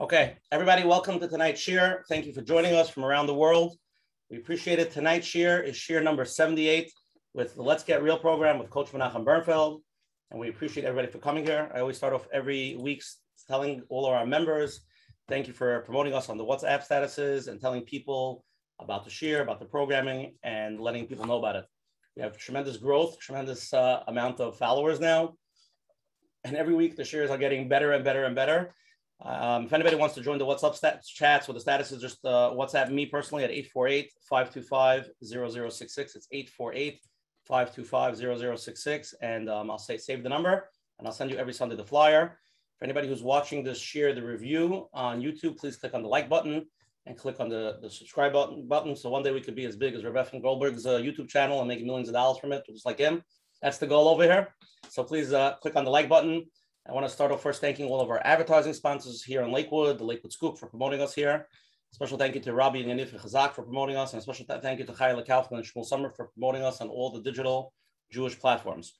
Okay, everybody, welcome to tonight's shir. Thank you for joining us from around the world. We appreciate it. Tonight's shir is shir number 78 with the Let's Get Real program with Coach Menachem Bernfeld. And we appreciate everybody for coming here. I always start off every week telling all of our members, thank you for promoting us on the WhatsApp statuses and telling people about the shir, about the programming, and letting people know about it. We have tremendous growth, tremendous uh, amount of followers now. And every week the shares are getting better and better and better. Um, if anybody wants to join the WhatsApp stat- chats with the status is just uh, WhatsApp me personally at 848-525-0066. It's 848-525-0066. And um, I'll say save the number and I'll send you every Sunday the flyer. For anybody who's watching this, share the review on YouTube, please click on the like button and click on the, the subscribe button, button. So one day we could be as big as Rebecca Goldberg's uh, YouTube channel and make millions of dollars from it, just like him. That's the goal over here. So please uh, click on the like button I want to start off first thanking all of our advertising sponsors here in Lakewood, the Lakewood Scoop for promoting us here. Special thank you to Robbie and Yanif Chazak for promoting us, and special th- thank you to Chayla Kaufman and Shmuel Summer for promoting us on all the digital Jewish platforms.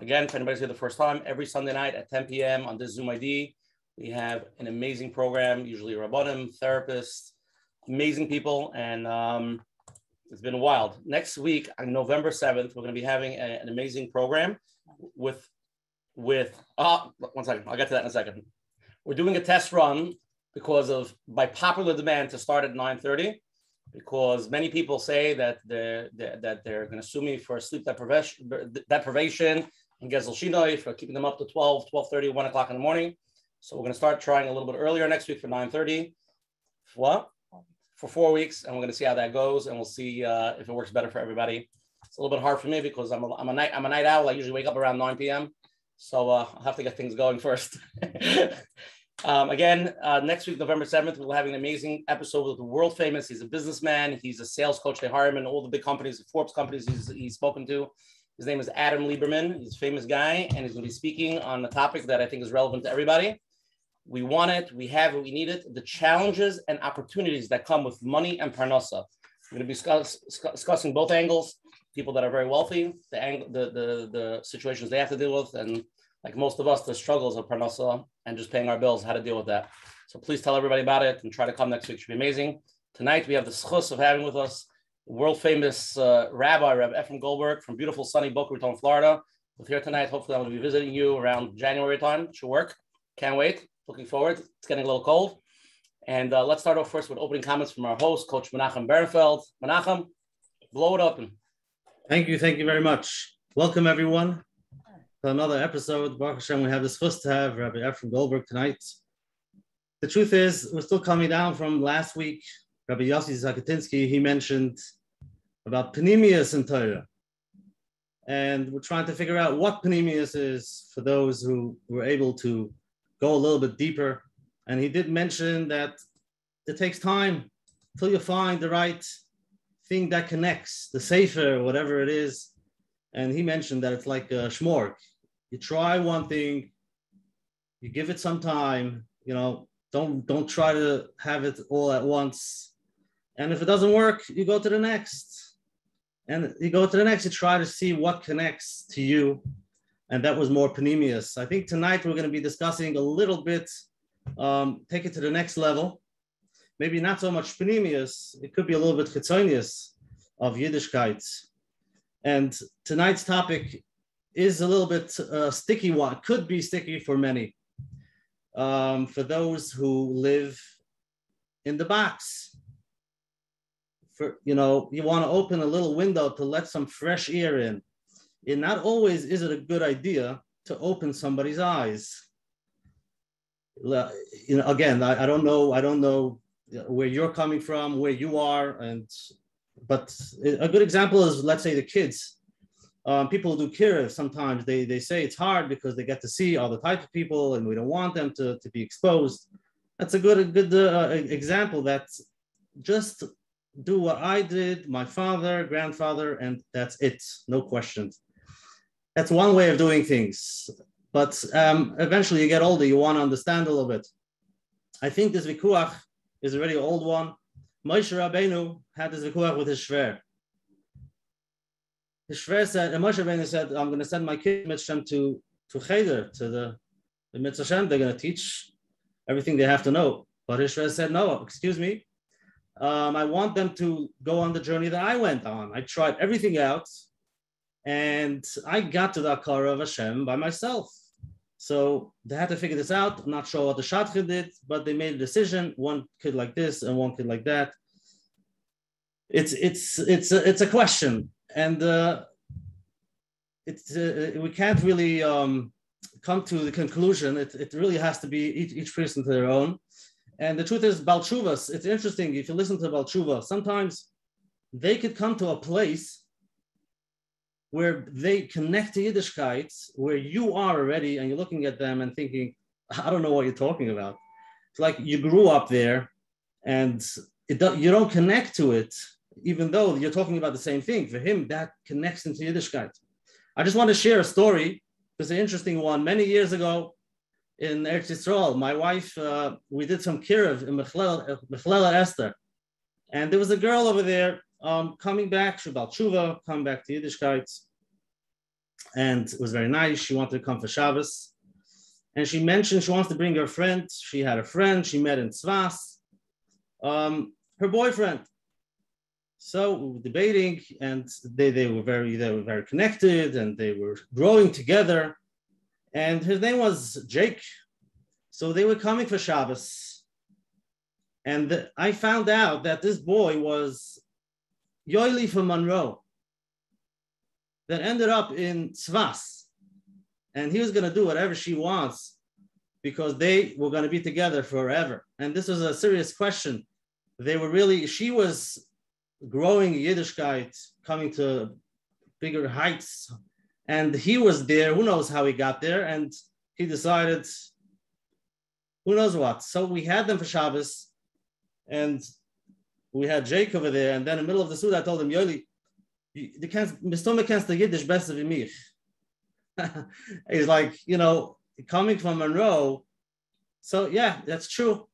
Again, if anybody's here the first time, every Sunday night at 10 p.m. on this Zoom ID, we have an amazing program, usually rabbanim, therapists, amazing people, and um, it's been wild. Next week, on November 7th, we're going to be having a, an amazing program with with, uh, one second, I'll get to that in a second. We're doing a test run because of, by popular demand to start at 9.30, because many people say that they're, they're that they're going to sue me for sleep deprivation, deprivation and Gezel Shinoi for keeping them up to 12, 12.30, 1 o'clock in the morning. So we're going to start trying a little bit earlier next week for 9.30. What? For four weeks, and we're going to see how that goes, and we'll see uh, if it works better for everybody. It's a little bit hard for me because I'm a, I'm a night I'm a night owl. I usually wake up around 9 p.m. So uh, I'll have to get things going first. um, again, uh, next week, November 7th, we'll have an amazing episode with the world famous. He's a businessman. He's a sales coach. They hire him in all the big companies, the Forbes companies he's, he's spoken to. His name is Adam Lieberman. He's a famous guy, and he's going to be speaking on a topic that I think is relevant to everybody. We want it. We have it. We need it. The challenges and opportunities that come with money and parnasa. We're going to be discuss, discussing both angles people that are very wealthy, the, ang- the, the, the situations they have to deal with, and like most of us, the struggles of parnasa and just paying our bills, how to deal with that. So please tell everybody about it and try to come next week. It should be amazing. Tonight we have the schus of having with us world famous uh, Rabbi Rabbi Efrem Goldberg from beautiful sunny Boca Raton, Florida. With here tonight. Hopefully, to be visiting you around January time. Should work. Can't wait. Looking forward. It's getting a little cold. And uh, let's start off first with opening comments from our host, Coach Menachem Bernfeld. Menachem, blow it open. Thank you, thank you very much. Welcome everyone to another episode. Baruch Hashem, we have this first to have Rabbi Efrem Goldberg tonight. The truth is, we're still coming down from last week. Rabbi Yossi Zakatinsky, he mentioned about Panemius in Torah. And we're trying to figure out what Panemius is for those who were able to go a little bit deeper. And he did mention that it takes time till you find the right thing that connects, the safer, whatever it is. And he mentioned that it's like a schmork. You try one thing, you give it some time, you know, don't don't try to have it all at once. And if it doesn't work, you go to the next. And you go to the next, you try to see what connects to you. And that was more Panemius. I think tonight we're going to be discussing a little bit, um, take it to the next level maybe not so much Panemius, it could be a little bit Chitzonius of Yiddishkeit. And tonight's topic is a little bit uh, sticky one, could be sticky for many. Um, for those who live in the box. For, you know, you want to open a little window to let some fresh air in. And not always is it a good idea to open somebody's eyes. You know, again, I, I don't know, I don't know where you're coming from, where you are, and but a good example is let's say the kids. Um, people do care sometimes they, they say it's hard because they get to see all the type of people and we don't want them to, to be exposed. That's a good a good uh, example that just do what I did, my father, grandfather, and that's it, no questions. That's one way of doing things. But um, eventually you get older, you want to understand a little bit. I think this vikuach is already an old one. Moshe Rabbeinu had this vikuach with his shver. His shver said, and Moshe Rabbeinu said, I'm going to send my kid Mitzvah to to Cheder, to the, the Mitzvah They're going to teach everything they have to know. But Israel said, no, excuse me. Um, I want them to go on the journey that I went on. I tried everything out and I got to the Akara of Hashem by myself. So they had to figure this out. I'm not sure what the Shadchan did, but they made a decision. One kid like this and one kid like that. It's it's it's a, it's a question, and uh, it's uh, we can't really um, come to the conclusion. It, it really has to be each, each person to their own. And the truth is, Balchuvas, it's interesting if you listen to Balchuva, sometimes they could come to a place where they connect to Yiddishkeit, where you are already, and you're looking at them and thinking, I don't know what you're talking about. It's like you grew up there and you don't connect to it, even though you're talking about the same thing. For him, that connects into Yiddishkeit. I just want to share a story. It's an interesting one. Many years ago in Eretz Yisrael, my wife, uh, we did some kiruv in Mechlela Esther. And there was a girl over there um, coming back, Shabbat Tshuva, coming back to Yiddishkeit. And it was very nice. She wanted to come for Shabbos. And she mentioned she wants to bring her friend. She had a friend she met in Tzfas, um, her boyfriend. So we were debating, and they, they were very they were very connected, and they were growing together. And his name was Jake. So they were coming for Shabbos, and I found out that this boy was Yoili from Monroe that ended up in Tzfas. And he was going to do whatever she wants because they were going to be together forever. And this was a serious question. They were really, she was growing Yiddishkeit, coming to bigger heights. And he was there. Who knows how he got there? And he decided, who knows what. So we had them for Shabbos. And we had Jake over there, and then in the middle of the suit, I told him, Yoli, the Mistome kannst the Yiddish besser wie mich. He's like, you know, coming from Monroe. So yeah, that's true.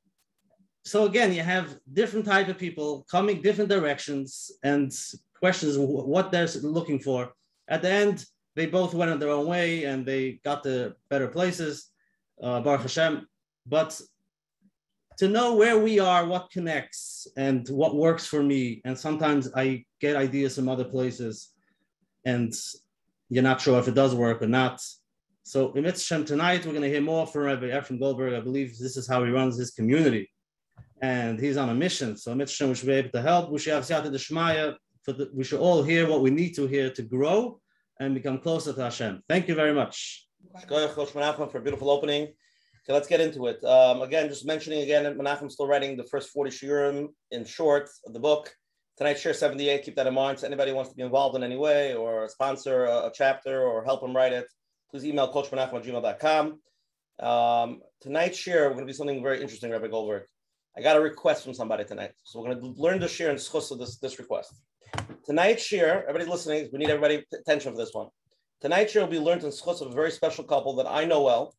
So again, you have different type of people coming different directions and questions what they're looking for. At the end, they both went on their own way and they got to better places, uh, Baruch Hashem. But to know where we are, what connects, and what works for me. And sometimes I get ideas from other places, and you're not sure if it does work or not. So in Mitzvah tonight, we're going to hear more from Rabbi Efrem Goldberg. I believe this is how he runs his community. And he's on a mission. So Mitzvah, we should be able to help. We should have Siyata the, we should all hear what we need to hear to grow and become closer to Hashem. Thank you very much. For a beautiful opening. Okay, let's get into it. Um, again, just mentioning again, Menachem still writing the first 40 shiurim in short of the book. Tonight, share 78. Keep that in mind. So anybody wants to be involved in any way or sponsor a, a chapter or help him write it, please email coachmenachem. Um, tonight's share, we're going to be something very interesting, Rabbi Goldberg. I got a request from somebody tonight. So we're going to learn to share and discuss this, this request. Tonight's share, everybody listening, we need everybody attention for this one. Tonight's share will be learned in schus of a very special couple that I know well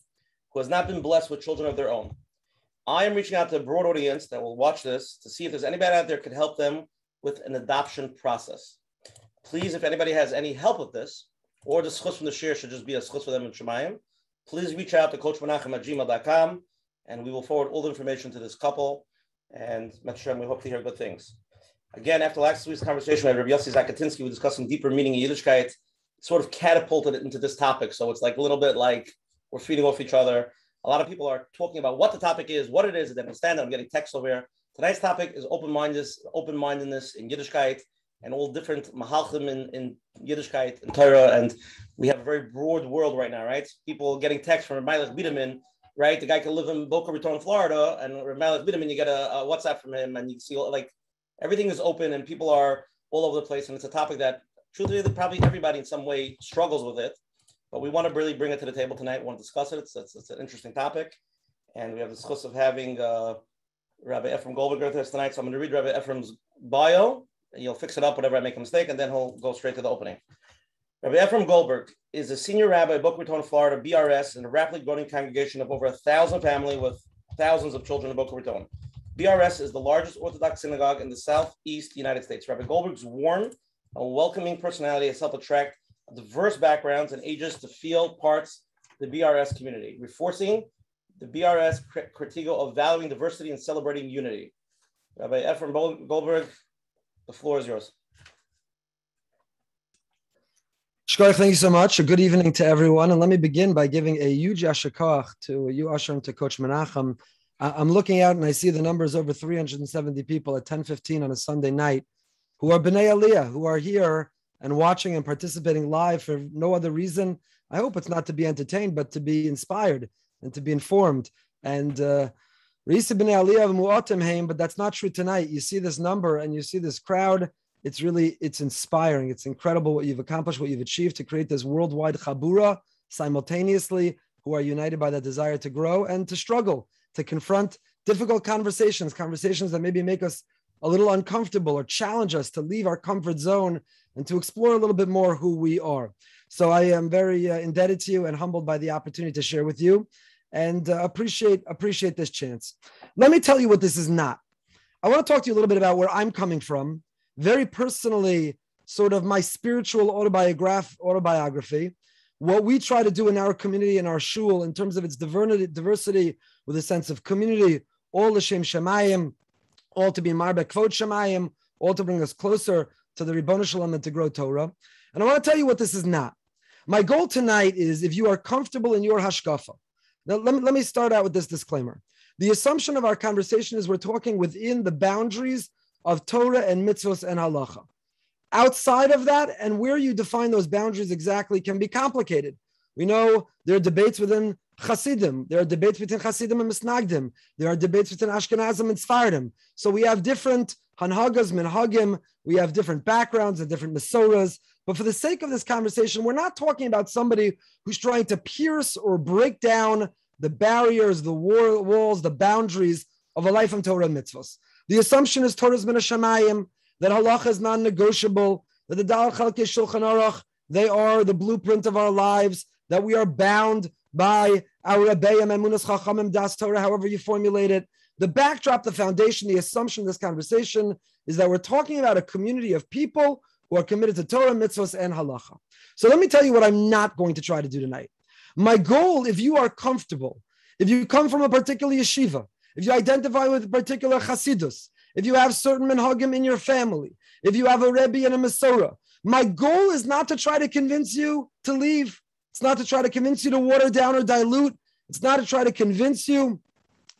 who has not been blessed with children of their own. I am reaching out to a broad audience that will watch this to see if there's anybody out there could help them with an adoption process. Please, if anybody has any help with this, or the schus from the share should just be a schus for them in Shemayim, please reach out to coachmenachem at gmail.com and we will forward all the information to this couple. And Hashem, we hope to hear good things. Again, after last week's conversation with Rabbi Yossi Zakatinsky, we were discussing deeper meaning in Yiddishkeit, sort of catapulted it into this topic. So it's like a little bit like we're feeding off each other. A lot of people are talking about what the topic is, what it is. They understand. I'm getting text over here. Tonight's topic is open-mindedness, open-mindedness in Yiddishkeit and all different mahalchim in, in Yiddishkeit and Torah. And we have a very broad world right now, right? People getting text from Meilech Biderman, right? The guy can live in Boca Raton, Florida, and Meilech Biderman, you get a, a, WhatsApp from him, and you see like everything is open, and people are all over the place. And it's a topic that truthfully, probably everybody in some way struggles with it. But we want to really bring it to the table tonight. We want to discuss it. It's, it's, it's an interesting topic. And we have the discuss of having uh, Rabbi Efrem Goldberg with us tonight. So I'm going to read Rabbi Efrem's bio. And you'll fix it up whenever I make a mistake, and then he'll go straight to the opening. Rabbi Efrem Goldberg is a senior rabbi at Boca Raton, Florida, BRS, and a rapidly growing congregation of over a thousand family with thousands of children in Boca Raton. BRS is the largest Orthodox synagogue in the Southeast United States. Rabbi Goldberg's warm and welcoming personality has helped attract diverse backgrounds and ages to feel parts the BRS community, reinforcing the BRS Critigo of valuing diversity and celebrating unity. Rabbi Efrem Goldberg, the floor is yours. Shkar, thank you so much. A good evening to everyone. And let me begin by giving a huge ashakach to you, Usher, and to Coach Menachem. I'm looking out and I see the numbers over 370 people at 10:15 on a Sunday night who are B'nai Aliyah, who are here and watching and participating live for no other reason. I hope it's not to be entertained, but to be inspired and to be informed. And uh, but that's not true tonight. You see this number and you see this crowd. It's really it's inspiring. It's incredible what you've accomplished, what you've achieved to create this worldwide chabura simultaneously, who are united by that desire to grow and to struggle, to confront difficult conversations, conversations that maybe make us a little uncomfortable or challenge us to leave our comfort zone and to explore a little bit more who we are. So I am very uh, indebted to you and humbled by the opportunity to share with you and uh, appreciate appreciate this chance. Let me tell you what this is not. I want to talk to you a little bit about where I'm coming from, very personally, sort of my spiritual autobiograph, autobiography, what we try to do in our community in our shul in terms of its diversity, diversity with a sense of community, all the Shem Shemayim, all to be Marbek Kvod Shemayim, all to bring us closer to the Ribbon Shalom and to grow Torah. And I want to tell you what this is not. My goal tonight is if you are comfortable in your hashkafa, now, let me, let me start out with this disclaimer. The assumption of our conversation is we're talking within the boundaries of Torah and mitzvos and halacha. Outside of that, and where you define those boundaries exactly can be complicated. We know there are debates within Hasidim. There are debates between Hasidim and Misnagdim. There are debates between Ashkenazim and Sfardim. So we have different Hanhagas, Minhagim. We have different backgrounds and different Masoras. But for the sake of this conversation, we're not talking about somebody who's trying to pierce or break down the barriers, the war, walls, the boundaries of a life of Torah and mitzvahs. The assumption is Torah's min Shemayim, that halacha is non-negotiable, that the Dal Chalke Shulchan Aruch, they are the blueprint of our lives, that we are bound by our Rebbeim, Emunas Chachamim, Das Torah, however you formulate it. The backdrop, the foundation, the assumption of this conversation is that we're talking about a community of people who are committed to Torah, mitzvahs, and halacha. So let me tell you what I'm not going to try to do tonight. My goal, if you are comfortable, if you come from a particular yeshiva, if you identify with a particular chasidus, if you have certain minhagim in your family, if you have a rebbe and a masorah, my goal is not to try to convince you to leave. It's not to try to convince you to water down or dilute. It's not to try to convince you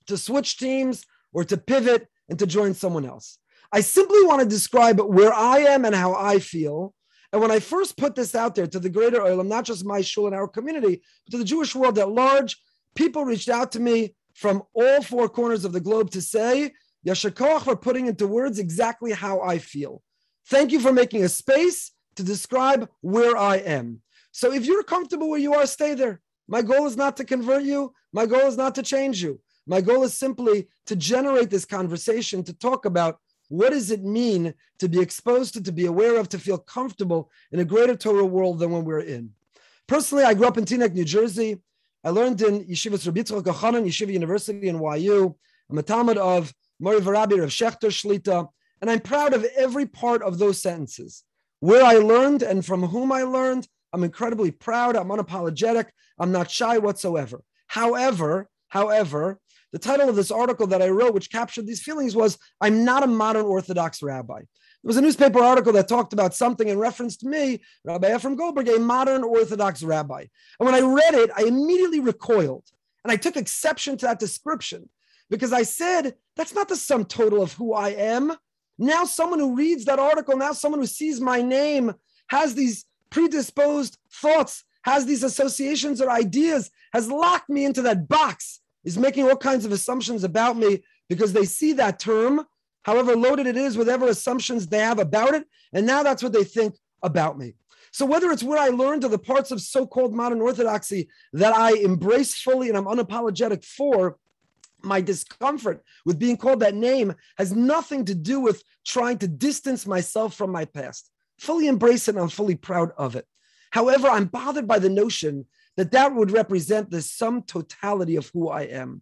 to switch teams or to pivot and to join someone else. I simply want to describe where I am and how I feel. And when I first put this out there to the greater Olam, not just my shul and our community, but to the Jewish world at large, people reached out to me from all four corners of the globe to say, Yashakoch for putting into words exactly how I feel. Thank you for making a space to describe where I am. So if you're comfortable where you are, stay there. My goal is not to convert you. My goal is not to change you. My goal is simply to generate this conversation to talk about what does it mean to be exposed to, to be aware of, to feel comfortable in a greater Torah world than when we're in? Personally, I grew up in Teaneck, New Jersey. I learned in Yeshiva Rabbi Yitzchak Yeshiva University in YU. I'm a Talmud of Mori Varabi of Schachter Shlita, and I'm proud of every part of those sentences. Where I learned and from whom I learned, I'm incredibly proud. I'm unapologetic. I'm not shy whatsoever. However, however, the title of this article that I wrote, which captured these feelings, was I'm not a modern Orthodox rabbi. There was a newspaper article that talked about something in reference to me, Rabbi Efrem Goldberg, a modern Orthodox rabbi. And when I read it, I immediately recoiled and I took exception to that description because I said, that's not the sum total of who I am. Now, someone who reads that article, now someone who sees my name, has these predisposed thoughts, has these associations or ideas, has locked me into that box is making all kinds of assumptions about me because they see that term, however loaded it is, whatever assumptions they have about it. And now that's what they think about me. So whether it's what I learned or the parts of so-called modern orthodoxy that I embrace fully and I'm unapologetic for, my discomfort with being called that name has nothing to do with trying to distance myself from my past. Fully embrace it and I'm fully proud of it. However, I'm bothered by the notion that that would represent the sum totality of who I am.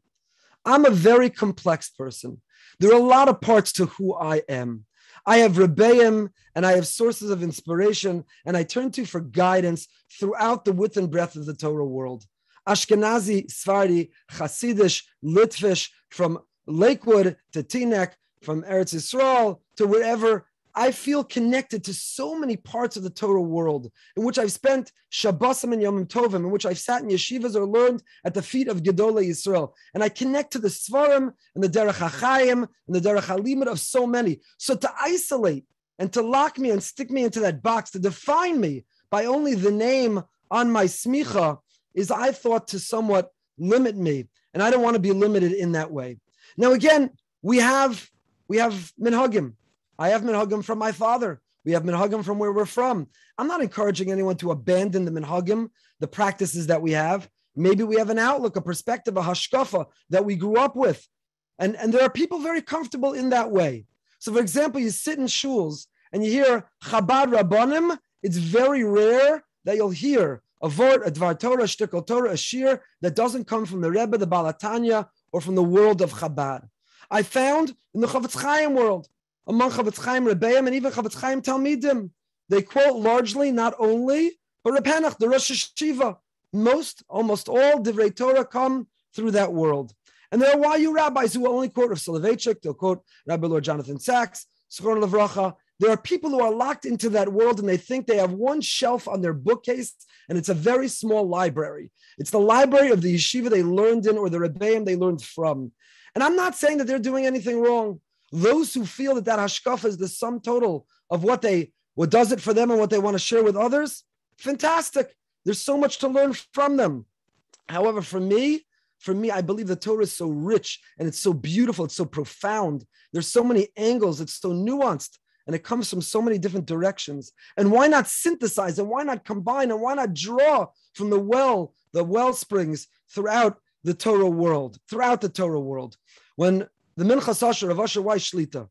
I'm a very complex person. There are a lot of parts to who I am. I have rebbeim and I have sources of inspiration and I turn to for guidance throughout the width and breadth of the Torah world. Ashkenazi, Sephardi, Hasidish, Litvish, from Lakewood to Teaneck, from Eretz Yisrael to wherever. I feel connected to so many parts of the Torah world in which I've spent Shabbosim and Yom Tovim, in which I've sat in yeshivas or learned at the feet of Gedolei Yisrael. And I connect to the Svarim and the Derech HaChaim and the Derech HaLimud of so many. So to isolate and to lock me and stick me into that box, to define me by only the name on my smicha, is I thought to somewhat limit me. And I don't want to be limited in that way. Now, again, we have we have minhagim. I have minhagim from my father. We have minhagim from where we're from. I'm not encouraging anyone to abandon the minhagim, the practices that we have. Maybe we have an outlook, a perspective, a hashkafa that we grew up with. And, and there are people very comfortable in that way. So, for example, you sit in shuls and you hear Chabad Rabbanim, it's very rare that you'll hear a vort, a dvar Torah, a Torah, a shir that doesn't come from the Rebbe, the Balatanya, or from the world of Chabad. I found in the Chofetz Chaim world, among Chofetz Chaim Rebbeim and even Chofetz Chaim Talmidim, they quote largely, not only, but Reb Henoch, the Rosh Hashiva. Most, almost all Divrei Torah come through that world. And there are YU rabbis who will only quote Rav Soloveitchik, they'll quote Rabbi Lord Jonathan Sacks, Sechon Levracha. There are people who are locked into that world and they think they have one shelf on their bookcase and it's a very small library. It's the library of the yeshiva they learned in or the rebbeim they learned from. And I'm not saying that they're doing anything wrong. Those who feel that that hashkafa is the sum total of what they what does it for them and what they want to share with others, fantastic. There's so much to learn from them. However, for me, for me, I believe the Torah is so rich and it's so beautiful, it's so profound. There's so many angles, it's so nuanced, and it comes from so many different directions. And why not synthesize and why not combine and why not draw from the well, the well springs throughout the Torah world, throughout the Torah world? When the Minchas of Asher Weiss Shlita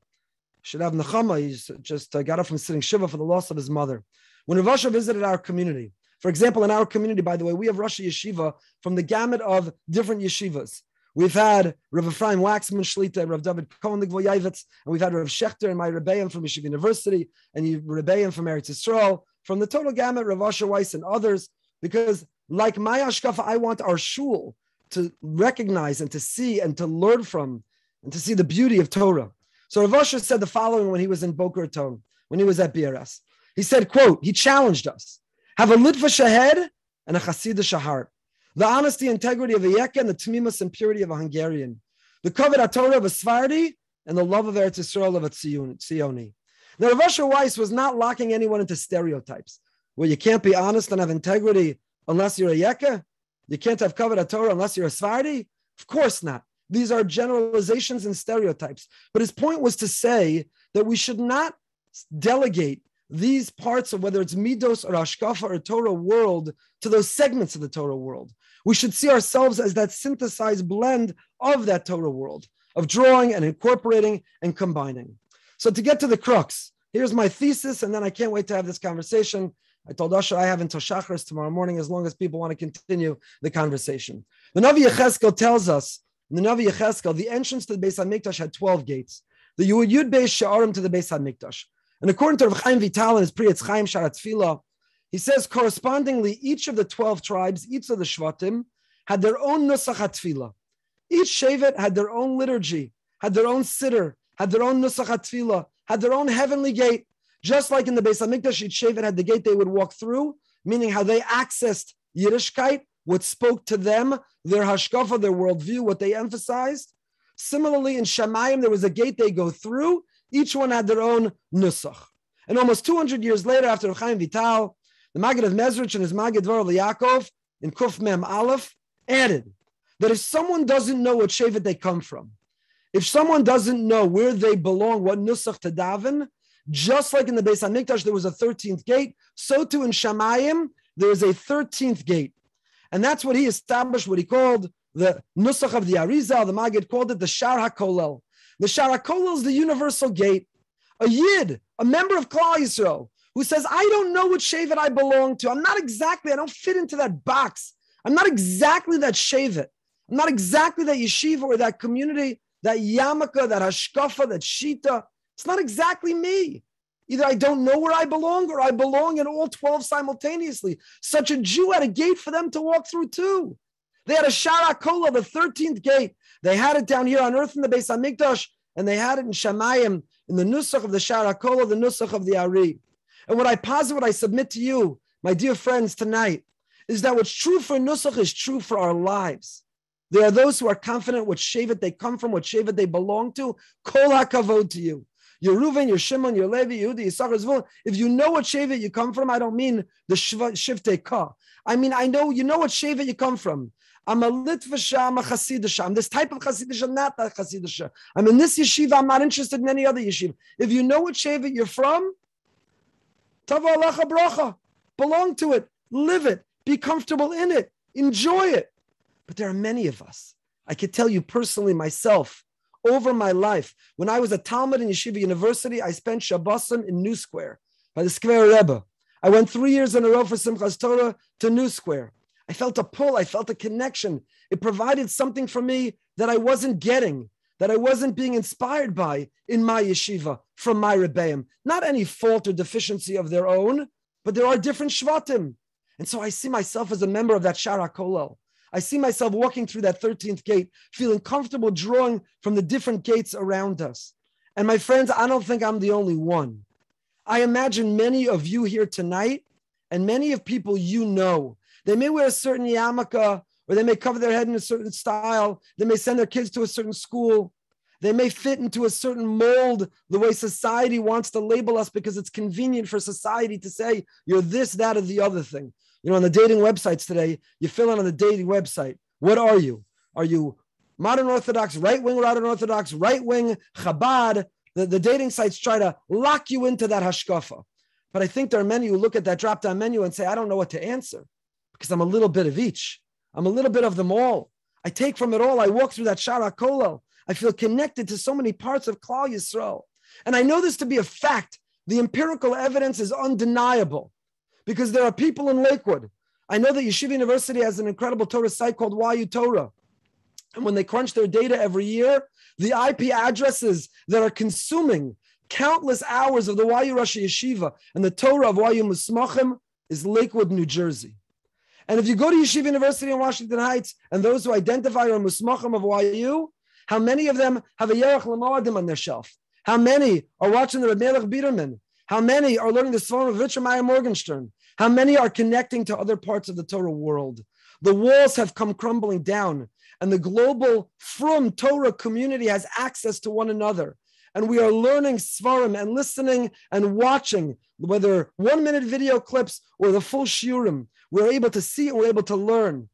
should have Nechama, he's just uh, got up from sitting Shiva for the loss of his mother. When Rav Asher visited our community, for example, in our community, by the way, we have Rosh Yeshiva from the gamut of different yeshivas. We've had Rav Ephraim Wachsman Shlita, Rav David Cohen Ligvoyevitz, and we've had Rav Schachter and my Rebbeim from Yeshiva University, and Rebbeim from Eretz Yisrael, from the total gamut, Rav Asher Weiss and others, because like my Ashkafa, I want our shul to recognize and to see and to learn from and to see the beauty of Torah. So Rav Asher said the following when he was in Boca Raton, when he was at BRS. He said, quote, he challenged us, have a Litvish head and a Hasidish heart. The honesty, integrity of a Yeka and the Tamimus and purity of a Hungarian. The Kovet Torah of a Svardi and the love of Eretz Yisrael of a Tzioni. Now, Rav Asher Weiss was not locking anyone into stereotypes. Well, you can't be honest and have integrity unless you're a Yeka. You can't have Kovet Torah unless you're a Svardi. Of course not. These are generalizations and stereotypes. But his point was to say that we should not delegate these parts of whether it's Midos or Ashkafa or Torah world to those segments of the Torah world. We should see ourselves as that synthesized blend of that Torah world, of drawing and incorporating and combining. So to get to the crux, here's my thesis, and then I can't wait to have this conversation. I told Usher I have until Shachris tomorrow morning as long as people want to continue the conversation. The Navi Yecheskel tells us the Navi Yecheskel, the entrance to the Beis Hamikdash had 12 gates. The Yud Beis Sha'arim to the Beis Hamikdash. And according to Rav Chaim Vital in his Pri Chaim Sharat Tefillah, he says correspondingly, each of the 12 tribes, each of the Shvatim, had their own Nusach HaTfilah. Each Shevet had their own liturgy, had their own sitter, had their own Nusach HaTfilah, had their own heavenly gate. Just like in the Beis Hamikdash, each Shevet had the gate they would walk through, meaning how they accessed Yiddishkeit, what spoke to them, their hashkafa, their worldview, what they emphasized. Similarly, in Shemayim, there was a gate they go through. Each one had their own nusach. And almost 200 years later, after Chaim Vital, the Maggid of Mezrich and his Maggid Dvar Yaakov in Kuf Mem Aleph added that if someone doesn't know what Shevet they come from, if someone doesn't know where they belong, what nusach to daven, just like in the Beis Hamikdash there was a 13th gate, so too in Shemayim there is a 13th gate. And that's what he established, what he called the Nusach of the Arizal, the Maggid called it the Shar HaKolel. The Shar HaKolel is the universal gate. A Yid, a member of Klal Yisrael, who says, I don't know what Shevet I belong to. I'm not exactly, I don't fit into that box. I'm not exactly that Shevet. I'm not exactly that yeshiva or that community, that yamaka, that hashkafa, that shita. It's not exactly me. Either I don't know where I belong or I belong in all 12 simultaneously. Such a Jew had a gate for them to walk through too. They had a Shara Kola, the 13th gate. They had it down here on earth in the Beis Hamikdash, and they had it in Shemayim, in the Nusach of the Shara Kola, the Nusach of the Ari. And what I posit, what I submit to you, my dear friends, tonight, is that what's true for Nusach is true for our lives. There are those who are confident what Shevet they come from, what Shevet they belong to. Kol hakavod to you. You're Reuven, you're Shimon, you're Levi, Yehuda, Yisachar, Zvulun. If you know what Shevet you come from, I don't mean the Shivte Ka. I mean, I know you know what Shevet you come from. I'm a Litvasha, I'm a Hasidasha. I'm this type of Hasidasha, not that Hasidasha. I'm in this yeshiva, I'm not interested in any other yeshiva. If you know what Shevet you're from, Tava Alacha Bracha, belong to it, live it, be comfortable in it, enjoy it. But there are many of us. I could tell you personally myself, over my life, when I was a Talmud in Yeshiva University, I spent Shabbosim in New Square by the Square Rebbe. I went three years in a row for Simchas Torah to New Square. I felt a pull, I felt a connection. It provided something for me that I wasn't getting, that I wasn't being inspired by in my yeshiva from my Rebbeim. Not any fault or deficiency of their own, but there are different Shvatim. And so I see myself as a member of that Shara Kolel. I see myself walking through that 13th gate, feeling comfortable drawing from the different gates around us. And my friends, I don't think I'm the only one. I imagine many of you here tonight, and many of people you know, they may wear a certain yarmulke, or they may cover their head in a certain style. They may send their kids to a certain school. They may fit into a certain mold, the way society wants to label us because it's convenient for society to say you're this, that, or the other thing. You know, on the dating websites today, you fill in on the dating website. What are you? Are you modern Orthodox, right wing modern Orthodox, right wing Chabad? The, the dating sites try to lock you into that hashkafa. But I think there are many who look at that drop down menu and say, I don't know what to answer because I'm a little bit of each. I'm a little bit of them all. I take from it all. I walk through that Shara Kolel. I feel connected to so many parts of Klal Yisrael. And I know this to be a fact. The empirical evidence is undeniable because there are people in Lakewood. I know that Yeshiva University has an incredible Torah site called YU Torah. And when they crunch their data every year, the IP addresses that are consuming countless hours of the YU Rosh Yeshiva and the Torah of YU Musmachim is Lakewood, New Jersey. And if you go to Yeshiva University in Washington Heights and those who identify are Musmachim of YU, how many of them have a Yerach Lamoadim on their shelf? How many are watching the Rebbe Biderman? How many are learning the Swarm of Richard Morgenstern? How many are connecting to other parts of the Torah world? The walls have come crumbling down, and the global from Torah community has access to one another. And we are learning Svarim and listening and watching, whether one minute video clips or the full Shurim. We're able to see and we're able to learn.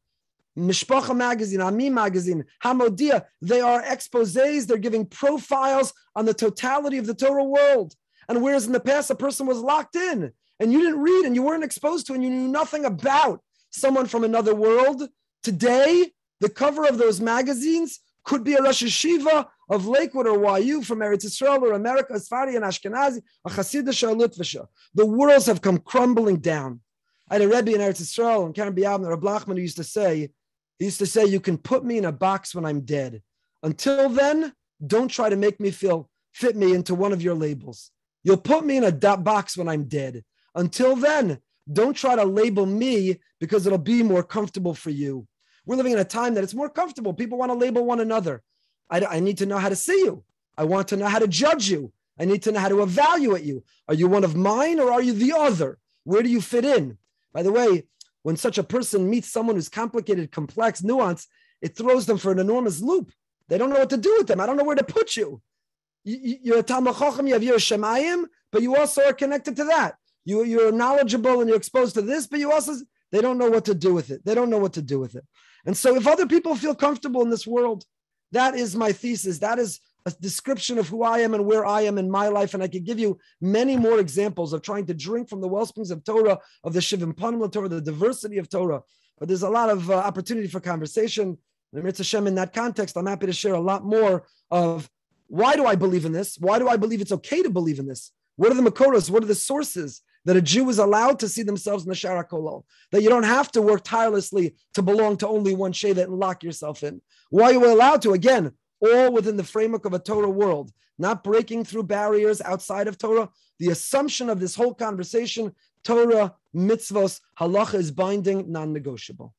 Mishpacha magazine, Ami magazine, Hamodia, they are exposes, they're giving profiles on the totality of the Torah world. And whereas in the past a person was locked in and you didn't read and you weren't exposed to and you knew nothing about someone from another world, today the cover of those magazines could be a Rosh Yeshiva of Lakewood or YU from Eretz Israel or America, Sfari and Ashkenazi, a Hasidish or Litvisha. The worlds have come crumbling down. I had a Rebbe in Eretz Israel and Karen Biabner, a Blachman, who used to say, he used to say, you can put me in a box when I'm dead. Until then, don't try to make me feel, fit me into one of your labels. You'll put me in a dot box when I'm dead. Until then, don't try to label me because it'll be more comfortable for you. We're living in a time that it's more comfortable. People want to label one another. I, I need to know how to see you. I want to know how to judge you. I need to know how to evaluate you. Are you one of mine or are you the other? Where do you fit in? By the way, when such a person meets someone who's complicated, complex, nuanced, it throws them for an enormous loop. They don't know what to do with them. I don't know where to put you. You are a Talmud you have your Shemayim, but you also are connected to that. You, you're knowledgeable and you're exposed to this, but you also, they don't know what to do with it. They don't know what to do with it. And so if other people feel comfortable in this world, that is my thesis. That is a description of who I am and where I am in my life. And I could give you many more examples of trying to drink from the well springs of Torah, of the Shivim Panim Torah, the diversity of Torah. But there's a lot of uh, opportunity for conversation. And Hashem, in that context, I'm happy to share a lot more of why do I believe in this? Why do I believe it's okay to believe in this? What are the Makoras? What are the sources? that a Jew is allowed to see themselves in the Shara Kolol, that you don't have to work tirelessly to belong to only one Shevet and lock yourself in. Why are you allowed to? Again, all within the framework of a Torah world, not breaking through barriers outside of Torah. The assumption of this whole conversation, Torah, mitzvos, halacha is binding, non negotiable.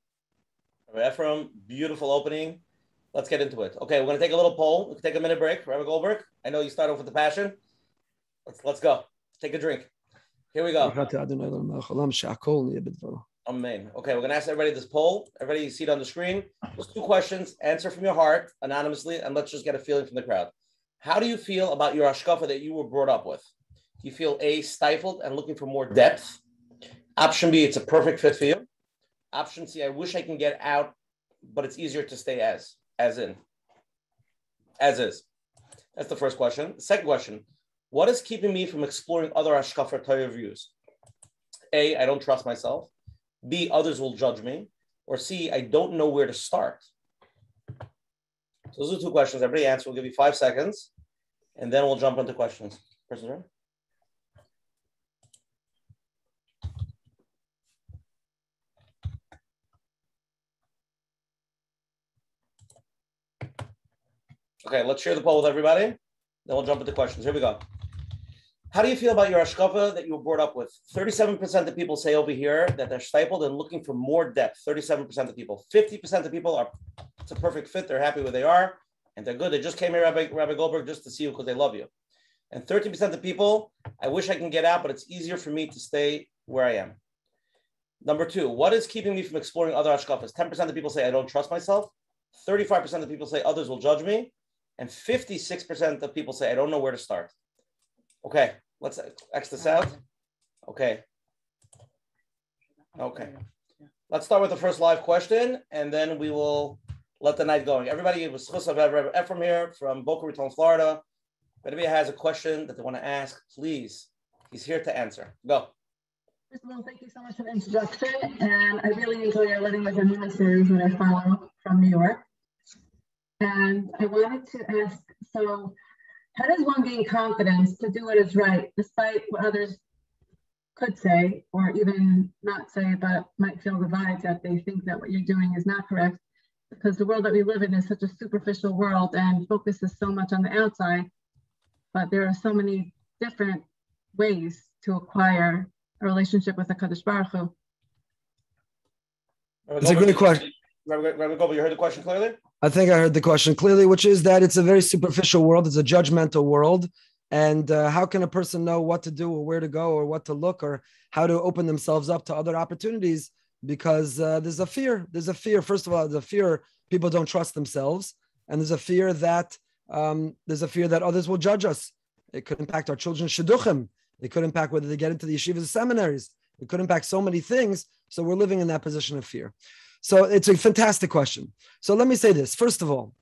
Efrem, beautiful opening. Let's get into it. Okay, we're going to take a little poll. We can take a minute break. Rabbi Goldberg, I know you start off with the passion. Let's let's go. Take a drink. Here we go. Amen. Okay, we're going to ask everybody this poll. Everybody, you see it on the screen. Just two questions. Answer from your heart anonymously, and let's just get a feeling from the crowd. How do you feel about your ashkafa that you were brought up with? Do you feel A, stifled and looking for more depth? Option B, it's a perfect fit for you. Option C, I wish I can get out, but it's easier to stay as, as in, as is. That's the first question. Second question, what is keeping me from exploring other Ashkafa Torah views? A, I don't trust myself. B, others will judge me. Or C, I don't know where to start. So those are two questions. Everybody answer. We'll give you five seconds, and then we'll jump into questions. Person, Okay, let's share the poll with everybody. Then we'll jump into questions. Here we go. How do you feel about your ashkafa that you were brought up with? 37% of people say over here that they're stifled and looking for more depth. 37% of people. 50% of people are, it's a perfect fit. They're happy where they are and they're good. They just came here, Rabbi, Rabbi Goldberg, just to see you because they love you. And 30% of people, I wish I can get out, but it's easier for me to stay where I am. Number two, what is keeping me from exploring other ashkafas? 10% of people say I don't trust myself. 35% of people say others will judge me and 56% of people say, I don't know where to start. Okay, let's X this out. Okay. Okay. Let's start with the first live question, and then we will let the night going. Everybody, it was have Efrem here from Boca Raton, Florida. If anybody has a question that they want to ask, please, he's here to answer. Go. First of all, thank you so much for the introduction, and I really enjoy your Living with Amina series that I follow from New York. And I wanted to ask so, how does one gain confidence to do what is right, despite what others could say, or even not say, but might feel the vibes that they think that what you're doing is not correct? Because the world that we live in is such a superficial world and focuses so much on the outside, but there are so many different ways to acquire a relationship with the Kaddish Baruch Hu. It's a great question. Rabbi Goldberg, you heard the question clearly? I think I heard the question clearly, which is that it's a very superficial world. It's a judgmental world. And uh, how can a person know what to do or where to go or what to look or how to open themselves up to other opportunities? Because uh, there's a fear. There's a fear. First of all, there's a fear people don't trust themselves. And there's a fear that um, there's a fear that others will judge us. It could impact our children's shidduchim. It could impact whether they get into the yeshivas seminaries. It could impact so many things. So we're living in that position of fear. So it's a fantastic question. So let me say this. First of all,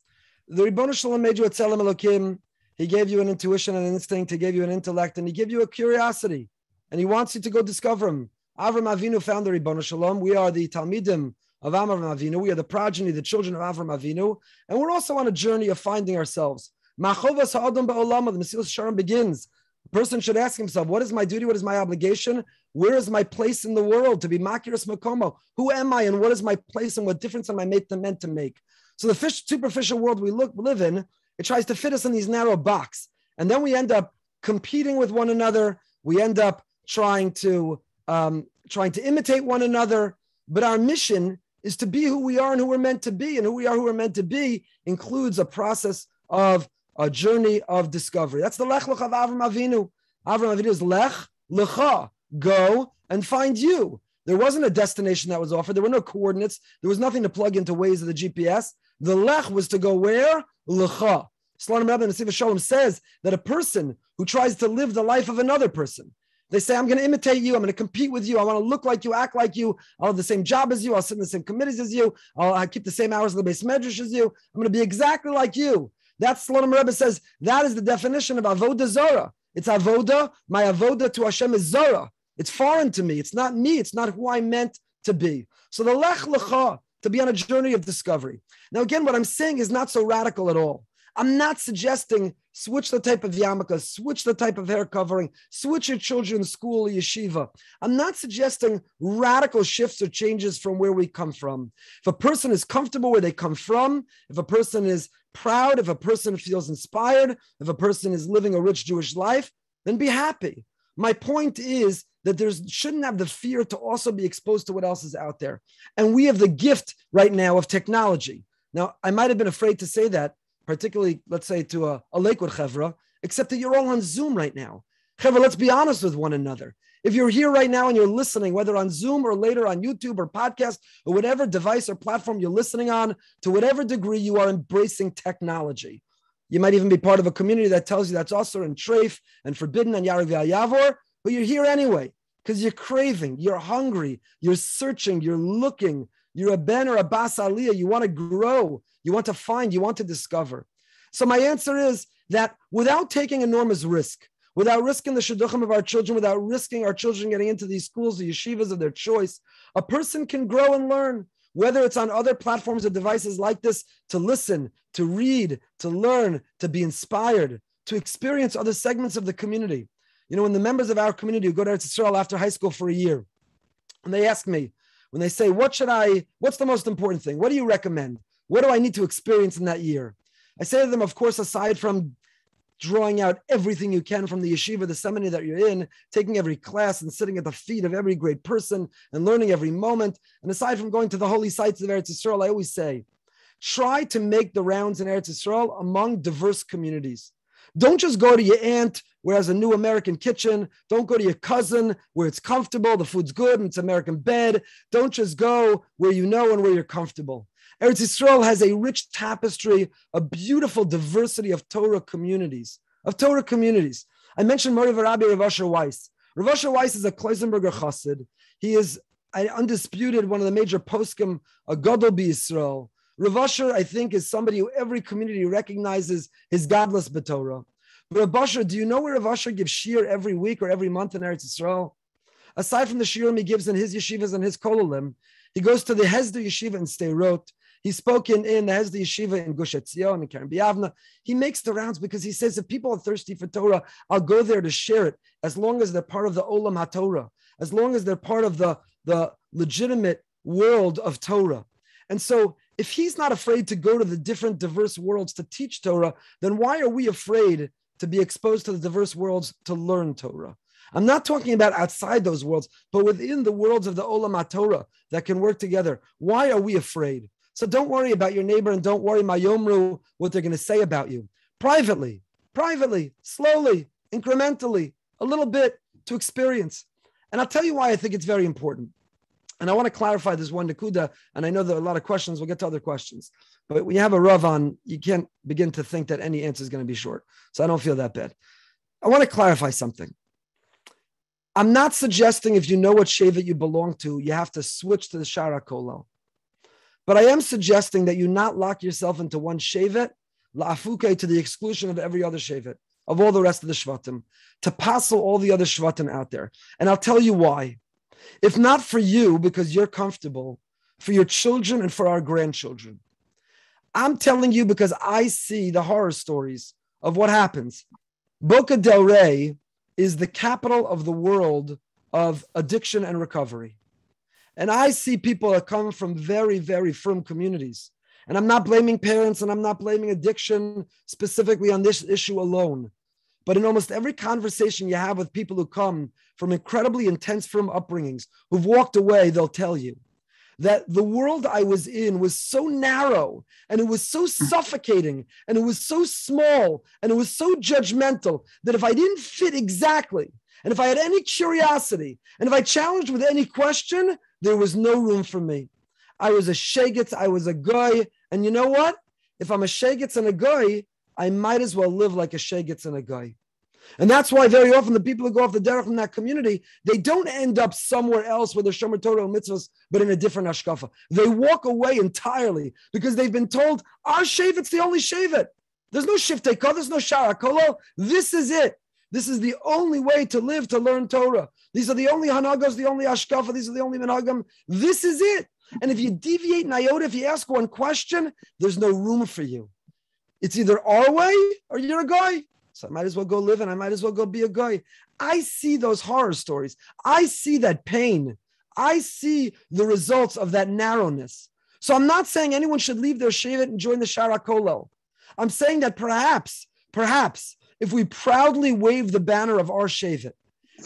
the Ribbon Shalom made you a Tzelem Elokim. He gave you an intuition and an instinct. He gave you an intellect and he gave you a curiosity. And he wants you to go discover him. Avram Avinu found the Ribbon Shalom. We are the Talmidim of Avram Avinu. We are the progeny, the children of Avram Avinu. And we're also on a journey of finding ourselves. Machovas Ha'adam Ba'olam, the Mesilas Yesharim begins. A person should ask himself, what is my duty? What is my obligation? Where is my place in the world to be makiris makomo? Who am I and what is my place and what difference am I meant to make? So the fish, superficial world we look, live in, it tries to fit us in these narrow box. And then we end up competing with one another. We end up trying to um, trying to imitate one another. But our mission is to be who we are and who we're meant to be. And who we are, who we're meant to be, includes a process of a journey of discovery. That's the lech lech of Avram Avinu. Avram Avinu is lech lecha go and find you. There wasn't a destination that was offered. There were no coordinates. There was nothing to plug into ways of the GPS. The lech was to go where? Lecha. Slonim Rebbe Nasiv Shalom says that a person who tries to live the life of another person, they say, I'm going to imitate you. I'm going to compete with you. I want to look like you, act like you. I'll have the same job as you. I'll sit in the same committees as you. I'll, I'll keep the same hours in the base medrash as you. I'm going to be exactly like you. That's Slonim Rebbe says that is the definition of avoda zara. It's avoda. My avoda to Hashem is zara. It's foreign to me. It's not me. It's not who I'm meant to be. So the lech lecha, to be on a journey of discovery. Now, again, what I'm saying is not so radical at all. I'm not suggesting switch the type of yarmulke, switch the type of hair covering, switch your children's school or yeshiva. I'm not suggesting radical shifts or changes from where we come from. If a person is comfortable where they come from, if a person is proud, if a person feels inspired, if a person is living a rich Jewish life, then be happy. My point is that there shouldn't have the fear to also be exposed to what else is out there. And we have the gift right now of technology. Now, I might have been afraid to say that, particularly, let's say, to a, a Lakewood Chevra, except that you're all on Zoom right now. Chevra, let's be honest with one another. If you're here right now and you're listening, whether on Zoom or later on YouTube or podcast or whatever device or platform you're listening on, to whatever degree you are embracing technology, you might even be part of a community that tells you that's also in treif and forbidden and Yarav Yavor, but you're here anyway because you're craving, you're hungry, you're searching, you're looking, you're a Ben or a Bas Aliyah, you want to grow, you want to find, you want to discover. So my answer is that without taking enormous risk, without risking the shidduchim of our children, without risking our children getting into these schools, the yeshivas of their choice, a person can grow and learn, whether it's on other platforms or devices like this, to listen, to read, to learn, to be inspired, to experience other segments of the community. You know, when the members of our community who go to Eretz Yisrael after high school for a year, and they ask me, when they say, What should I, what's the most important thing? What do you recommend? What do I need to experience in that year? I say to them, of course, aside from drawing out everything you can from the yeshiva, the seminary that you're in, taking every class and sitting at the feet of every great person and learning every moment. And aside from going to the holy sites of Eretz Yisrael, I always say, try to make the rounds in Eretz Yisrael among diverse communities. Don't just go to your aunt where has a new American kitchen. Don't go to your cousin where it's comfortable, the food's good, and it's American bed. Don't just go where you know and where you're comfortable. Eretz Yisrael has a rich tapestry, a beautiful diversity of Torah communities, of Torah communities. I mentioned Mori Varabi Rav Asher Weiss. Rav Asher Weiss is a Kloisenberger chassid. He is undisputed one of the major poskim, a Gadol Yisrael. Rav Asher, I think, is somebody who every community recognizes his gadlus B'Torah. Rav Asher, do you know where Rav Asher gives shiur every week or every month in Eretz Yisrael? Aside from the shiurim he gives in his yeshivas and his kololim, he goes to the Hesder yeshiva in Sderot He's spoken in the Hesder Yeshiva in Gush Etzion and Kerem B'Yavneh. He makes the rounds because he says if people are thirsty for Torah, I'll go there to share it as long as they're part of the Olam HaTorah, as long as they're part of the, the legitimate world of Torah. And so if he's not afraid to go to the different diverse worlds to teach Torah, then why are we afraid to be exposed to the diverse worlds to learn Torah? I'm not talking about outside those worlds, but within the worlds of the Olam HaTorah that can work together. Why are we afraid? So don't worry about your neighbor and don't worry, Mayomru, what they're going to say about you. Privately, privately, slowly, incrementally, a little bit to experience. And I'll tell you why I think it's very important. And I want to clarify this one Nakuda, and I know there are a lot of questions. We'll get to other questions. But when you have a Rav on, you can't begin to think that any answer is going to be short. So I don't feel that bad. I want to clarify something. I'm not suggesting if you know what Shevet you belong to, you have to switch to the Shara Kolel. But I am suggesting that you not lock yourself into one shevet, la'afuke, to the exclusion of every other shevet, of all the rest of the shvatim, to passel all the other shvatim out there. And I'll tell you why. If not for you, because you're comfortable, for your children and for our grandchildren. I'm telling you because I see the horror stories of what happens. Boca Delray is the capital of the world of addiction and recovery. And I see people that come from very, very firm communities. And I'm not blaming parents and I'm not blaming addiction specifically on this issue alone. But in almost every conversation you have with people who come from incredibly intense firm upbringings, who've walked away, they'll tell you that the world I was in was so narrow and it was so suffocating and it was so small and it was so judgmental that if I didn't fit exactly and if I had any curiosity and if I challenged with any question, there was no room for me. I was a shegitz, I was a goy. And you know what? If I'm a shegitz and a goy, I might as well live like a shegitz and a goy. And that's why very often the people who go off the derech from that community, they don't end up somewhere else with their shomer Torah mitzvahs, but in a different hashkafa. They walk away entirely because they've been told, our shevet's the only shevet. There's no shiftei there's no shara kolo. This is it. This is the only way to live, to learn Torah. These are the only hanagos, the only hashkafa, these are the only minhagim. This is it. And if you deviate iota, if you ask one question, there's no room for you. It's either our way or you're a goy. So I might as well go live and I might as well go be a goy. I see those horror stories. I see that pain. I see the results of that narrowness. So I'm not saying anyone should leave their shevet and join the Shara Kolel. I'm saying that perhaps, perhaps if we proudly wave the banner of our Shevet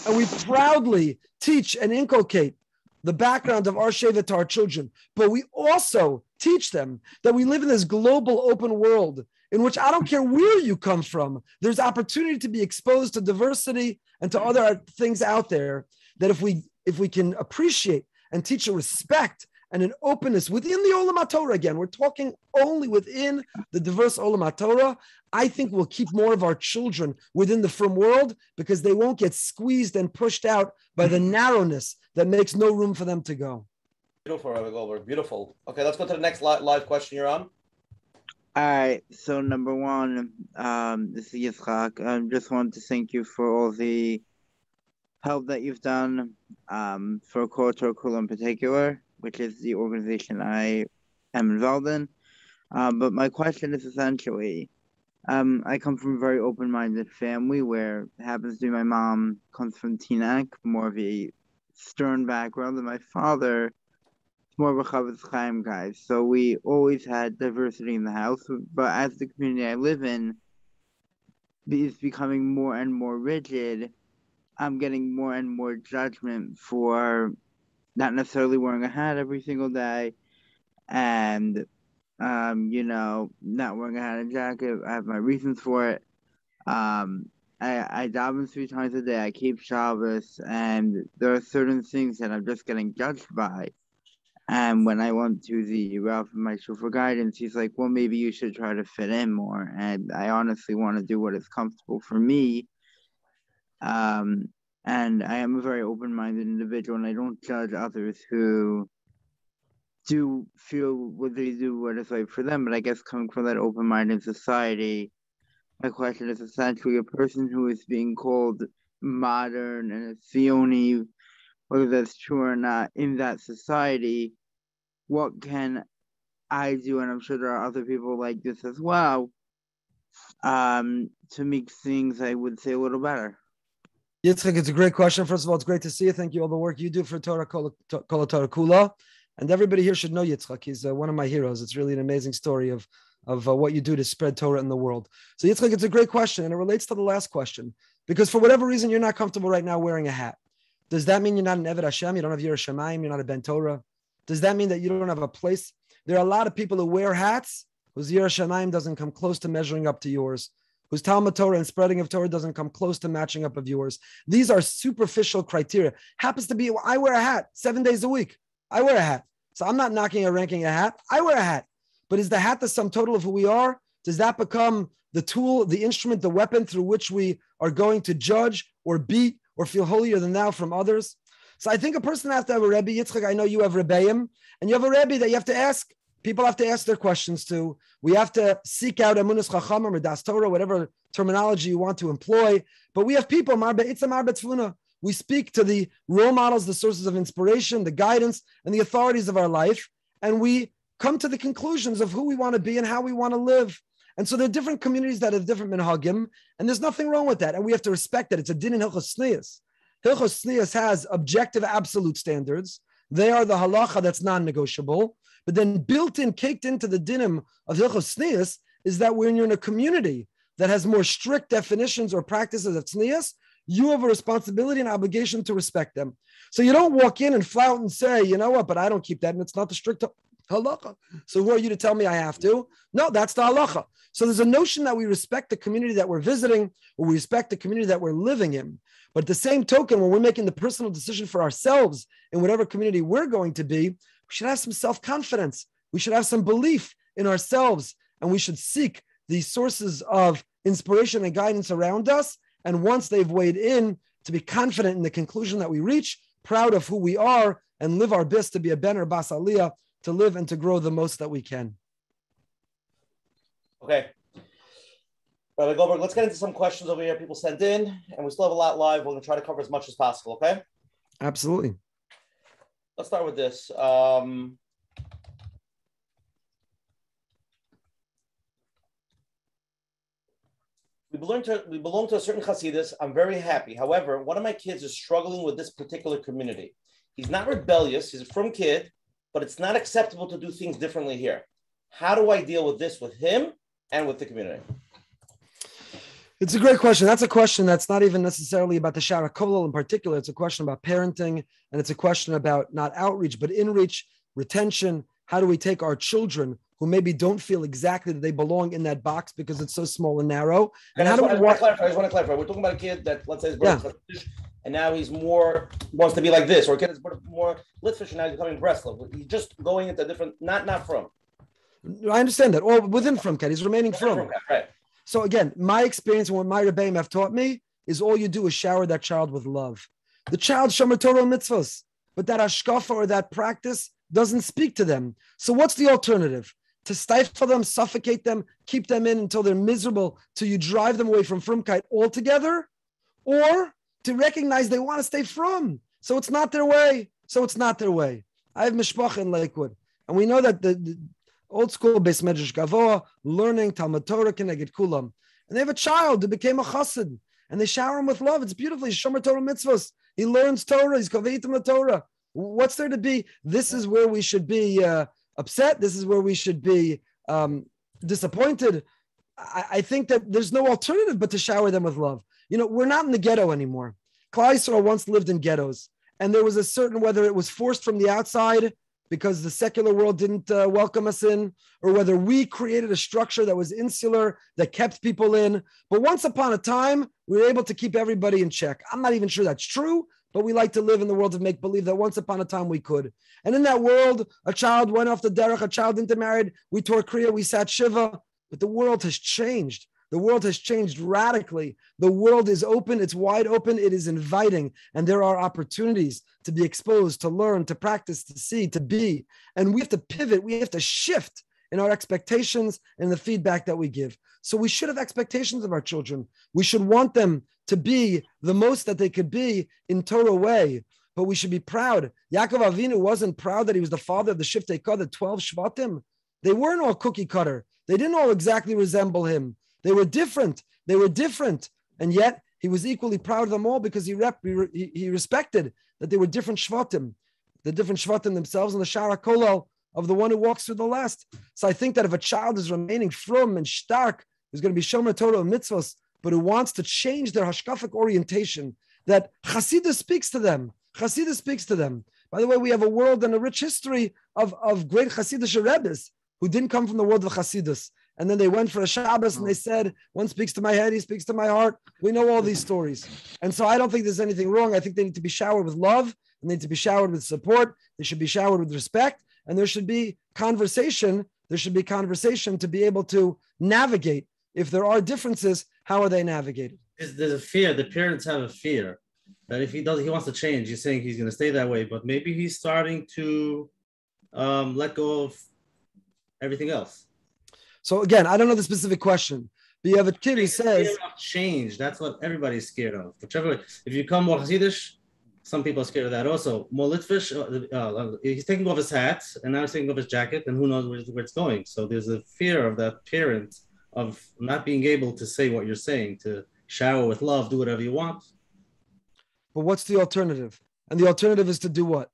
and we proudly teach and inculcate the background of our Shevet to our children, but we also teach them that we live in this global open world in which I don't care where you come from, there's opportunity to be exposed to diversity and to other things out there that if we if we can appreciate and teach a respect and an openness within the Olam Torah again, we're talking only within the diverse Olam Torah. I think we'll keep more of our children within the firm world because they won't get squeezed and pushed out by the narrowness that makes no room for them to go. Beautiful, Rabbi Goldberg. Beautiful. Okay, let's go to the next live question you're on. All right. So number one, um, this is Yitzchak. I just want to thank you for all the help that you've done um, for Kol Kula in particular, which is the organization I am involved in. Um, but my question is essentially, um, I come from a very open-minded family where it happens to be my mom comes from Teaneck, more of a stern background, and my father more of a Chofetz Chaim guy. So we always had diversity in the house. But as the community I live in is becoming more and more rigid, I'm getting more and more judgment for not necessarily wearing a hat every single day and um, you know, not wearing a hat and jacket. I have my reasons for it. Um, I, I daven three times a day. I keep Shabbos, and there are certain things that I'm just getting judged by. And when I went to the Ralph and my for guidance, he's like, well, maybe you should try to fit in more. And I honestly want to do what is comfortable for me. Um, and I am a very open minded individual and I don't judge others who do feel what they do what is right for them. But I guess coming from that open minded society, my question is essentially a person who is being called modern and a Sioni whether that's true or not in that society, what can I do? And I'm sure there are other people like this as well, um, to make things I would say a little better. Yitzchak, it's a great question. First of all, it's great to see you. Thank you all the work you do for Torah Kol Torah Kula. And everybody here should know Yitzchak. He's uh, one of my heroes. It's really an amazing story of, of uh, what you do to spread Torah in the world. So Yitzchak, it's a great question. And it relates to the last question. Because for whatever reason, you're not comfortable right now wearing a hat. Does that mean you're not an Eved Hashem? You don't have Yiras Shamayim? You're not a Ben Torah? Does that mean that you don't have a place? There are a lot of people who wear hats whose Yiras Shamayim doesn't come close to measuring up to yours, whose Talmud Torah and spreading of Torah doesn't come close to matching up of yours. These are superficial criteria. Happens to be, I wear a hat seven days a week. I wear a hat. So I'm not knocking or ranking a hat. I wear a hat. But is the hat the sum total of who we are? Does that become the tool, the instrument, the weapon through which we are going to judge or beat or feel holier than thou from others. So I think a person has to have a Rebbe. Yitzchak, I know you have Rebbeim, and you have a Rebbe that you have to ask. People have to ask their questions to. We have to seek out Emunas Chacham or Das Torah, whatever terminology you want to employ. But we have people, Marbe Itzam Arbet We speak to the role models, the sources of inspiration, the guidance, and the authorities of our life, and we come to the conclusions of who we want to be and how we want to live. And so there are different communities that have different minhagim, and there's nothing wrong with that. And we have to respect that. It's a din in Hilchos Tznius. Hilchos Tznius has objective absolute standards. They are the halacha that's non-negotiable. But then built in, caked into the dinim of Hilchos Tznius is that when you're in a community that has more strict definitions or practices of Tznius, you have a responsibility and obligation to respect them. So you don't walk in and flout and say, you know what, but I don't keep that, and it's not the strict halacha. So who are you to tell me I have to? No, that's the halacha. So there's a notion that we respect the community that we're visiting, or we respect the community that we're living in. But the same token, when we're making the personal decision for ourselves in whatever community we're going to be, we should have some self-confidence. We should have some belief in ourselves, and we should seek the sources of inspiration and guidance around us. And once they've weighed in, to be confident in the conclusion that we reach, proud of who we are, and live our best to be a ben or bas aliyah to live and to grow the most that we can. Okay. Rabbi Goldberg, let's get into some questions over here people sent in, and we still have a lot live. We're going to try to cover as much as possible, okay? Absolutely. Let's start with this. Um, we belong to we belong to a certain Hasidus. I'm very happy. However, one of my kids is struggling with this particular community. He's not rebellious. He's a frum kid, but it's not acceptable to do things differently here. How do I deal with this with him and with the community? It's a great question. That's a question that's not even necessarily about the Shara Kolal in particular. It's a question about parenting and it's a question about not outreach, but inreach, retention. How do we take our children who maybe don't feel exactly that they belong in that box because it's so small and narrow? And, And how do we want, I, want to clarify, I just want to clarify. We're talking about a kid that, let's say, is yeah. And now he's more wants to be like this, or is more Litvish and now he's becoming Breslov. He's just going into different, not not frum. I understand that. Or within from Kat, he's remaining frum. frum, right. So again, my experience and what my Rebbeim have taught me is all you do is shower that child with love. The child shomer Torah mitzvahs, but that hashkafa or that practice doesn't speak to them. So what's the alternative? To stifle them, suffocate them, keep them in until they're miserable, till you drive them away from frumkeit altogether, or to recognize they want to stay frum. So it's not their way. So it's not their way. I have mishpach in Lakewood, and we know that the, the old school Beis Medrash Govoha, learning Talmud Torah keneged kulam, and they have a child who became a chassid, and they shower him with love. It's beautiful. He's shomer Torah mitzvahs. He learns Torah. He's kaveitim the Torah. What's there to be? This is where we should be uh, upset. This is where we should be um, disappointed. I, I, think that there's no alternative but to shower them with love. You know, we're not in the ghetto anymore. Klal once lived in ghettos, and there was a certain whether it was forced from the outside because the secular world didn't uh, welcome us in, or whether we created a structure that was insular that kept people in. But once upon a time, we were able to keep everybody in check. I'm not even sure that's true, but we like to live in the world of make believe that once upon a time we could. And in that world, a child went off the derech, a child intermarried, we tore kriya, we sat shiva, but the world has changed. The world has changed radically. The world is open, it's wide open, it is inviting, and there are opportunities to be exposed, to learn, to practice, to see, to be. And we have to pivot, we have to shift in our expectations and the feedback that we give. So we should have expectations of our children. We should want them to be the most that they could be in Torah way. But we should be proud. Yaakov Avinu wasn't proud that he was the father of the Shiftei Kod, the 12 Shvatim. They weren't all cookie cutter. They didn't all exactly resemble him. They were different. They were different. And yet he was equally proud of them all because he, rep, he, he respected that they were different Shvatim, the different Shvatim themselves and the Shara Kolal of the one who walks through the last. So I think that if a child is remaining frum and stark, who's going to be Shomer Torah and mitzvahs, but who wants to change their hashkafic orientation, that Hasidus speaks to them. Hasidus speaks to them. By the way, we have a world and a rich history of, of great Hasidic Rebbes who didn't come from the world of Hasidus. And then they went for a Shabbos and they said, one speaks to my head, he speaks to my heart. We know all these stories. And so I don't think there's anything wrong. I think they need to be showered with love and they need to be showered with support. They should be showered with respect. And there should be conversation. There should be conversation to be able to navigate. If there are differences, how are they navigated? There's a fear. The parents have a fear that if he does, he wants to change. He's saying he's going to stay that way, but maybe he's starting to um, let go of everything else. So again, I don't know the specific question, but you have a kid who says change. That's what everybody's scared of. Whichever, if you come more Hasidish, some people are scared of that also. More Litvish, uh, uh, he's taking off his hat and now he's taking off his jacket, and who knows where, where it's going. So there's a fear of that parent of not being able to say what you're saying, to shower with love, do whatever you want. But what's the alternative? And the alternative is to do what?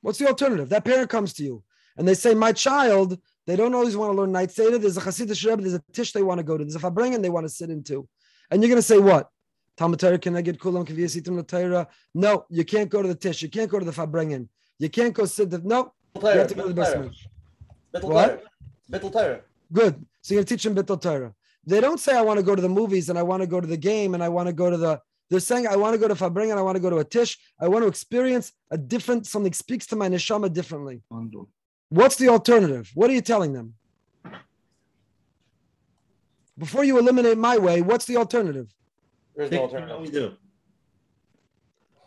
What's the alternative? That parent comes to you and they say, My child, they don't always want to learn night Seder. There's a Hasidic Rebbe, there's a Tish they want to go to, there's a Farbrengen they want to sit into. And you're going to say, What? Talmud Torah, can I get kulam kaviyasitim Torah? No, you can't go to the Tish. You can't go to the Farbrengen. You can't go sit the, no. You have to go to the basement. What? Bittul Torah. Good. So you're going to teach them Bittul Torah. They don't say, I want to go to the movies and I want to go to the game and I want to go to the, they're saying, I want to go to Fabring and I want to go to a Tish. I want to experience a different, something speaks to my neshama differently. What's the alternative? What are you telling them? Before you eliminate my way, what's the alternative? There's no alternative. We do.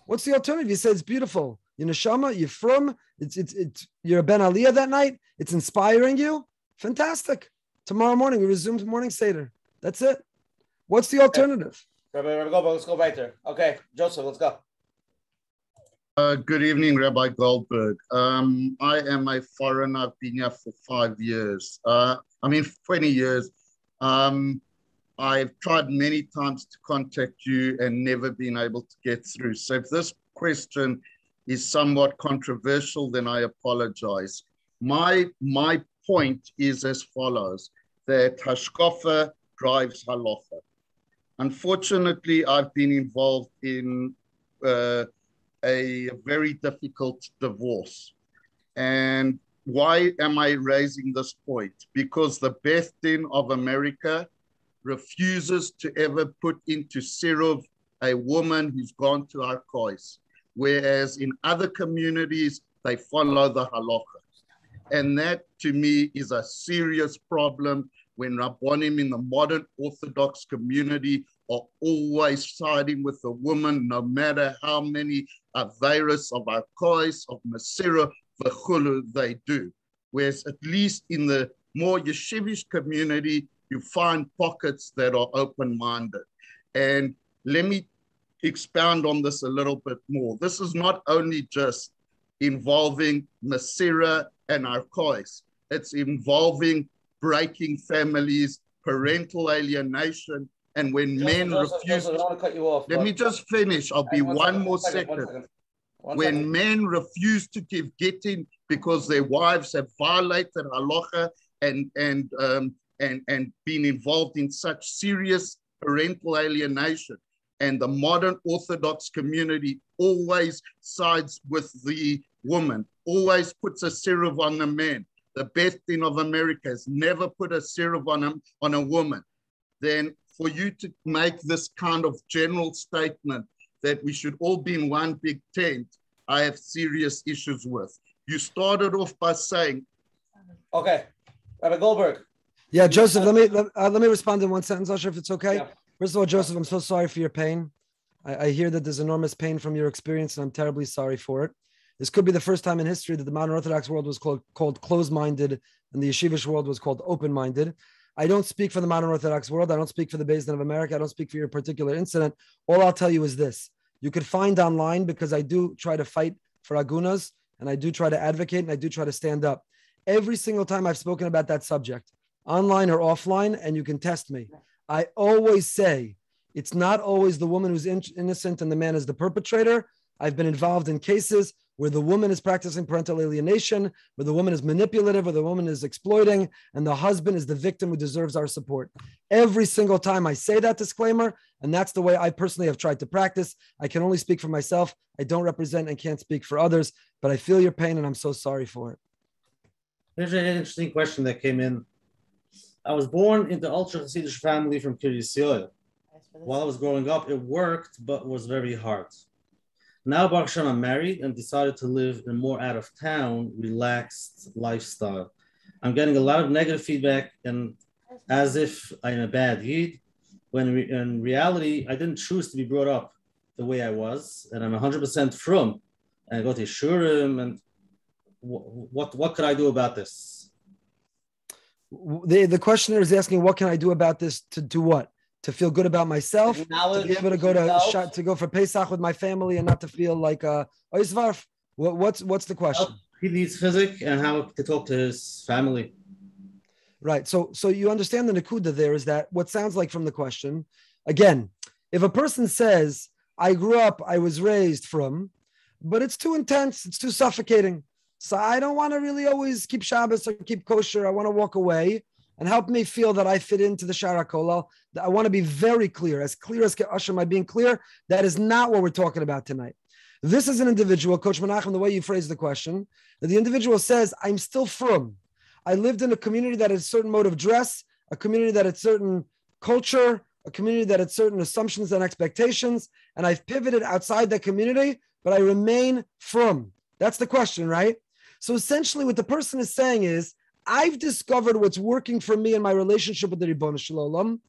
What's the alternative? You say it's beautiful. You're neshama, you're frum, it's, it's, it's, you're a Ben Aliyah that night. It's inspiring you. Fantastic. Tomorrow morning, we resume morning Seder. That's it. What's the alternative? Rabbi, Rabbi Goldberg, let's go right there. Okay, Joseph, let's go. Uh, good evening, Rabbi Goldberg. Um, I am a foreigner. I've been here for five years. Uh, I mean, 20 years. Um, I've tried many times to contact you and never been able to get through. So if this question is somewhat controversial, then I apologize. My, my point is as follows, that Hashkofa drives halacha. Unfortunately, I've been involved in uh, a very difficult divorce. And why am I raising this point? Because the Beth Din of America refuses to ever put into Siruv a woman who's gone to Arkois, whereas in other communities, they follow the halacha. And that to me is a serious problem when Rabbonim in the modern Orthodox community are always siding with the woman, no matter how many uh, virus of Arkois, of Masira, v'chulu they do. Whereas at least in the more yeshivish community, you find pockets that are open-minded. And let me expound on this a little bit more. This is not only just involving Masira and Arkois, it's involving breaking families, parental alienation, and when Joseph, men Joseph, refuse, Joseph, I want to cut you off. let but- me just finish. I'll be one, one, more second, second. one second. One When second. men refuse to give getting because their wives have violated halacha and and um, and and been involved in such serious parental alienation, and the modern Orthodox community always sides with the woman, always puts a siruv on the man. The Beth Din of America has never put a siruv on a, on a woman. Then for you to make this kind of general statement that we should all be in one big tent, I have serious issues with. You started off by saying, Okay, Rabbi Goldberg. Yeah, Joseph, let me let, uh, let me respond in one sentence, Usher, if it's okay. Yeah. First of all, Joseph, I'm so sorry for your pain. I, I hear that there's enormous pain from your experience, and I'm terribly sorry for it. This could be the first time in history that the modern Orthodox world was called, called closed-minded, and the yeshivish world was called open-minded. I don't speak for the modern Orthodox world. I don't speak for the Beth Din of America. I don't speak for your particular incident. All I'll tell you is this: you could find online because I do try to fight for agunas, and I do try to advocate, and I do try to stand up. Every single time I've spoken about that subject, online or offline, and you can test me. I always say it's not always the woman who's in- innocent and the man is the perpetrator. I've been involved in cases where the woman is practicing parental alienation, where the woman is manipulative, where the woman is exploiting, and the husband is the victim who deserves our support. Every single time I say that disclaimer, and that's the way I personally have tried to practice. I can only speak for myself. I don't represent and can't speak for others, but I feel your pain and I'm so sorry for it. There's an interesting question that came in. I was born into ultra Hasidic family from Kiryas Yoel. While I was growing up, it worked, but was very hard. Now, Baruch I'm married and decided to live a more out of town, relaxed lifestyle. I'm getting a lot of negative feedback and as if I'm a bad yid, when re- in reality, I didn't choose to be brought up the way I was, and I'm 100% frum. And I go to Shiurim, and wh- what what could I do about this? The, the questioner is asking, what can I do about this to do what? To feel good about myself? to be able to go to to go for Pesach with my family and not to feel like uh Oisvarf. What, what's what's the question? He needs physic and how to talk to his family. Right. So so you understand the nakuda there is that what sounds like from the question, again, if a person says, I grew up, I was raised frum, but it's too intense, it's too suffocating. So I don't want to really always keep Shabbos or keep kosher. I want to walk away and help me feel that I fit into the Shara Kolal. I want to be very clear, as clear as Usher, am I being clear? That is not what we're talking about tonight. This is an individual, Coach Menachem, the way you phrased the question, that the individual says, I'm still frum. I lived in a community that had a certain mode of dress, a community that had certain culture, a community that had certain assumptions and expectations, and I've pivoted outside that community, but I remain frum. That's the question, right? So essentially, what the person is saying is, I've discovered what's working for me in my relationship with the Ribbon Shalom.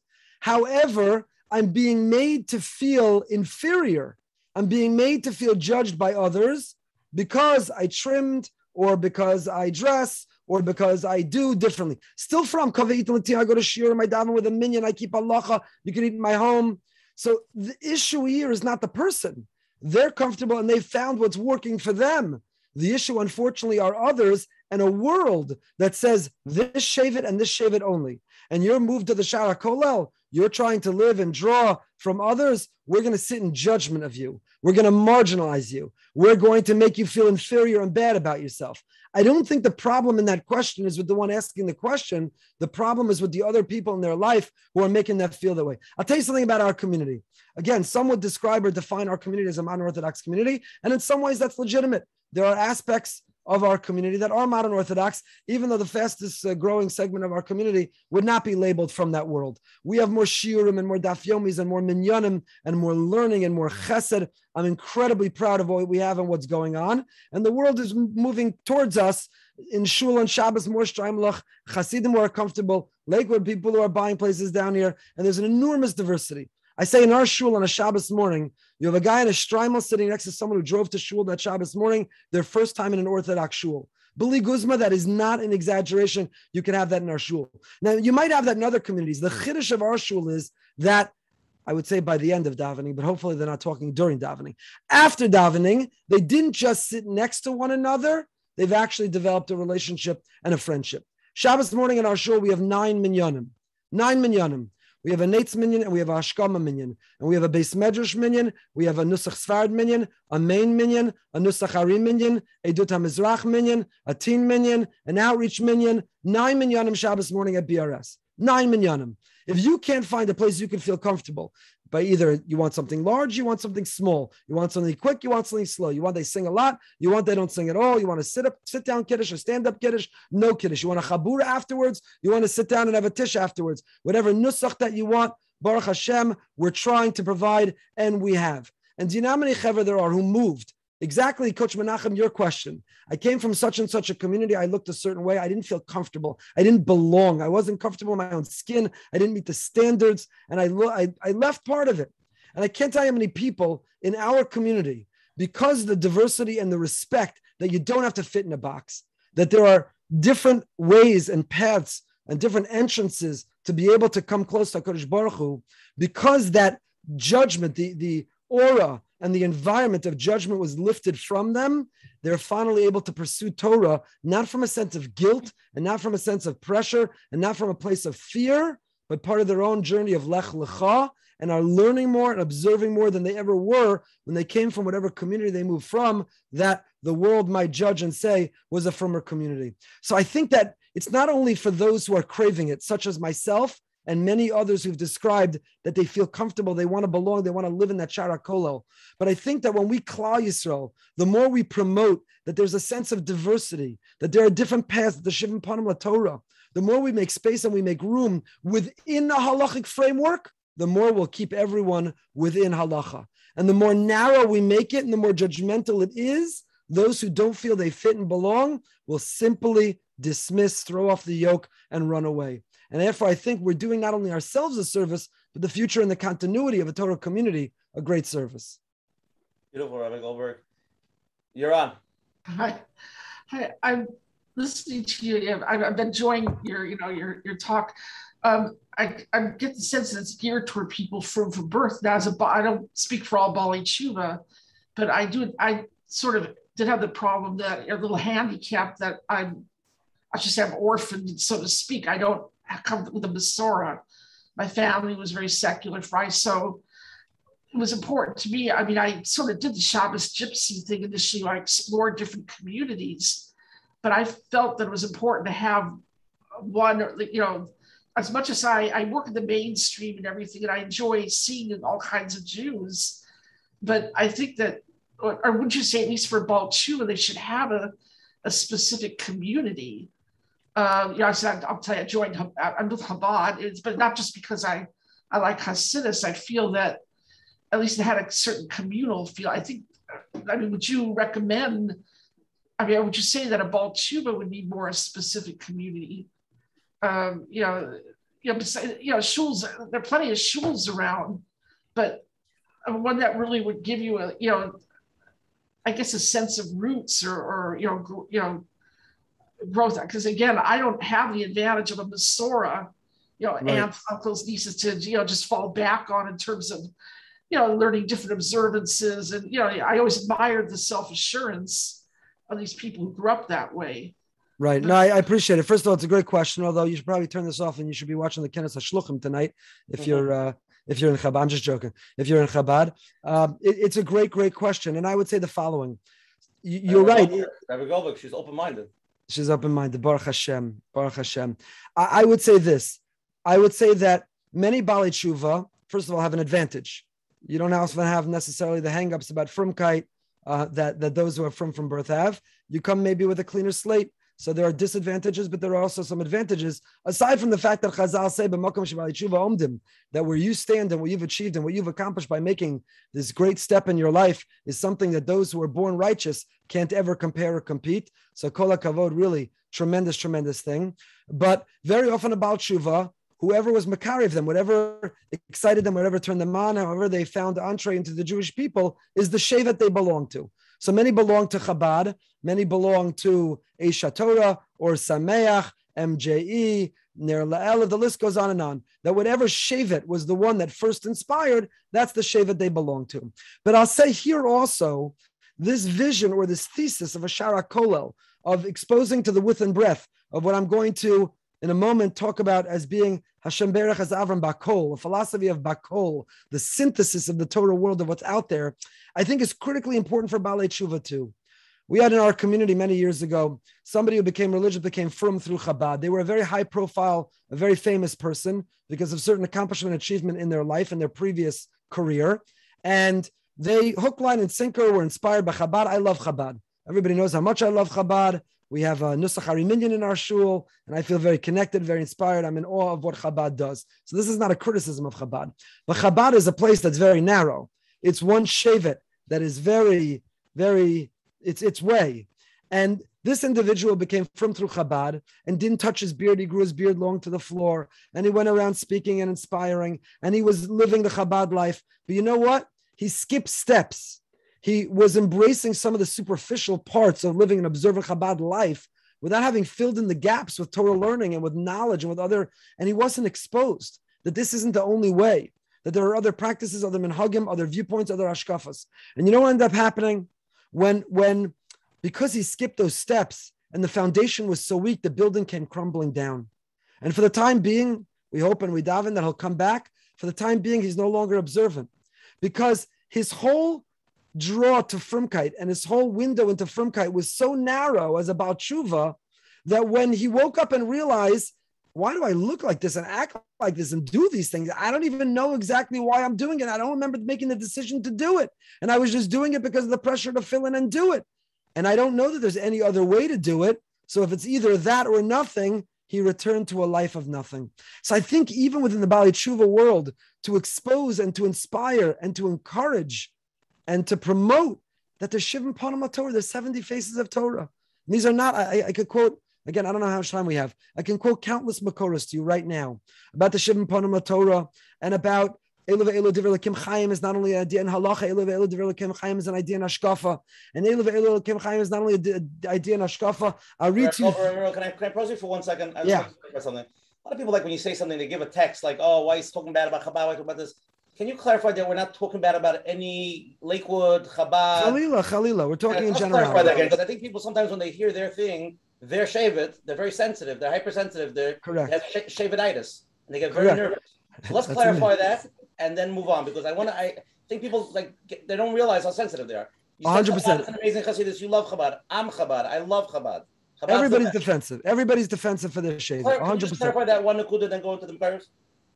However, I'm being made to feel inferior. I'm being made to feel judged by others because I trimmed or because I dress or because I do differently. Still frum Kavit I go to shiur, my daven with a minyan, I keep Allah, you can eat in my home. So the issue here is not the person. They're comfortable and they've found what's working for them. The issue, unfortunately, are others and a world that says this shevet and this shevet only. And you're moved to the Shara Kolel. You're trying to live and draw from others. We're going to sit in judgment of you. We're going to marginalize you. We're going to make you feel inferior and bad about yourself. I don't think the problem in that question is with the one asking the question. The problem is with the other people in their life who are making that feel that way. I'll tell you something about our community. Again, some would describe or define our community as a modern Orthodox community, and in some ways that's legitimate. There are aspects of our community that are modern Orthodox, even though the fastest uh, growing segment of our community would not be labeled from that world. We have more shiurim and more dafyomis and more minyanim and more learning and more chesed. I'm incredibly proud of what we have and what's going on. And the world is moving towards us in Shul and Shabbos, more Streimlach, Hasidim more comfortable, Lakewood people who are buying places down here, and there's an enormous diversity. I say in our shul on a Shabbos morning, you have a guy in a Streimel sitting next to someone who drove to shul that Shabbos morning, their first time in an Orthodox shul. Bili Guzma, that is not an exaggeration. You can have that in our shul. Now, you might have that in other communities. The chiddush of our shul is that I would say by the end of davening, but hopefully they're not talking during davening. After davening, they didn't just sit next to one another, they've actually developed a relationship and a friendship. Shabbos morning in our shul, we have nine minyanim. Nine minyanim. We have a Neitz minyan and we have a Hashkama minyan. And we have a Beis Medrash minyan, we have a Nusach Sfard minyan, a main minyan, a Nusach Harim minyan, a Dut HaMizrach minyan, a teen minyan, an outreach minyan, nine minyanim Shabbos morning at BRS. Nine minyanim. If you can't find a place you can feel comfortable, by either you want something large, you want something small, you want something quick, you want something slow, you want they sing a lot, you want they don't sing at all, you want to sit up, sit down kiddush or stand up kiddush, no kiddush. You want a chabura afterwards, you want to sit down and have a tish afterwards. Whatever nusach that you want, Baruch Hashem, we're trying to provide, and we have. And do you know how many chaver there are who moved Exactly, Coach Menachem, your question. I came from such and such a community. I looked a certain way. I didn't feel comfortable. I didn't belong. I wasn't comfortable in my own skin. I didn't meet the standards. And I, I, I left part of it. And I can't tell you how many people in our community, because the diversity and the respect that you don't have to fit in a box, that there are different ways and paths and different entrances to be able to come close to HaKadosh Baruch Hu, because that judgment, the, the aura, and the environment of judgment was lifted from them, they're finally able to pursue Torah, not from a sense of guilt and not from a sense of pressure and not from a place of fear, but part of their own journey of Lech Lecha and are learning more and observing more than they ever were when they came from whatever community they moved from that the world might judge and say was a firmer community. So I think that it's not only for those who are craving it, such as myself, and many others who've described that they feel comfortable, they want to belong, they want to live in that Shara Kolel. But I think that when we Klal Yisrael, the more we promote that there's a sense of diversity, that there are different paths, the Shivim Panim La Torah, the more we make space and we make room within the halachic framework, the more we'll keep everyone within halacha. And the more narrow we make it and the more judgmental it is, those who don't feel they fit and belong will simply dismiss, throw off the yoke, and run away. And therefore, I think we're doing not only ourselves a service, but the future and the continuity of a Torah community a great service. Beautiful, Rabbi Goldberg. You're on. Hi, hi. I'm listening to you. I've, I've been enjoying your, you know, your your talk. Um, I, I get the sense that it's geared toward people from from birth. Now, as a I don't speak for all Bali Tshuva, but I do. I sort of did have the problem that a little handicap that I'm. I just have orphaned, so to speak. I don't come with a Masora. My family was very secular, right? So it was important to me. I mean, I sort of did the Shabbos gypsy thing initially. I explored different communities, but I felt that it was important to have one, you know, as much as I, I work in the mainstream and everything, and I enjoy seeing all kinds of Jews, but I think that, or, would you say, at least for Baal Tshuva, they should have a, a specific community um, you know, I said, I'll tell you, I joined, I'm with Chabad, it's, but not just because I, I like Hasidus. I feel that at least it had a certain communal feel. I think, I mean, would you recommend, I mean, would you say that a Baal Tshuva would need more a specific community? Um, you know, you know, besides, you know, shuls, there are plenty of shuls around, but one that really would give you a, you know, I guess a sense of roots or, or you know, you know, growth because again i don't have the advantage of a Masora, you know right. aunts uncles nieces to you know just fall back on in terms of you know learning different observances and you know i always admired the self-assurance of these people who grew up that way Right. No, I, I, appreciate it. First of all, it's a great question. Although you should probably turn this off and you should be watching the Kinus Shluchim tonight if mm-hmm. you're uh, if you're in Chabad. I'm just joking. If you're in Chabad, um, it, it's a great, great question. And I would say the following: you, are right. Rabbi Goldberg, she's open-minded. She's open minded. Baruch Hashem. Baruch Hashem. I, I, would say this. I would say that many Bali Tshuva, first of all, have an advantage. You don't often have necessarily the hangups about frumkeit uh, that, that those who are from from birth have. You come maybe with a cleaner slate. So there are disadvantages, but there are also some advantages. Aside from the fact that Chazal say omdim, that where you stand and what you've achieved and what you've accomplished by making this great step in your life is something that those who are born righteous can't ever compare or compete. So kol kavod, really tremendous, tremendous thing. But very often about tshuva, whoever was Makariv them, whatever excited them, whatever turned them on, however they found entree into the Jewish people, is the Shevet they belong to. So many belong to Chabad, many belong to Aish HaTorah Ohr Somayach, MJE, Ner LeElef, the list goes on and on. That whatever Shevet was the one that first inspired, that's the Shevet they belong to. But I'll say here also, this vision or this thesis of a Shara Kolel, of exposing to the width and breadth of what I'm going to in a moment talk about as being Hashem Berach as Avram Bakol, a philosophy of Bakol, the synthesis of the Torah world of what's out there, I think is critically important for Balei Tshuva too. We had in our community many years ago somebody who became religious, became frum through Chabad. They were a very high profile, a very famous person because of certain accomplishment achievement in their life and their previous career. And they hook, line, and sinker were inspired by Chabad. I love Chabad. Everybody knows how much I love Chabad. We have a Nusach Minyan in our shul, and I feel very connected, very inspired. I'm in awe of what Chabad does. So this is not a criticism of Chabad, but Chabad is a place that's very narrow. It's one shevet that is very, very, it's its way. And this individual became frum through Chabad and didn't touch his beard. He grew his beard long to the floor, and he went around speaking and inspiring, and he was living the Chabad life. But you know what? He skipped steps he was embracing some of the superficial parts of living an observant Chabad life without having filled in the gaps with Torah learning and with knowledge and with other, and he wasn't exposed that this isn't the only way, that there are other practices, other minhagim, other viewpoints, other hashkafas. And you know what ended up happening? When, when, because he skipped those steps and the foundation was so weak, the building came crumbling down. And for the time being, we hope and we daven that he'll come back. For the time being, he's no longer observant because his whole draw to Frumkeit, and his whole window into Frumkeit was so narrow as about Tshuva that when he woke up and realized, why do I look like this and act like this and do these things? I don't even know exactly why I'm doing it. I don't remember making the decision to do it. And I was just doing it because of the pressure to fill in and do it. And I don't know that there's any other way to do it. So if it's either that or nothing, he returned to a life of nothing. So I think even within the Bali Tshuva world, to expose and to inspire and to encourage and to promote that there's Shivim Panim La Torah, there's 70 faces of Torah. And these are not, I, I could quote, again, I don't know how much time we have. I can quote countless Makoras to you right now about the Shivim Panim La Torah and about Elu ve'elu divrei lekim chayim is not only an idea in halacha. Elu ve'elu divrei lekim chayim is an idea in hashkafa, and Elu ve'elu lekim chayim is not only an idea in hashkafa. I'll read to you. Can I can I pause you for one second? I yeah. Something. A lot of people like when you say something, they give a text like, "Oh, why he's talking bad about Chabad? Why talking about this?" Can you clarify that we're not talking about about any Lakewood, Chabad? Khalila, Khalila. We're talking yeah, in general. Clarify that again, because I think people sometimes when they hear their thing, they're shavit, they're very sensitive, they're hypersensitive, they're correct. They have sh- shavititis, and they get very Correct. nervous. So let's clarify that and then move on because I want to. I think people like get, they don't realize how sensitive they are. Hundred percent. Amazing Hasidus. You love Chabad. I'm Chabad. I love Chabad. Chabad's Everybody's defensive. Everybody's defensive for their shave. One hundred percent. Clarify that one nakuda, then go into the Paris.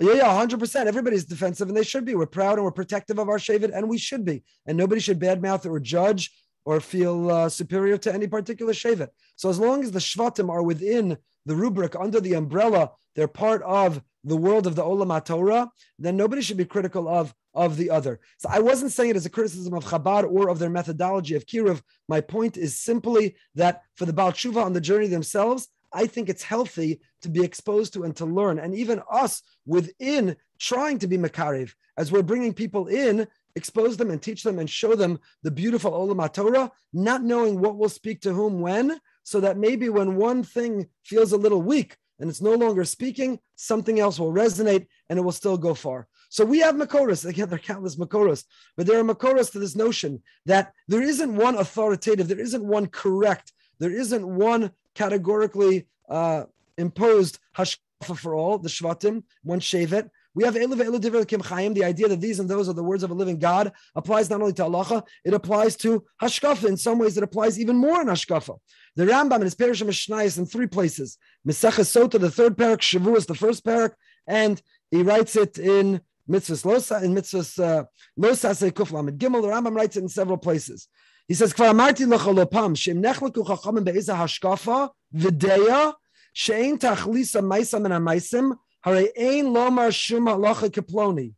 Yeah, yeah, hundred percent. Everybody's defensive, and they should be. We're proud and we're protective of our shavit, and we should be. And nobody should badmouth or judge or feel uh, superior to any particular shavit. So as long as the shvatim are within the rubric under the umbrella, they're part of the world of the Olam Torah, then nobody should be critical of of the other. So I wasn't saying it as a criticism of Chabad or of their methodology of Kiruv. My point is simply that for the Baal Tshuva on the journey themselves, I think it's healthy to be exposed to and to learn. And even us within trying to be Makariv, as we're bringing people in, expose them and teach them and show them the beautiful Olam Torah, not knowing what will speak to whom when, so that maybe when one thing feels a little weak and it's no longer speaking, something else will resonate and it will still go far. So we have Makoras, again, there are countless Makoras, but there are Makoras to this notion that there isn't one authoritative, there isn't one correct, there isn't one categorically uh, imposed hashkafa for all the shvatim, one shevet, We have Elu ve'elu divrei Kim Chaim. The idea that these and those are the words of a living God applies not only to halacha, it applies to hashkafa. In some ways, it applies even more in hashkafa. The Rambam in his Perish Mishnayis in three places. Mesechah Sota, the third parak, Shavuos, the first parak, and he writes it in mitzvahs losa in mitzvahs uh, losa say kuflam. Gimel. The Rambam writes it in several places. He says, "Kvar amarti lochalopam shem nechlaku chachamim be'eza hashkafa v'deya she'ein tachlisa ma'isa min ha'maisim harei ein lomar shum halacha keploni."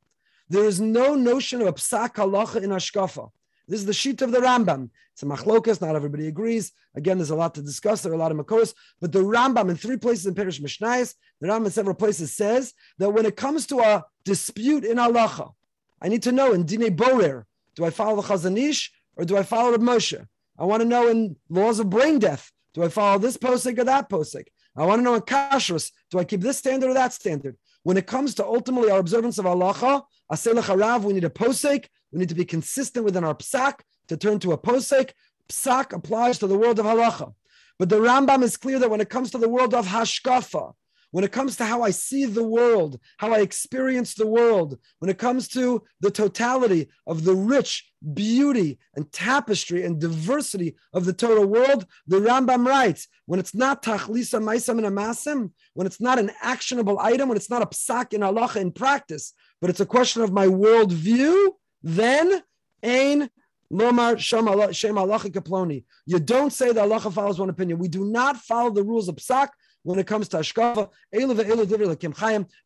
There is no notion of a psak halacha in hashkafa. This is the sheet of the Rambam. It's a machlokas. Not everybody agrees. Again, there's a lot to discuss. There are a lot of makos. But the Rambam in three places in Perish Mishnayis, the Rambam in several places says that when it comes to a dispute in halacha, I need to know in Dine Borer, do I follow the Chazon Ish or do I follow the Moshe? I want to know in laws of brain death, do I follow this posik or that posik? I want to know in kashrus, do I keep this standard or that standard? When it comes to ultimately our observance of halacha, harav, we need a posik. We need to be consistent within our psak to turn to a posek. Psak applies to the world of halacha. But the Rambam is clear that when it comes to the world of hashkafa, when it comes to how I see the world, how I experience the world, when it comes to the totality of the rich beauty and tapestry and diversity of the Torah world, the Rambam writes, when it's not tachlisa maisam and amasim, when it's not an actionable item, when it's not a psak in halacha in practice, but it's a question of my worldview, then ain lomar shem halacha kaploni. You don't say that halacha follows one opinion. We do not follow the rules of psak when it comes to Hashkafa,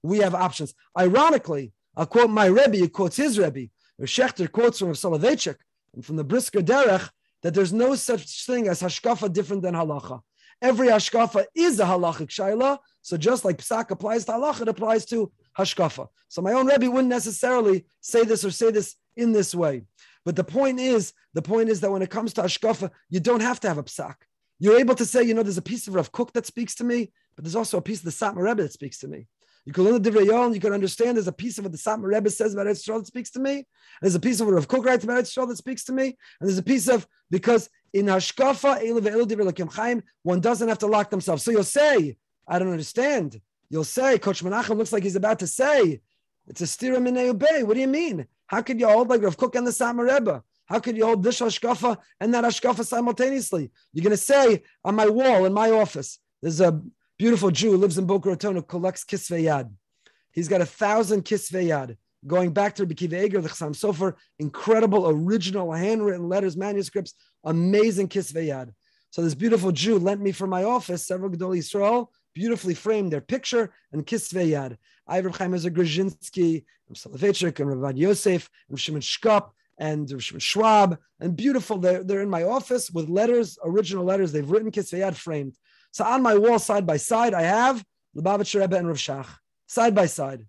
we have options. Ironically, I'll quote my Rebbe, he quotes his Rebbe. Schachter quotes from Soloveitchik and from the Brisker Derech that there's no such thing as Hashkafa different than Halacha. Every Hashkafa is a Halachic Shaila. So just like Psak applies to Halacha, it applies to Hashkafa. So my own Rebbe wouldn't necessarily say this or say this in this way. But the point is, the point is that when it comes to Hashkafa, you don't have to have a Psak. You're able to say, you know, there's a piece of Rav Kook that speaks to me, but there's also a piece of the Satmar Rebbe that speaks to me. You can learn the Divrei you can understand there's a piece of what the Satmar Rebbe says about Eretz that speaks to me. There's a piece of what Rav Kook writes about Eretz that speaks to me. And there's a piece of, because in Hashkafa, one doesn't have to lock themselves. So you'll say, I don't understand. You'll say, Coach Menachem looks like he's about to say, it's a stira minei. What do you mean? How could you hold like Rav Kook and the Satmar Rebbe? How could you hold this hashkafa and that hashkafa simultaneously? You're going to say on my wall in my office, there's a beautiful Jew who lives in Boca Raton who collects kisvei yad. He's got a thousand kisvei yad going back to Rabbi Eger, the Chassam Sofer, incredible original handwritten letters, manuscripts, amazing kisvei yad. So this beautiful Jew lent me for my office several Gedol Yisrael, beautifully framed their picture and kisvei yad. I have Reb Chaim Ozer Grodzinski, and Soloveitchik, and Rabbi Yosef, and Shimon Shkop, and Schwab, and beautiful. They're, they're in my office with letters, original letters they've written, Kisveyad framed. So on my wall, side by side, I have Lubavitcher Rebbe and Rav Shach, side by side,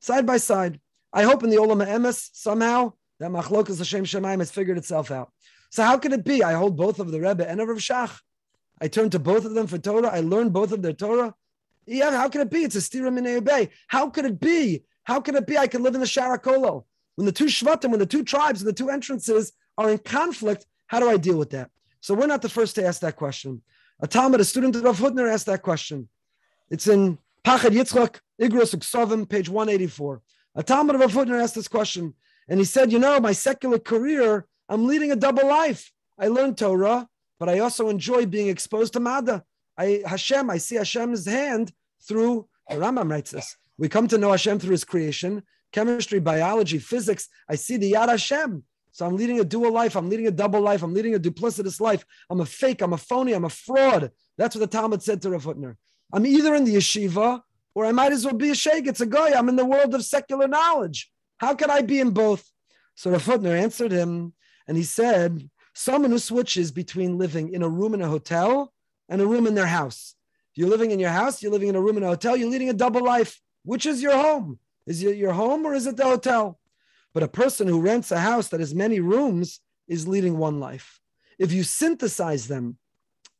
side by side. I hope in the Olam Emes somehow that Machlokas Hashem Shemaim has figured itself out. So how can it be? I hold both of the Rebbe and of Rav Shach. I turn to both of them for Torah. I learn both of their Torah. Yeah, how can it be? It's a stira minei. How could it be? How can it be? I can live in the Sharakolo. When the two Shvatim, when the two tribes and the two entrances are in conflict, how do I deal with that? So we're not the first to ask that question. A Talmud, a student of Rav Hutner, asked that question. It's in Pachad Yitzchak, Igros page 184. A Talmud of Rav Hutner asked this question, and he said, You know, my secular career, I'm leading a double life. I learned Torah, but I also enjoy being exposed to Mada. I Hashem, I see Hashem's hand through the Rambam writes this. We come to know Hashem through his creation, chemistry, biology, physics. I see the Yad Hashem. So I'm leading a dual life. I'm leading a double life. I'm leading a duplicitous life. I'm a fake. I'm a phony. I'm a fraud. That's what the Talmud said to Rav Hutner. I'm either in the yeshiva or I might as well be a sheikh. It's a guy. I'm in the world of secular knowledge. How can I be in both? So Rav Hutner answered him and he said, someone who switches between living in a room in a hotel and a room in their house. You're living in your house, you're living in a room in a hotel, you're leading a double life. Which is your home? Is it your home or is it the hotel? But a person who rents a house that has many rooms is leading one life. If you synthesize them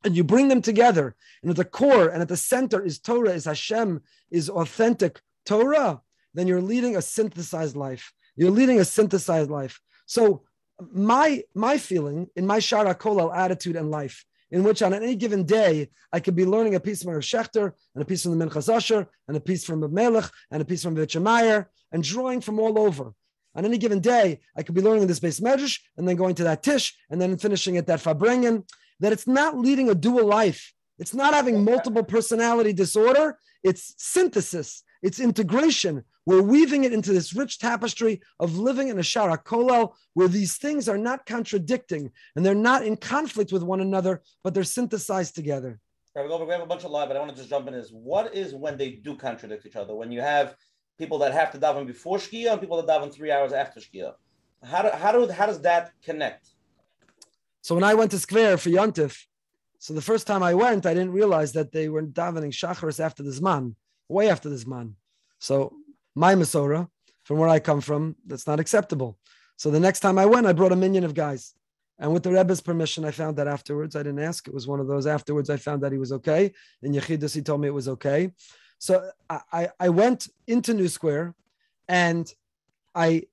and you bring them together, and at the core and at the center is Torah, is Hashem, is authentic Torah, then you're leading a synthesized life. You're leading a synthesized life. So my my feeling in my Shara Kolal attitude and life in which on any given day I could be learning a piece from Rav Schachter and a piece from the Minchas Asher and a piece from Meilech and a piece from Vichameyer and drawing from all over. On any given day, I could be learning this Beis Medrash and then going to that tish and then finishing at that farbrengen. That it's not leading a dual life. It's not having multiple personality disorder. It's synthesis. It's integration. We're weaving it into this rich tapestry of living in a Shara Kolel where these things are not contradicting and they're not in conflict with one another, but they're synthesized together. Right, we have a bunch of live, but I want to just jump in. Is what is when they do contradict each other? When you have people that have to daven before Shkia and people that daven three hours after Shkia. How do, how do how does that connect? So when I went to Square for Yontif, so the first time I went, I didn't realize that they were davening Shacharis after the Zman, way after the Zman. So my Masora, from where I come from, that's not acceptable. So the next time I went, I brought a minyan of guys. And with the Rebbe's permission, I found that afterwards. I didn't ask. It was one of those afterwards. I found that he was okay. In Yechidus, he told me it was okay. So I, I went into New Square and I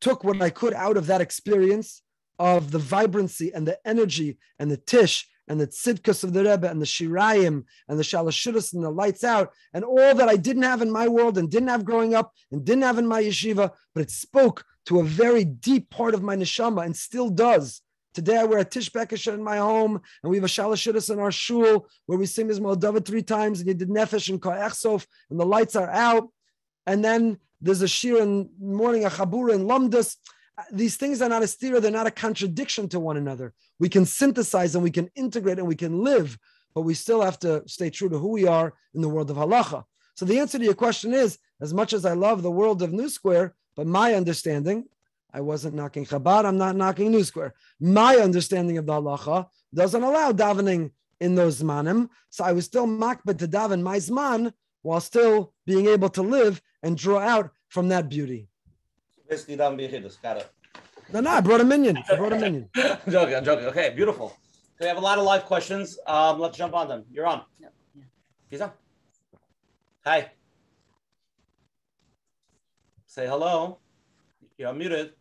took what I could out of that experience of the vibrancy and the energy and the tish and the tzidkus of the Rebbe and the shirayim and the shalashudus and the lights out and all that I didn't have in my world and didn't have growing up and didn't have in my yeshiva, but it spoke to a very deep part of my neshama and still does. Today I wear a tish in my home, and we have a shalashidus in our shul where we sing this Moldova three times, and you did nefesh and ka'echsof, and the lights are out. And then there's a shir in morning, a chabura in lumdus. These things are not a stira, they're not a contradiction to one another. We can synthesize and we can integrate and we can live, but we still have to stay true to who we are in the world of halacha. So the answer to your question is, as much as I love the world of New Square, but my understanding, I wasn't knocking Chabad. I'm not knocking New Square. My understanding of the halacha doesn't allow davening in those zmanim. So I was still makbet to daven my zman while still being able to live and draw out from that beauty. Basically, daven b'yichidus. Got it. No, no, I brought a minyan. I brought a minyan. I'm joking. I'm joking. Okay, beautiful. So we have a lot of live questions. Um, let's jump on them. You're on. Yeah. He's on. Hi. Say hello. You're muted.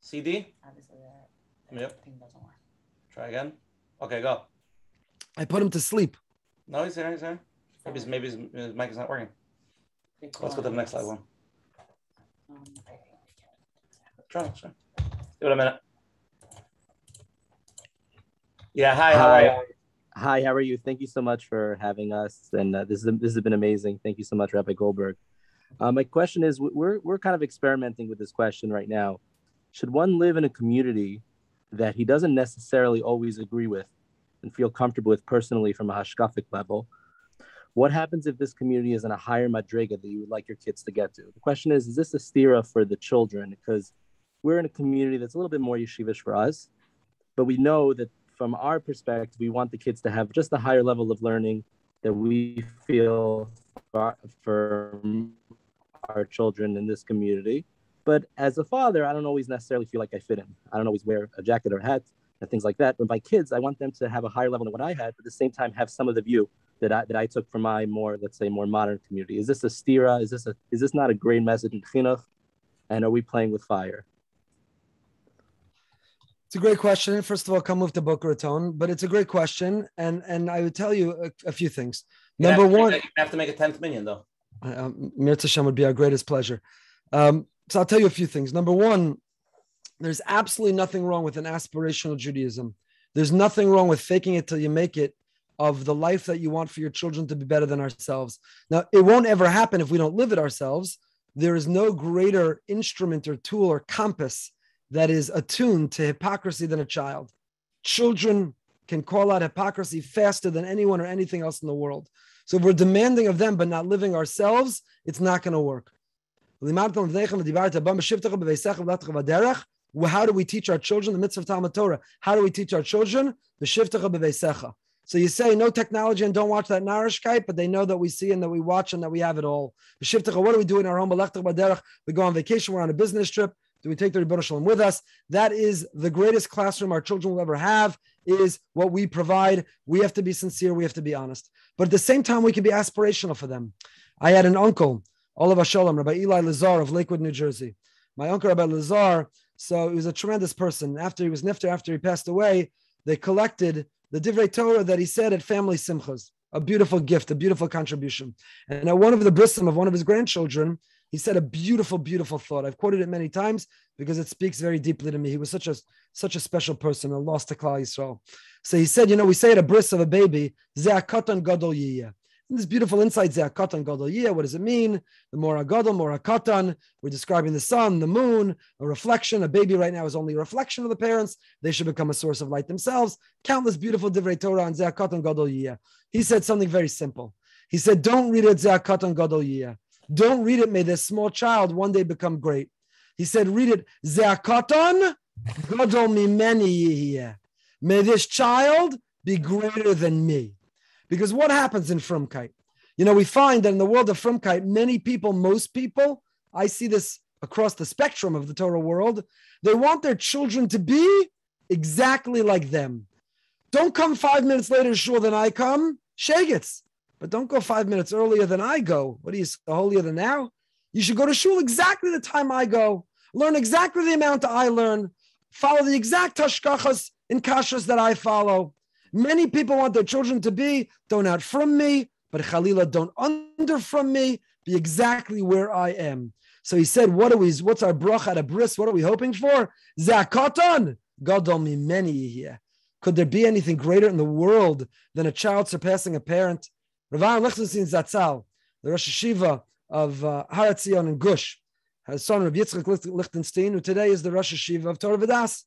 CD? Obviously, that yep. thing doesn't work. Try again. Okay, go. I put him to sleep. No, he's here. He's here. Maybe his, maybe his, his mic is not working. Let's go to the next slide one. Try. Give it a minute. Yeah, hi, how hi. Hi, how are you? Thank you so much for having us. And uh, this, is, this has been amazing. Thank you so much, Rabbi Goldberg. Uh, my question is we're, we're kind of experimenting with this question right now should one live in a community that he doesn't necessarily always agree with and feel comfortable with personally from a hashkafic level? What happens if this community is in a higher madriga that you would like your kids to get to? The question is, is this a stira for the children? Because we're in a community that's a little bit more yeshivish for us, but we know that from our perspective, we want the kids to have just a higher level of learning that we feel for, for our children in this community. But as a father, I don't always necessarily feel like I fit in. I don't always wear a jacket or a hat and things like that. But my kids, I want them to have a higher level than what I had, but at the same time have some of the view that I, that I took from my more, let's say, more modern community. Is this a stira? Is this a is this not a great message in chinuch? And are we playing with fire? It's a great question. First of all, come with the Boca Raton, but it's a great question, and and I would tell you a, a few things. Number you one, you have to make a tenth minyan though. Um, Mir would be our greatest pleasure. Um, so I'll tell you a few things. Number one, there's absolutely nothing wrong with an aspirational Judaism. There's nothing wrong with faking it till you make it of the life that you want for your children to be better than ourselves. Now, it won't ever happen if we don't live it ourselves. There is no greater instrument or tool or compass that is attuned to hypocrisy than a child. Children can call out hypocrisy faster than anyone or anything else in the world. So if we're demanding of them but not living ourselves, it's not going to work. How do we teach our children the mitzvah of Talmud Torah? How do we teach our children? So you say no technology and don't watch that Narishkeit, but they know that we see and that we watch and that we have it all. What do we do in our home? We go on vacation, we're on a business trip. Do we take the Rebbe Shalom with us? That is the greatest classroom our children will ever have, is what we provide. We have to be sincere, we have to be honest. But at the same time, we can be aspirational for them. I had an uncle Olav Shalom, Rabbi Eli Lazar of Lakewood, New Jersey. My uncle, Rabbi Lazar, so he was a tremendous person. After he was nifter, after he passed away, they collected the Divrei Torah that he said at family simchas. A beautiful gift, a beautiful contribution. And at one of the brisim of one of his grandchildren, he said a beautiful, beautiful thought. I've quoted it many times because it speaks very deeply to me. He was such a such a special person, a lost to Klal Yisrael. So he said, you know, we say at a bris of a baby, Ze'akatan gadol This beautiful insight, Ze'akatan gadol yiyah. What does it mean? The more agadol, more akatan. We're describing the sun, the moon, a reflection. A baby right now is only a reflection of the parents. They should become a source of light themselves. Countless beautiful divrei Torah on Ze'akatan gadol yiyah. He said something very simple. He said, don't read it Ze'akatan gadol yiyah. Don't read it, may this small child one day become great. He said, read it, Ze'akaton gadol mimeni May this child be greater than me. Because what happens in Frumkeit? You know, we find that in the world of Frumkeit, many people, most people, I see this across the spectrum of the Torah world, they want their children to be exactly like them. Don't come five minutes later to shul than I come, shagets. But don't go five minutes earlier than I go. What are you, holier than now? You should go to shul exactly the time I go, learn exactly the amount I learn, follow the exact tashkachas in kashas that I follow. Many people want their children to be, don't out from me, but Khalila, don't under from me, be exactly where I am. So he said, What are we, what's our brach at a bris? What are we hoping for? Zakatan, Gadol many here. Could there be anything greater in the world than a child surpassing a parent? Rav Lichtenstein Zatzal, the Rosh Hashiva of uh, Har Etzion and Gush, his son of Yitzchak Lichtenstein, who today is the Rosh Hashiva of Torah Vodaas.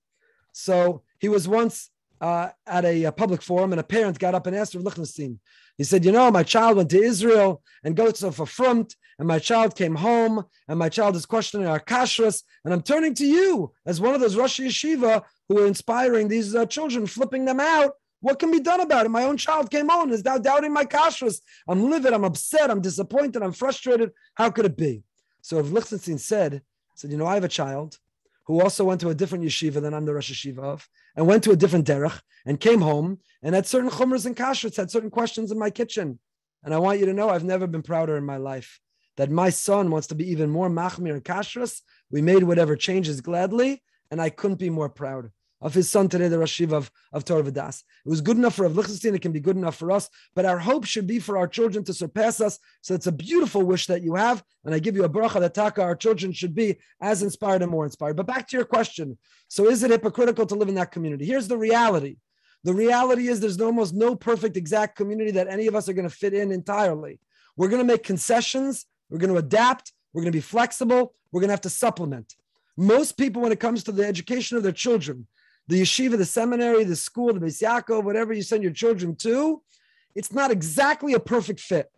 So he was once uh, at a, a, public forum, and a parent got up and asked Rav Lichtenstein. He said, "You know, my child went to Israel and got to for front, and my child came home, and my child is questioning our kashrus, and I'm turning to you as one of those Rosh Yeshiva who are inspiring these uh, children, flipping them out what can be done about it? My own child came on, is now doubting my kashrus. I'm livid, I'm upset, I'm disappointed, I'm frustrated. How could it be? So if Lichtenstein said, said, you know, I have a child who also went to a different yeshiva than I'm the Rosh Yeshiva of, and went to a different derech, and came home and had certain chumras and kashrus, had certain questions in my kitchen. And I want you to know I've never been prouder in my life that my son wants to be even more machmir and kashrus. We made whatever changes gladly, and I couldn't be more proud of his son today, the Rashiv of, of Torah Vodaas. It was good enough for Rav Lichtenstein, it can be good enough for us, but our hope should be for our children to surpass us. So it's a beautiful wish that you have, and I give you a bracha that taka, our children should be as inspired and more inspired. But back to your question. So is it hypocritical to live in that community? Here's the reality. The reality is there's almost no perfect exact community that any of us are going to fit in entirely. We're going to make concessions, we're going to adapt, we're going to be flexible, we're going to have to supplement. Most people, when it comes to the education of their children, the yeshiva, the seminary, the school, the Beis Yaakov, whatever you send your children to, it's not exactly a perfect fit.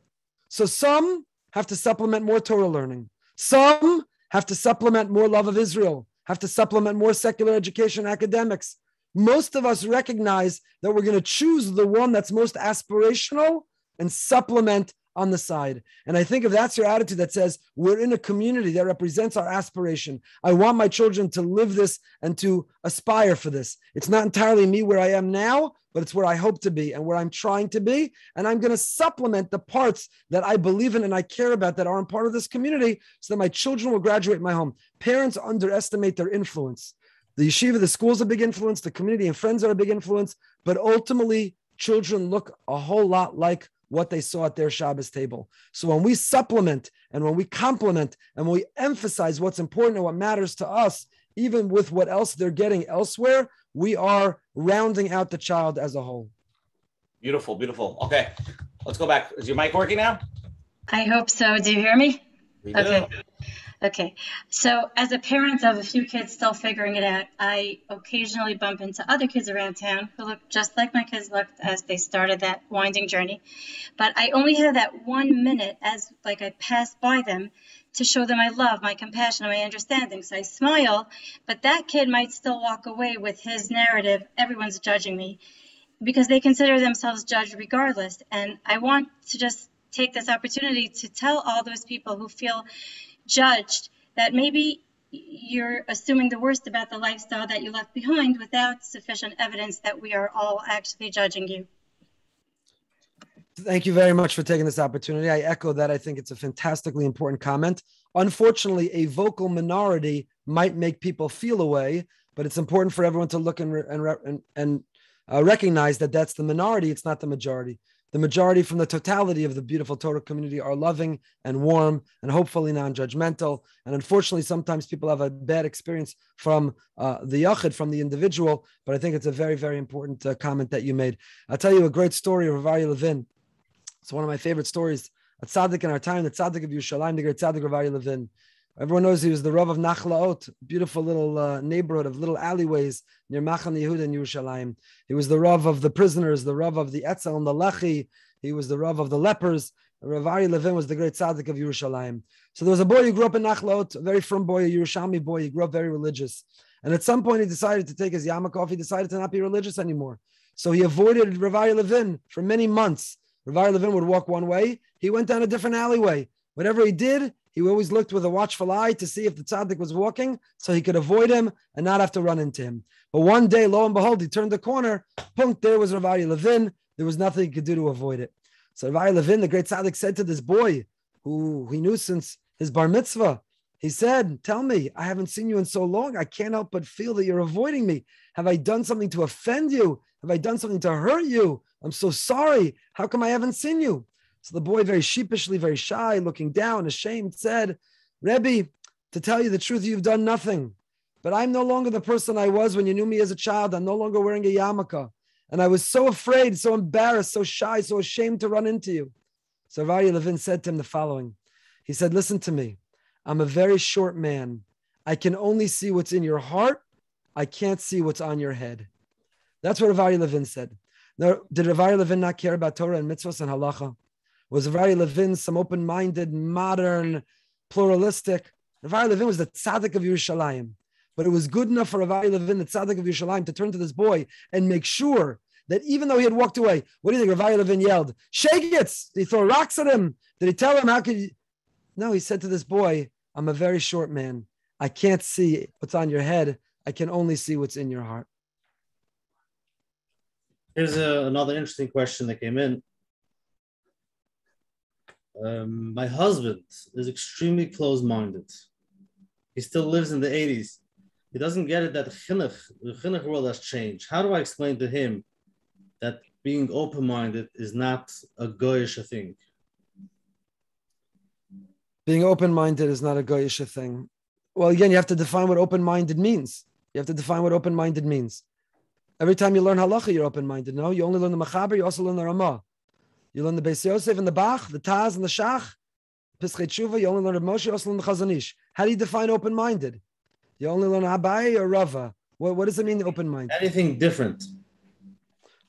So some have to supplement more Torah learning. Some have to supplement more love of Israel, have to supplement more secular education academics. Most of us recognize that we're going to choose the one that's most aspirational and supplement on the side. And I think if that's your attitude that says we're in a community that represents our aspiration, I want my children to live this and to aspire for this. It's not entirely me where I am now, but it's where I hope to be and where I'm trying to be. And I'm going to supplement the parts that I believe in and I care about that aren't part of this community so that my children will graduate my home. Parents underestimate their influence. The yeshiva, the school is a big influence, the community and friends are a big influence, but ultimately, children look a whole lot like what they saw at their Shabbos table. So when we supplement and when we complement and when we emphasize what's important and what matters to us, even with what else they're getting elsewhere, we are rounding out the child as a whole. Beautiful, beautiful. Okay, let's go back. Is your mic working now? I hope so. Do you hear me? We okay. do. Okay, so as a parent of a few kids still figuring it out, I occasionally bump into other kids around town who look just like my kids looked as they started that winding journey. But I only have that one minute as like I pass by them to show them I love, my compassion, my understanding. So I smile, but that kid might still walk away with his narrative, everyone's judging me, because they consider themselves judged regardless. And I want to just take this opportunity to tell all those people who feel judged that maybe you're assuming the worst about the lifestyle that you left behind without sufficient evidence that we are all actually judging you. Thank you very much for taking this opportunity. I echo that. I think it's a fantastically important comment. Unfortunately, a vocal minority might make people feel away, but it's important for everyone to look and and and, and uh, recognize that that's the minority, it's not the majority. The majority from the totality of the beautiful Torah community are loving and warm and hopefully non judgmental. And unfortunately, sometimes people have a bad experience from uh, the yachid, from the individual. But I think it's a very, very important uh, comment that you made. I'll tell you a great story of Rav Levin. It's one of my favorite stories. A tzaddik in our time, the tzaddik of Yerushalayim, the great tzaddik of Rav Levin. Everyone knows he was the Rav of Nachlaot, beautiful little uh, neighborhood of little alleyways near Machane Yehuda in Yerushalayim. He was the Rav of the prisoners, the Rav of the Etzel and the Lechi. He was the Rav of the lepers. Rav Aryeh Levin was the great tzaddik of Yerushalayim. So there was a boy who grew up in Nachlaot, a very frum boy, a Yerushalmi boy. He grew up very religious. And at some point, he decided to take his yarmulke off. He decided to not be religious anymore. So he avoided Rav Aryeh Levin for many months. Rav Aryeh Levin would walk one way. He went down a different alleyway. Whatever he did, he always looked with a watchful eye to see if the tzaddik was walking so he could avoid him and not have to run into him. But one day, lo and behold, he turned the corner. Punk, there was Rav Aryeh Levin. There was nothing he could do to avoid it. So Rav Aryeh Levin, the great tzaddik, said to this boy who he knew since his bar mitzvah, he said, Tell me, I haven't seen you in so long. I can't help but feel that you're avoiding me. Have I done something to offend you? Have I done something to hurt you? I'm so sorry. How come I haven't seen you? So the boy, very sheepishly, very shy, looking down, ashamed, said, Rebbe, to tell you the truth, you've done nothing. But I'm no longer the person I was when you knew me as a child. I'm no longer wearing a yarmulke. And I was so afraid, so embarrassed, so shy, so ashamed to run into you. So Rav Aryeh Levin said to him the following. He said, Listen to me. I'm a very short man. I can only see what's in your heart. I can't see what's on your head. That's what Rav Aryeh Levin said. Now, did Rav Aryeh Levin not care about Torah and mitzvahs and halacha? Was Rav Aryeh Levin some open-minded, modern, pluralistic? Rav Aryeh Levin was the tzaddik of Yerushalayim. But it was good enough for Rav Aryeh Levin, the tzaddik of Yerushalayim, to turn to this boy and make sure that even though he had walked away, what do you think Rav Aryeh Levin yelled? Shegitz! Did he throw rocks at him? Did he tell him how could you? No, he said to this boy, I'm a very short man. I can't see what's on your head. I can only see what's in your heart. Here's a, another interesting question that came in. Um, my husband is extremely close-minded. He still lives in the 80s. He doesn't get it that chinuch, the chinuch world has changed. How do I explain to him that being open-minded is not a goyish thing? Being open-minded is not a goyish thing. Well, again, you have to define what open-minded means. You have to define what open-minded means. Every time you learn halacha, you're open-minded. No, you only learn the machaber, you also learn the ramah. You learn the Beis Yosef and the Bach, the Taz and the Shach. Pischei Tshuva, you only learn the Moshe, you also learn the Chazon Ish. How do you define open-minded? You only learn Abai or Rava. What, what does it mean, open-minded? Anything different.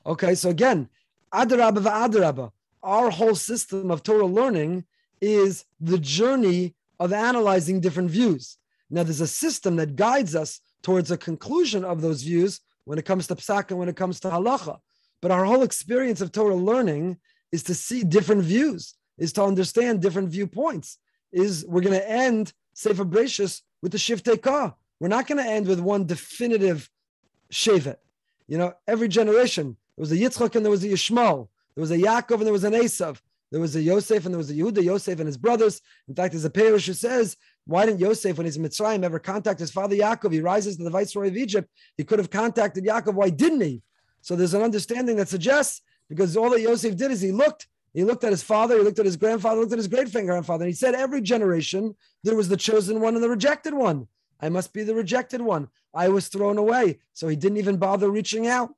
Okay, so again, Adarabba v'Adarabba. Our whole system of Torah learning is the journey of analyzing different views. Now, there's a system that guides us towards a conclusion of those views when it comes to psak and when it comes to halacha. But our whole experience of Torah learning is to see different views, is to understand different viewpoints. Is we're going to end Sefer Bereshis with the Shiftei Ka. We're not going to end with one definitive Shevet. You know, every generation, there was a Yitzchak and there was a Yishmael. There was a Yaakov and there was an Esav. There was a Yosef and there was a Yehuda, Yosef and his brothers. In fact, there's a parish who says, why didn't Yosef, when he's in Mitzrayim, ever contact his father Yaakov? He rises to the viceroy of Egypt. He could have contacted Yaakov. Why didn't he? So there's an understanding that suggests because all that Yosef did is he looked, he looked at his father, he looked at his grandfather, looked at his great grandfather, and he said, every generation there was the chosen one and the rejected one. I must be the rejected one. I was thrown away. So he didn't even bother reaching out.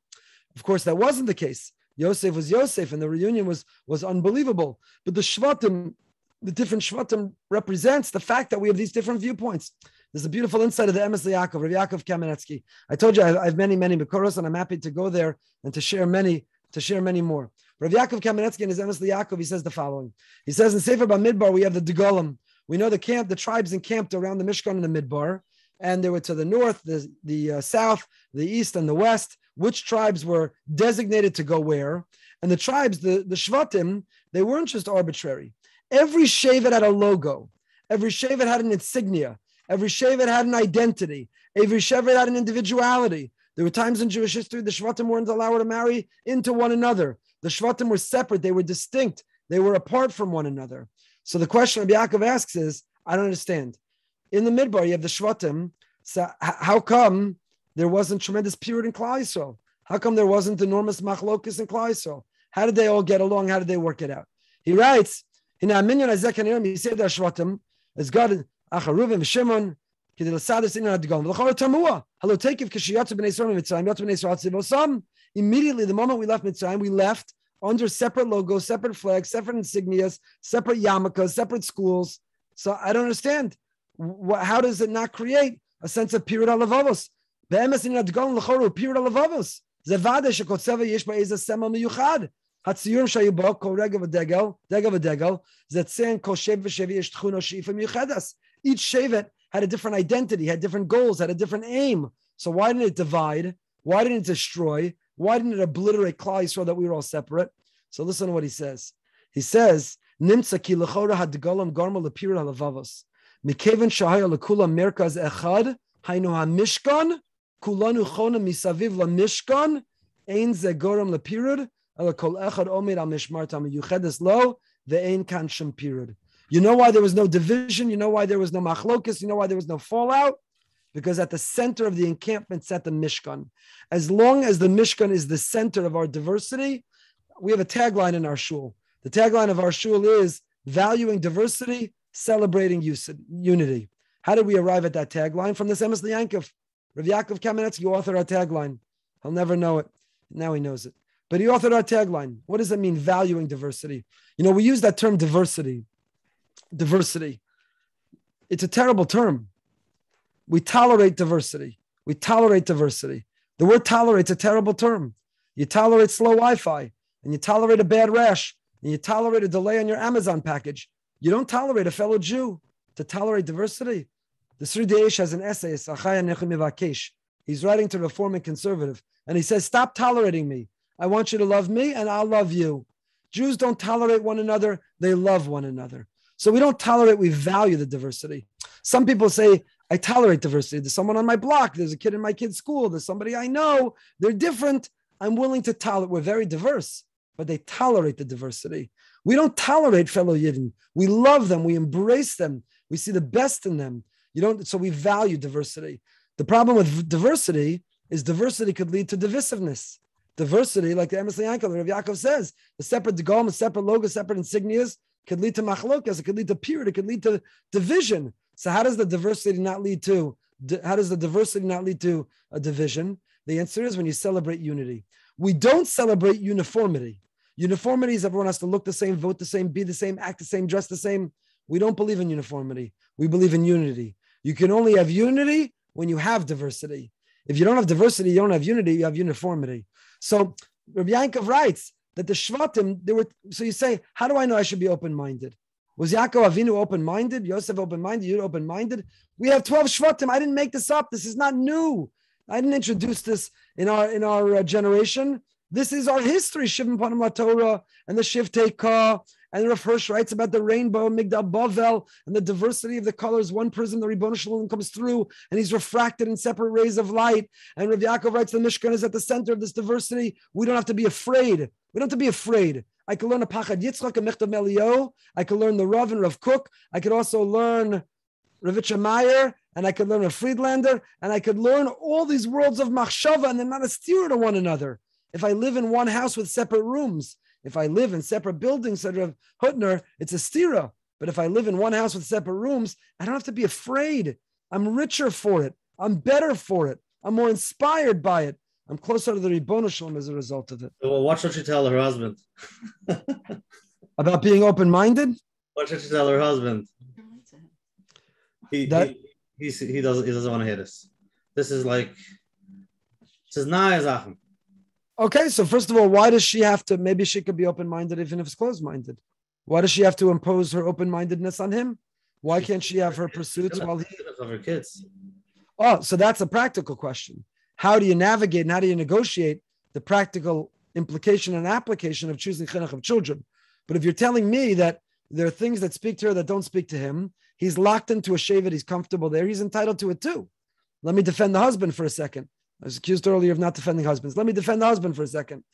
Of course, that wasn't the case. Yosef was Yosef, and the reunion was, was unbelievable. But the Shvatim, the different Shvatim represents the fact that we have these different viewpoints. There's a beautiful insight of the Emes Yaakov, Rav Yaakov Kamenetsky. I told you I, I have many, many Bikoros, and I'm happy to go there and to share many to share many more. Rav Yaakov Kamenetsky in his Emes Yaakov, he says the following. He says in Sefer Bamidbar, we have the Degolim. We know the camp, the tribes encamped around the Mishkan in the Midbar, and they were to the north, the, the uh, south, the east, and the west. Which tribes were designated to go where? And the tribes, the, the Shvatim, they weren't just arbitrary. Every Shevet had a logo. Every Shevet had an insignia. Every Shevet had an identity. Every Shevet had an individuality. There were times in Jewish history the Shvatim weren't allowed to marry into one another. The Shvatim were separate, they were distinct, they were apart from one another. So the question of Yaakov asks is, I don't understand. In the Midbar, you have the Shvatim. So how come there wasn't tremendous purity in Klal Yisrael? How come there wasn't enormous machlokas in Klal Yisrael? How did they all get along? How did they work it out? He writes, in Azekanim, he said, Ashwatim, as God, Acharuvim, Shimon, Immediately, the moment we left Mitzrayim, we left under separate logos, separate flags, separate insignias, separate yarmulkes, separate schools. So I don't understand. How does it not create a sense of period alavavos? Be'emes in adgon l'choru period alavavos. Zevade shekotzeva yesh ba'eza sema miyuchad. הציורים שהיו בו, כל רגע ודגל, דגל ודגל, זה ציין כל שבט ושבט יש תכונו שאיפה מיוחדס. Each shevet had a different identity, had different goals, had a different aim. So why didn't it divide? Why didn't it destroy? Why didn't it obliterate Klal Yisrael that we were all separate? So listen to what he says. He says, "Nimtza ki lechora hadgalam garma lepira halavavos mikeven shahaya lekula merkaz echad hainu hamishkan kulanu chona misaviv lamishkan ein ze goram lepirud ala kol echad omer al mishmartam yuchedes lo ve'ein kan shem pirud." You know why there was no division? You know why there was no machlokus? You know why there was no fallout? Because at the center of the encampment sat the Mishkan. As long as the Mishkan is the center of our diversity, we have a tagline in our shul. The tagline of our shul is valuing diversity, celebrating unity. How did we arrive at that tagline? From the Semes Yankov. Rav Yaakov Kamenetsky authored our tagline. He'll never know it. Now he knows it. But he authored our tagline. What does it mean, valuing diversity? You know, we use that term diversity diversity. It's a terrible term. We tolerate diversity. We tolerate diversity. The word tolerate is a terrible term. You tolerate slow Wi Fi and you tolerate a bad rash and you tolerate a delay on your Amazon package. You don't tolerate a fellow Jew to tolerate diversity. The Sridei Eish has an essay, He's writing to Reform and Conservative, and he says, Stop tolerating me. I want you to love me, and I'll love you. Jews don't tolerate one another, they love one another. So we don't tolerate, we value the diversity. Some people say, I tolerate diversity. There's someone on my block, there's a kid in my kid's school, there's somebody I know, they're different. I'm willing to tolerate. We're very diverse, but they tolerate the diversity. We don't tolerate fellow Yidden. We love them, we embrace them, we see the best in them. You don't, so we value diversity. The problem with diversity is diversity could lead to divisiveness. Diversity, like the Emes L'Yaakov, Rav Yaakov says, the separate degom, separate logo, separate insignias, could lead to machlokas, it could lead to period, it could lead to division. So how does the diversity not lead to how does the diversity not lead to a division? The answer is when you celebrate unity. We don't celebrate uniformity. Uniformity is everyone has to look the same, vote the same, be the same, act the same, dress the same. We don't believe in uniformity. We believe in unity. You can only have unity when you have diversity. If you don't have diversity, you don't have unity, you have uniformity. So Rabbi Yankov writes, that the Shvatim, they were, so you say, how do I know I should be open-minded? Was Yaakov Avinu open-minded? Yosef open-minded? You open-minded? We have 12 Shvatim. I didn't make this up. This is not new. I didn't introduce this in our in our uh, generation. This is our history, Shivim Panim Torah and the Shiv Ka and Rav Hirsch writes about the rainbow, Migdal Bavel, and the diversity of the colors. One prism, the Ribbon Shalom comes through, and he's refracted in separate rays of light. And Rav Yaakov writes, the Mishkan is at the center of this diversity. We don't have to be afraid. We don't have to be afraid. I could learn a Pachad Yitzchak, a Michtav MeEliyahu. I could learn the Rav and Rav Kook. I could also learn Ravitcha Meyer, and I could learn a Friedlander, and I could learn all these worlds of Machshava, and they're not a steer to one another. If I live in one house with separate rooms, if I live in separate buildings, said Rav Hutner, it's a stira. But if I live in one house with separate rooms, I don't have to be afraid. I'm richer for it. I'm better for it. I'm more inspired by it. I'm closer to the Ribbon Shalom as a result of it. Well, what should she tell her husband? About being open-minded? What should she tell her husband? He, that, he, he, he doesn't he doesn't want to hear this. This is like this is Sachen. Okay, so first of all, why does she have to? Maybe she could be open minded even if it's closed minded. Why does she have to impose her open mindedness on him? Why can't she have her pursuits while he of her kids? Oh, so that's a practical question. How do you navigate and how do you negotiate the practical implication and application of choosing chinuch of children? But if you're telling me that there are things that speak to her that don't speak to him, he's locked into a shevet, he's comfortable there, he's entitled to it too. Let me defend the husband for a second. I was accused earlier of not defending husbands. Let me defend the husband for a second.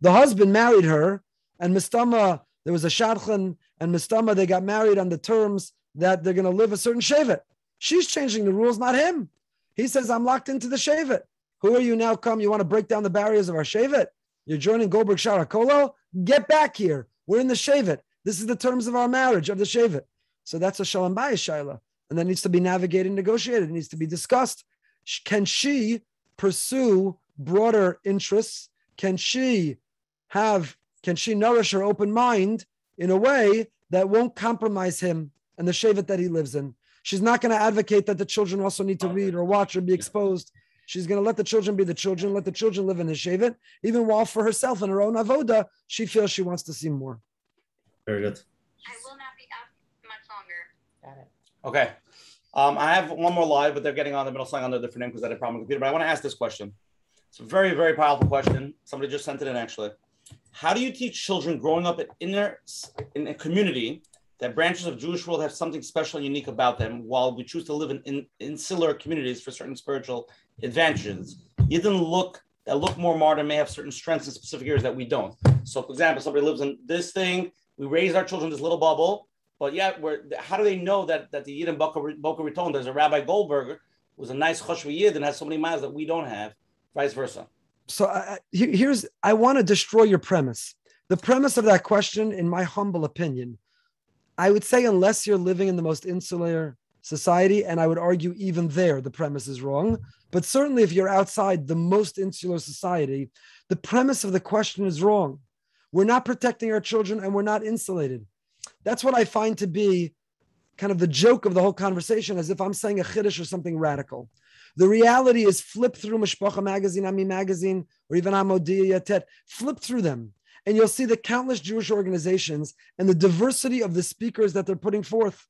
The husband married her, and Mistama, there was a shadchan, and Mistama, they got married on the terms that they're going to live a certain shevet. She's changing the rules, not him. He says, I'm locked into the shevet. Who are you now come? You want to break down the barriers of our Shevet? You're joining Goldberg Shara Kolo? Get back here. We're in the Shevet. This is the terms of our marriage of the Shevet. So that's a Shalom Bayis Shaila. And that needs to be navigated, negotiated, it needs to be discussed. Can she pursue broader interests? Can she have, can she nourish her open mind in a way that won't compromise him and the Shevet that he lives in? She's not going to advocate that the children also need to read or watch or be exposed. She's going to let the children be the children, let the children live in the Shevet, even while for herself and her own avoda, she feels she wants to see more. Very good. I will not be up much longer. Got it. Okay. Um, I have one more live, but they're getting on the middle slang under a different name because I had a problem with the computer. But I want to ask this question. It's a very, very powerful question. Somebody just sent it in actually. How do you teach children growing up in their in a community that branches of Jewish world have something special and unique about them, while we choose to live in, in insular communities for certain spiritual advantages? You didn't look that look more modern may have certain strengths in specific areas that we don't. So, for example, somebody lives in this thing. We raise our children in this little bubble, but yet, we're, how do they know that that the Yid in Boca, Boca Raton, there's a Rabbi Goldberger, who's a nice Choshva Yid and has so many miles that we don't have, vice versa? So here's I want to destroy your premise. The premise of that question, in my humble opinion, I would say unless you're living in the most insular society, and I would argue even there the premise is wrong. But certainly, if you're outside the most insular society, the premise of the question is wrong. We're not protecting our children and we're not insulated. That's what I find to be kind of the joke of the whole conversation, as if I'm saying a chiddush or something radical. The reality is flip through Mishpacha magazine, Ami magazine, or even Hamodia Yated, flip through them, and you'll see the countless Jewish organizations and the diversity of the speakers that they're putting forth.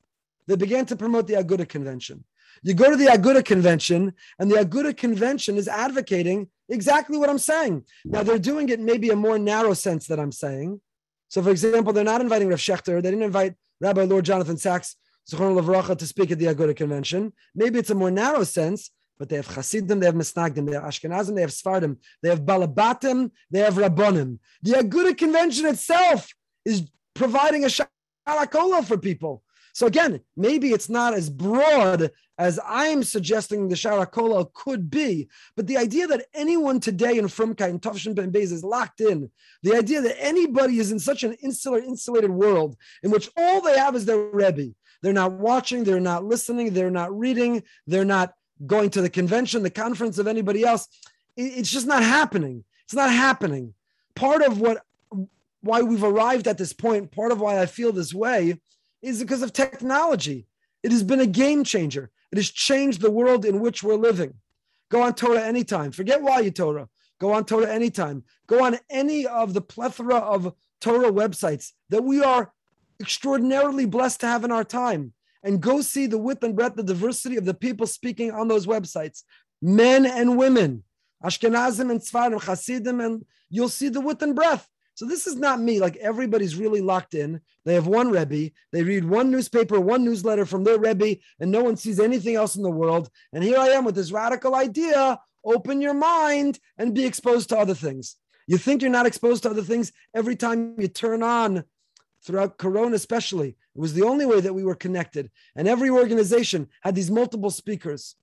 They began to promote the Aguda Convention. You go to the Aguda Convention, and the Aguda Convention is advocating exactly what I'm saying. Now, they're doing it maybe a more narrow sense that I'm saying. So, for example, they're not inviting Rav Schachter. They didn't invite Rabbi Lord Jonathan Sachs, Zichron Lavracha, to speak at the Aguda Convention. Maybe it's a more narrow sense, but they have Hasidim, they have Misnagdim, they have Ashkenazim, they have Sfardim, they have Balabatim, they have Rabbonim. The Aguda Convention itself is providing a shalakola for people. So again, maybe it's not as broad as I'm suggesting the Sharakola could be, but the idea that anyone today in Frumkeit and Tavshin Ben Bez is locked in, the idea that anybody is in such an insular, insulated world in which all they have is their Rebbe. They're not watching, they're not listening, they're not reading, they're not going to the convention, the conference of anybody else. It's just not happening. It's not happening. Part of what why we've arrived at this point, part of why I feel this way is because of technology. It has been a game changer. It has changed the world in which we're living. Go on TorahAnytime. Forget YUTorah. Go on TorahAnytime. Go on any of the plethora of Torah websites that we are extraordinarily blessed to have in our time and go see the width and breadth, the diversity of the people speaking on those websites, men and women, Ashkenazim and Tzfarim, Hasidim, and you'll see the width and breadth. So this is not me. Like everybody's really locked in. They have one Rebbe. They read one newspaper, one newsletter from their Rebbe, and no one sees anything else in the world. And here I am with this radical idea. Open your mind and be exposed to other things. You think you're not exposed to other things every time you turn on throughout Corona, especially. It was the only way that we were connected. And every organization had these multiple speakers.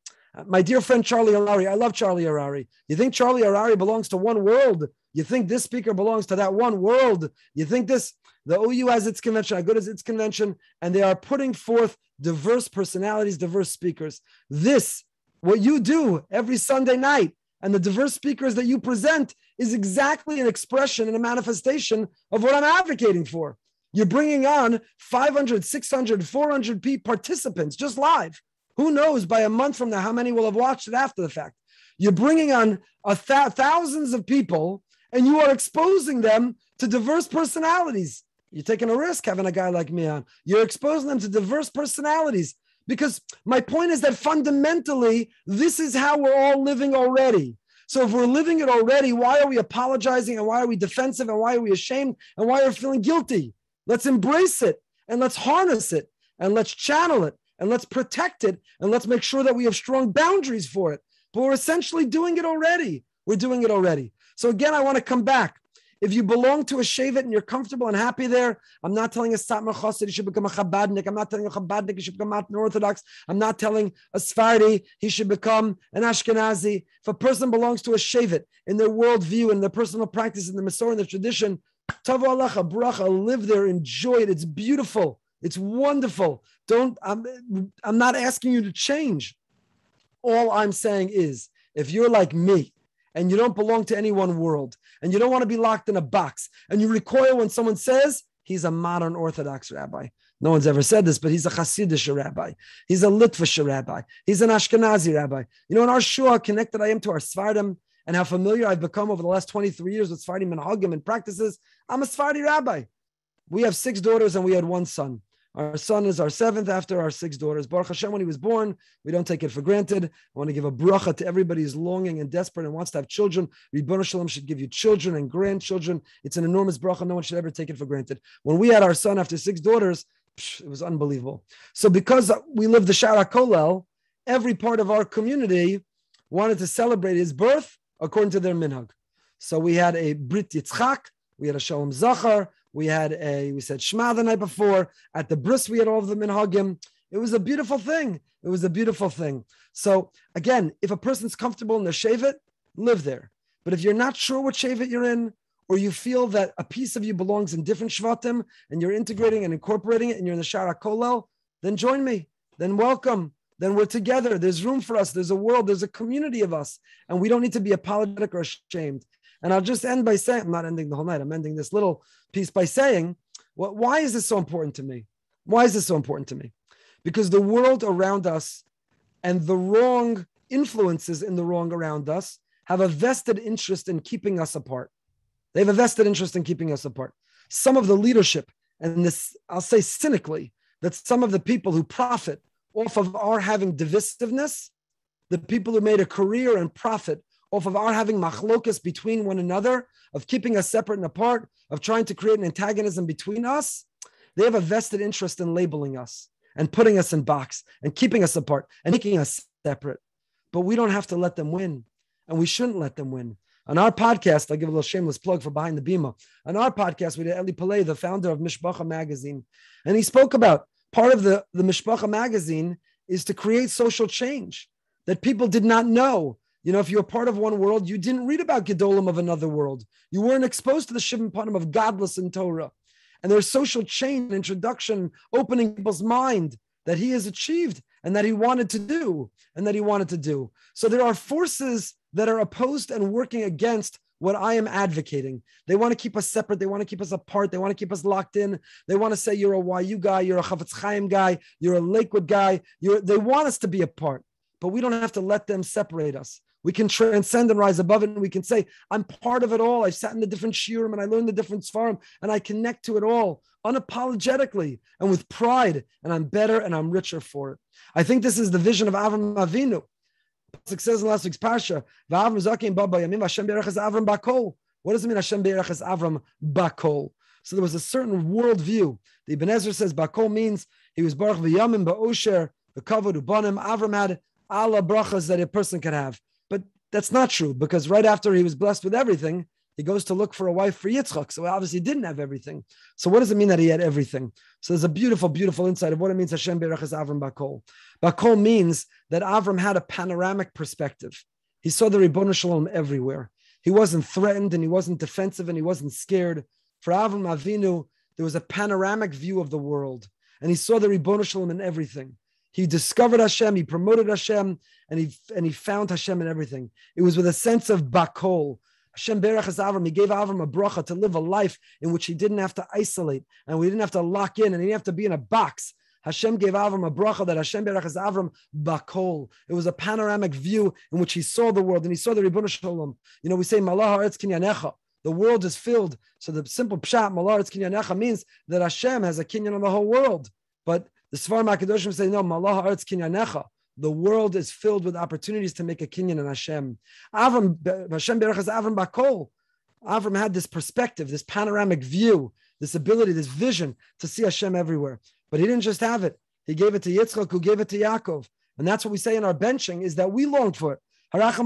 My dear friend Charlie Harary, I love Charlie Harary. You think Charlie Harary belongs to one world? You think this speaker belongs to that one world? You think this, the OU has its convention, I good as its convention, and they are putting forth diverse personalities, diverse speakers. This, what you do every Sunday night, and the diverse speakers that you present is exactly an expression and a manifestation of what I'm advocating for. You're bringing on 500, 600, 400 participants just live. Who knows by a month from now how many will have watched it after the fact? You're bringing on a th- thousands of people and you are exposing them to diverse personalities. You're taking a risk having a guy like me on. You're exposing them to diverse personalities because my point is that fundamentally, this is how we're all living already. So if we're living it already, why are we apologizing and why are we defensive and why are we ashamed and why are we feeling guilty? Let's embrace it and let's harness it and let's channel it and let's protect it and let's make sure that we have strong boundaries for it. But we're essentially doing it already. We're doing it already. So again, I want to come back. If you belong to a Shevet and you're comfortable and happy there, I'm not telling a Satmar Chassid you should become a Chabadnik. I'm not telling a Chabadnik you should become an Orthodox. I'm not telling a Sfardi he should become an Ashkenazi. If a person belongs to a Shevet in their worldview and their personal practice in the Masorah and the tradition, Tavo Alacha, Bracha, live there, enjoy it. It's beautiful. It's wonderful. Don't, I'm, I'm not asking you to change. All I'm saying is, if you're like me, and you don't belong to any one world and you don't want to be locked in a box and you recoil when someone says he's a modern Orthodox rabbi. No one's ever said this, but he's a Hasidic rabbi. He's a Litvish rabbi. He's an Ashkenazi rabbi. You know, in our Shua, connected I am to our Svardim and how familiar I've become over the last 23 years with Svardim and Hagim and practices. I'm a Svardi rabbi. We have six daughters and we had one son. Our son is our seventh after our six daughters. Baruch Hashem, when he was born, we don't take it for granted. I want to give a bracha to everybody who's longing and desperate and wants to have children. Ribbon Shalom should give you children and grandchildren. It's an enormous bracha. No one should ever take it for granted. When we had our son after six daughters, it was unbelievable. So because we lived the Shara Kolel, every part of our community wanted to celebrate his birth according to their minhag. So we had a Brit Yitzchak, we had a Shalom Zachar, we had a, we said Shema the night before. At the bris, we had all of the minhagim. It was a beautiful thing. It was a beautiful thing. So again, if a person's comfortable in their shevet, live there. But if you're not sure what shevet you're in, or you feel that a piece of you belongs in different shvatim and you're integrating and incorporating it and you're in the Shara Kolel, then join me. Then welcome. Then we're together. There's room for us. There's a world. There's a community of us. And we don't need to be apologetic or ashamed. And I'll just end by saying, I'm not ending the whole night. I'm ending this little piece by saying, well, why is this so important to me? Why is this so important to me? Because the world around us and the wrong influences in the wrong around us have a vested interest in keeping us apart. They have a vested interest in keeping us apart. Some of the leadership, and this, I'll say cynically, that some of the people who profit off of our having divisiveness, the people who made a career and profit off of our having machlokas between one another, of keeping us separate and apart, of trying to create an antagonism between us, they have a vested interest in labeling us and putting us in box and keeping us apart and making us separate. But we don't have to let them win, and we shouldn't let them win. On our podcast, I'll give a little shameless plug for Behind the Bima. On our podcast, we had Eli Paley, the founder of Mishpacha magazine, and he spoke about part of the, the Mishpacha magazine is to create social change that people did not know you know, if you're part of one world, you didn't read about Gedolim of another world. You weren't exposed to the Shivim Panim of gadlus in Torah. And there's social chain introduction, opening people's mind that he has achieved and that he wanted to do and that he wanted to do. So there are forces that are opposed and working against what I am advocating. They want to keep us separate. They want to keep us apart. They want to keep us locked in. They want to say you're a YU guy, you're a Chafetz Chaim guy, you're a Lakewood guy. You're, they want us to be apart, but we don't have to let them separate us. We can transcend and rise above it, and we can say, I'm part of it all. I've sat in the different shiurim and I learned the different svarim, and I connect to it all unapologetically and with pride, and I'm better and I'm richer for it. I think this is the vision of Avram Avinu. It says in last week's parsha, Avram Zakim Baba Yamim Hashem Avram Bakol. What does it mean Hashem Be'erachas Avram Bakol? So there was a certain worldview. The Ibn Ezra says Bakol means he was Baruch V'yamim Ba'osher, the Kavod Ubanim. Avram had Allah brachas that a person could have. That's not true because right after he was blessed with everything, he goes to look for a wife for Yitzchak. So obviously he didn't have everything. So what does it mean that he had everything? So there's a beautiful, beautiful insight of what it means Hashem Berachas Avram Bakol. Bakol means that Avram had a panoramic perspective. He saw the Ribbon Shalom everywhere. He wasn't threatened and he wasn't defensive and he wasn't scared. For Avram Avinu, there was a panoramic view of the world. And he saw the Ribbon Shalom in everything. He discovered Hashem, he promoted Hashem, and he and he found Hashem in everything. It was with a sense of bakol. Hashem berach Avram. He gave Avram a bracha to live a life in which he didn't have to isolate and we didn't have to lock in and he didn't have to be in a box. Hashem gave Avram a bracha that Hashem berach Avram bakol. It was a panoramic view in which he saw the world and he saw the Ribbon Shalom. You know, we say Malah Haaretz Kinyanecha. The world is filled. So the simple pshat Malah Haaretz Kinyanecha means that Hashem has a kinyan on the whole world. But the Svarim HaKadoshim say, no, Malah Haaretz Kinyanecha. The world is filled with opportunities to make a kinyan in Hashem. Avram, Hashem Berachas Avram Bakol. Avram had this perspective, this panoramic view, this ability, this vision to see Hashem everywhere. But he didn't just have it. He gave it to Yitzchak, who gave it to Yaakov. And that's what we say in our benching, is that we longed for it. We want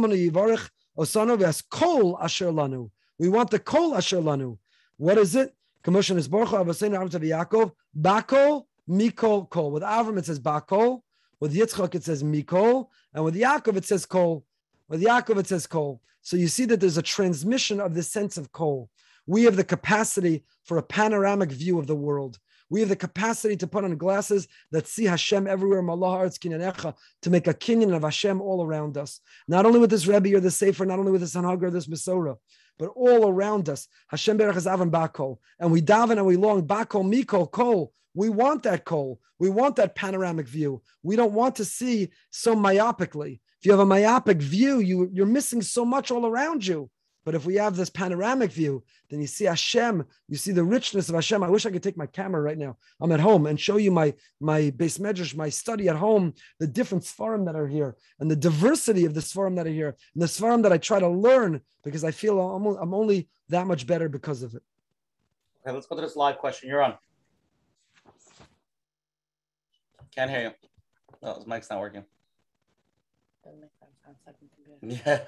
the kol asher lanu. What is it? Commotion is borcha avasein Avram Yaakov. Bakol mikol kol. With Avram it says bakol. With Yitzchak it says mikol, and with Yaakov it says kol. With Yaakov it says kol. So you see that there's a transmission of the sense of kol. We have the capacity for a panoramic view of the world. We have the capacity to put on glasses that see Hashem everywhere, to make a kinyan of Hashem all around us. Not only with this Rebbe or this Sefer, not only with this Sanhag or this Masorah, but all around us. Hashem Berach is Avon Bakol. And we daven and we long, Bakol, Mikol, Kol. We want that kol. We want that panoramic view. We don't want to see so myopically. If you have a myopic view, you, you're missing so much all around you. But if we have this panoramic view, then you see Hashem, you see the richness of Hashem. I wish I could take my camera right now. I'm at home and show you my my base measures, my study at home, the different svarim that are here, and the diversity of the svarim that are here, and the svarim that I try to learn because I feel I'm, I'm only that much better because of it. Okay, let's go to this live question. You're on. Can't hear you. No, his mic's not working. Yeah.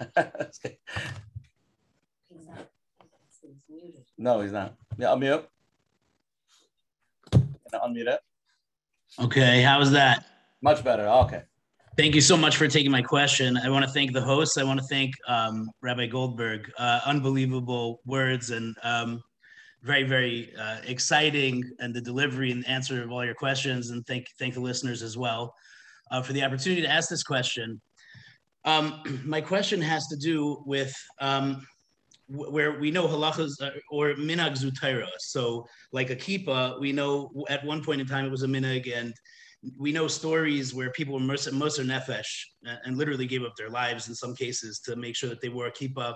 No, he's not. Yeah, unmute. Can I Unmute it. Okay, how was that? Much better. Okay. Thank you so much for taking my question. I want to thank the hosts. I want to thank um, Rabbi Goldberg. Uh, unbelievable words and um, very, very uh, exciting, and the delivery and answer of all your questions. And thank thank the listeners as well uh, for the opportunity to ask this question. Um, my question has to do with um, where we know halachas uh, or minhag zutaira. So, like a kippah, we know at one point in time it was a minhag, and we know stories where people were moser nefesh and literally gave up their lives in some cases to make sure that they wore a kippah.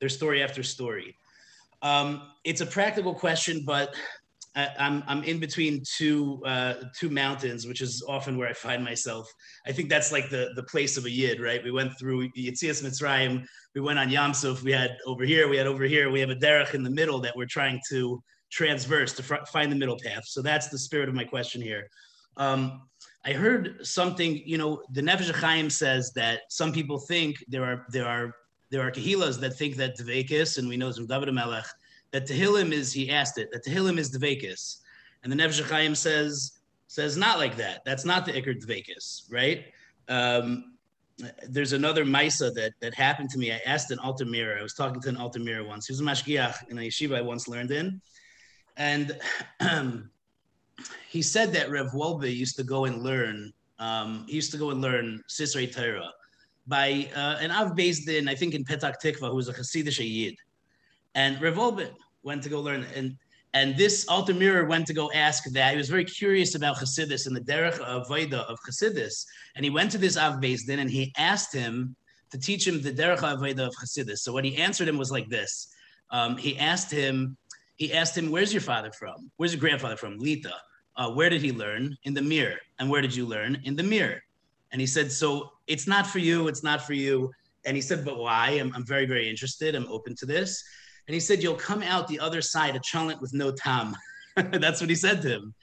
Their story after story. Um, it's a practical question, but I, am I'm in between two uh, two mountains, which is often where I find myself. I think that's like the the place of a yid, right? We went through Yitzias Mitzrayim, we went on Yam Suf, we had over here, we had over here, we have a derech in the middle that we're trying to transverse to fr- find the middle path. So that's the spirit of my question here. Um, I heard something, you know, the Nefesh Chaim says that some people think there are there are there are kahilas that think that Dvekis, and we know from David Melech, that Tehillim is, he asked it, that Tehillim is Dvekis. And the Nefesh Chaim says, says not like that. That's not the Iker Dvekis, right? Um, there's another Misa that, that happened to me. I asked an Alter Mirrer. I was talking to an Alter Mirrer once. He was a Mashgiach in a yeshiva I once learned in. And he said that Rav Wolbe used to go and learn, um, he used to go and learn Sisrei Torah by uh, an Av based in, I think in Petach Tikva, who was a Hasidic Yid. And Rav Wolbe went to go learn. And and this Alter Mirrer went to go ask that. He was very curious about Chassidus and the derech of of Chassidus. And he went to this Av Beis Din and he asked him to teach him the derech Vaida of Chassidus. So what he answered him was like this. Um, he asked him, he asked him, where's your father from? Where's your grandfather from? Lita. Uh, where did he learn? In the mirror. And where did you learn? In the mirror. And he said, so it's not for you. It's not for you. And he said, but why? I'm, I'm very, very interested. I'm open to this. And he said, You'll come out the other side, a chalent with no tam. That's what he said to him.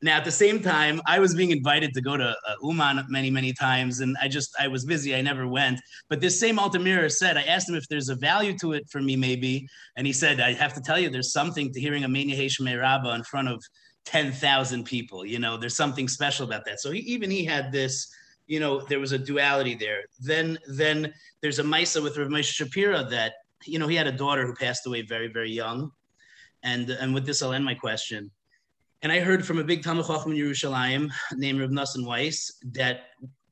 Now, at the same time, I was being invited to go to uh, Uman many, many times, and I just, I was busy. I never went. But this same Alter Mirrer said, I asked him if there's a value to it for me, maybe. And he said, I have to tell you, there's something to hearing a Menya Heshme in front of 10,000 people. You know, there's something special about that. So he, even he had this, you know, there was a duality there. Then, then there's a Misa with Rav Moshe Shapira that you know, he had a daughter who passed away very, very young. And, and with this, I'll end my question. And I heard from a big Talmid Chacham in Yerushalayim named Rav Nassan Weiss that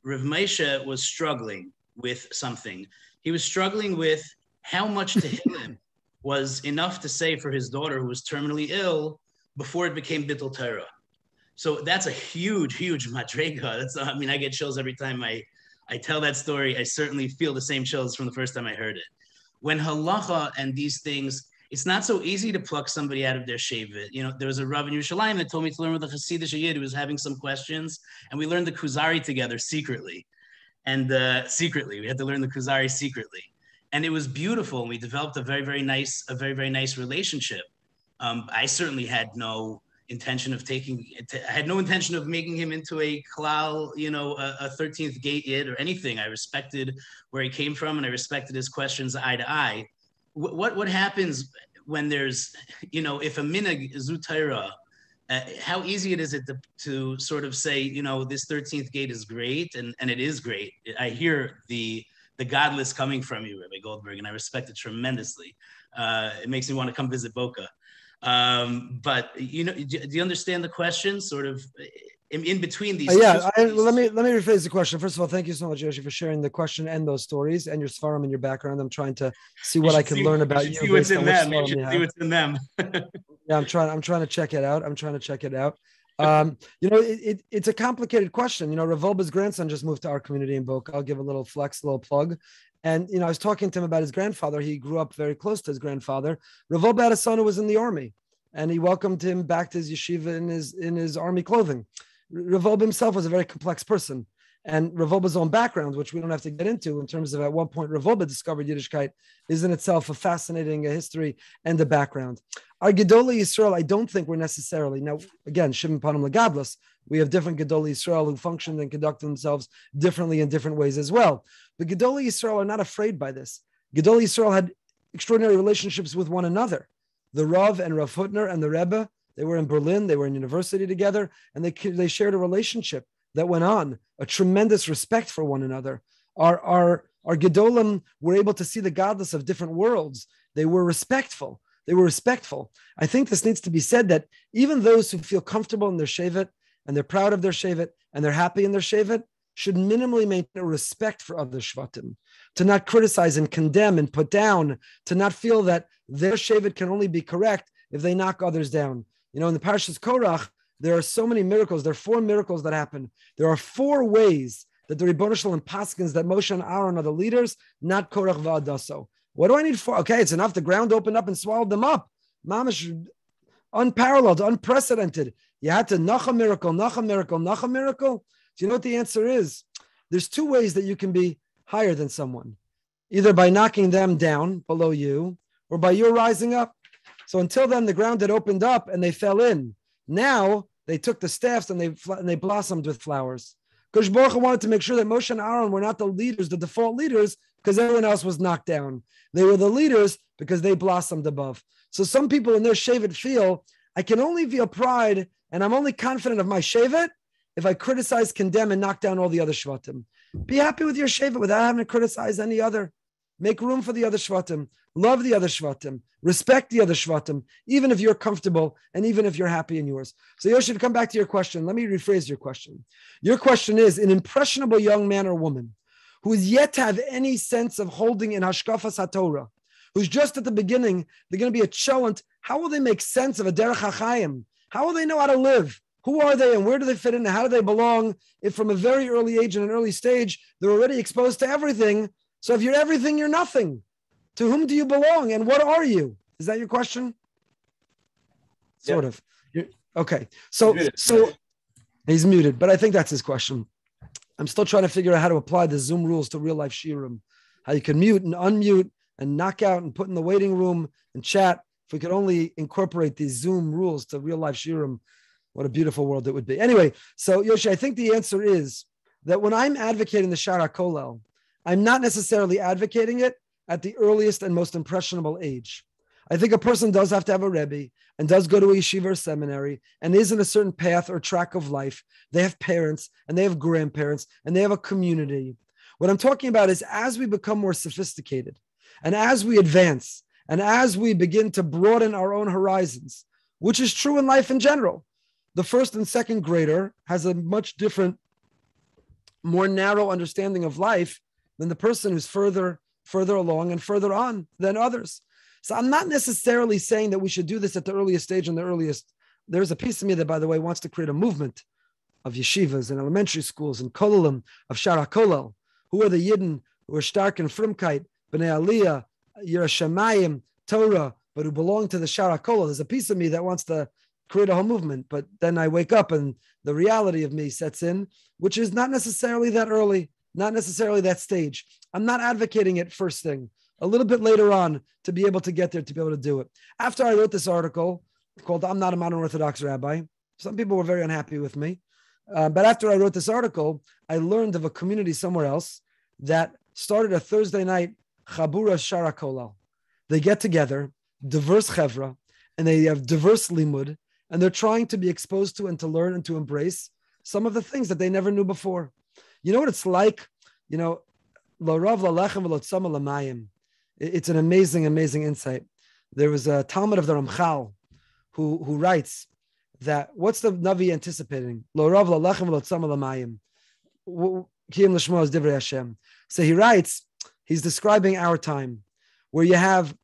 Rav Moshe was struggling with something. He was struggling with how much to him was enough to say for his daughter who was terminally ill before it became Bittul Torah. So that's a huge, huge madrega. That's I mean, I get chills every time I I tell that story. I certainly feel the same chills from the first time I heard it when halacha and these things, it's not so easy to pluck somebody out of their shevet. You know, there was a Rav in Yerushalayim that told me to learn with a Hasidic Yid who was having some questions, and we learned the Kuzari together secretly. And uh, secretly, we had to learn the Kuzari secretly. And it was beautiful. And we developed a very, very nice, a very, very nice relationship. Um, I certainly had no intention of taking I had no intention of making him into a klal, you know, a, 13th gate yid or anything. I respected where he came from and I respected his questions eye to eye. wh- what what happens when there's you know if a minhag zutaira uh, how easy it is it to, to sort of say you know this 13th gate is great and and it is great i hear the the gadlus coming from you rabbi goldberg and i respect it tremendously uh, it makes me want to come visit boca um, but you know do, do you understand the question sort of in, in between these Uh, yeah, I, let me let me rephrase the question. First of all, thank you so much, Yoshi, for sharing the question and those stories and your svarim and your background. I'm trying to see what I can see- learn about you. see what's in them you should see what's in them yeah, I'm trying. I'm trying to check it out. I'm trying to check it out. Um, you know, it, it, it's a complicated question. You know, Rav Wolbe's grandson just moved to our community in Boca. I'll give a little flex, a little plug. And you know, I was talking to him about his grandfather. He grew up very close to his grandfather. Rav Wolbe had a son who was in the army, and he welcomed him back to his yeshiva in his in his army clothing. Rav Wolbe himself was a very complex person. And Rav Wolbe's own background, which we don't have to get into in terms of at one point Rav Wolbe discovered Yiddishkeit, is in itself a fascinating history and a background. Our Gedolei Yisrael, I don't think we're necessarily, now again, Shivim Panim Legadlus, we have different Gedolei Yisrael who function and conduct themselves differently in different ways as well. But Gedolei Yisrael are not afraid by this. Gedolei Yisrael had extraordinary relationships with one another. The Rav and Rav Hutner and the Rebbe, they were in Berlin, they were in university together, and they, they shared a relationship that went on, a tremendous respect for one another. Our, our, our Gedolim were able to see the gadlus of different worlds. They were respectful. They were respectful. I think this needs to be said that even those who feel comfortable in their Shevet and they're proud of their Shevet and they're happy in their Shevet should minimally maintain a respect for other Shvatim, to not criticize and condemn and put down, to not feel that their Shevet can only be correct if they knock others down. You know, in the Parashas Korach, there are so many miracles. There are four miracles that happen. There are four ways that the Ribbon Shalom Paskins that Moshe and Aaron are the leaders, not Korach Va'adaso. What do I need for? Okay, it's enough. The ground opened up and swallowed them up. Mamish, unparalleled, unprecedented. You had to nach a miracle, nach a miracle, nach a miracle. Do you know what the answer is? There's two ways that you can be higher than someone, either by knocking them down below you, or by your rising up. So until then, the ground had opened up and they fell in. Now they took the staffs and they and they blossomed with flowers. Baruch wanted to make sure that Moshe and Aaron were not the leaders, the default leaders, because everyone else was knocked down. They were the leaders because they blossomed above. So some people in their Shevet feel, I can only feel pride and I'm only confident of my Shevet if I criticize, condemn, and knock down all the other Shvatim. Be happy with your Shevet without having to criticize any other. Make room for the other Shvatim. Love the other Shvatim. Respect the other Shvatim, even if you're comfortable and even if you're happy in yours. So, Yoshi, to come back to your question, let me rephrase your question. Your question is an impressionable young man or woman who is yet to have any sense of holding in Hashkafas HaTorah, who's just at the beginning, they're going to be a chalent. How will they make sense of a Derech HaChaim? How will they know how to live? Who are they and where do they fit in and how do they belong if from a very early age and an early stage, they're already exposed to everything? So if you're everything, you're nothing. To whom do you belong and what are you? Is that your question? Sort of. You're- okay. So Muted. so he's muted, but I think that's his question. I'm still trying to figure out how to apply the Zoom rules to real life shiurim. How you can mute and unmute and knock out and put in the waiting room and chat. If we could only incorporate these Zoom rules to real life shiurim, what a beautiful world it would be. Anyway, so Yoshi, I think the answer is that when I'm advocating the Shara Kolel, I'm not necessarily advocating it at the earliest and most impressionable age. I think a person does have to have a Rebbe and does go to a yeshiva or seminary and is in a certain path or track of life. They have parents and they have grandparents and they have a community. What I'm talking about is as we become more sophisticated and as we advance and as we begin to broaden our own horizons, which is true in life in general, the first and second grader has a much different, more narrow understanding of life than the person who's further further along and further on than others. So I'm not necessarily saying that we should do this at the earliest stage and the earliest. There's a piece of me that, by the way, wants to create a movement of yeshivas and elementary schools and kollelim of Shara Kolel. Who are the Yidden who are stark in Frumkeit, Bnei Aliyah, Yerushalayim, Torah, but who belong to the Shara Kolel? There's a piece of me that wants to create a whole movement, but then I wake up and the reality of me sets in, which is not necessarily that early, not necessarily that stage. I'm not advocating it first thing. A little bit later on to be able to get there, to be able to do it. After I wrote this article called "I'm Not a Modern Orthodox Rabbi," some people were very unhappy with me. Uh, but after I wrote this article, I learned of a community somewhere else that started a Thursday night Chabura Shara Kolal. they get together, diverse chevra, and they have diverse limud, and they're trying to be exposed to and to learn and to embrace some of the things that they never knew before. You know what it's like? You know, it's an amazing, amazing insight. There was a Talmid of the Ramchal who, who writes that what's the Navi anticipating? So he writes, he's describing our time where you have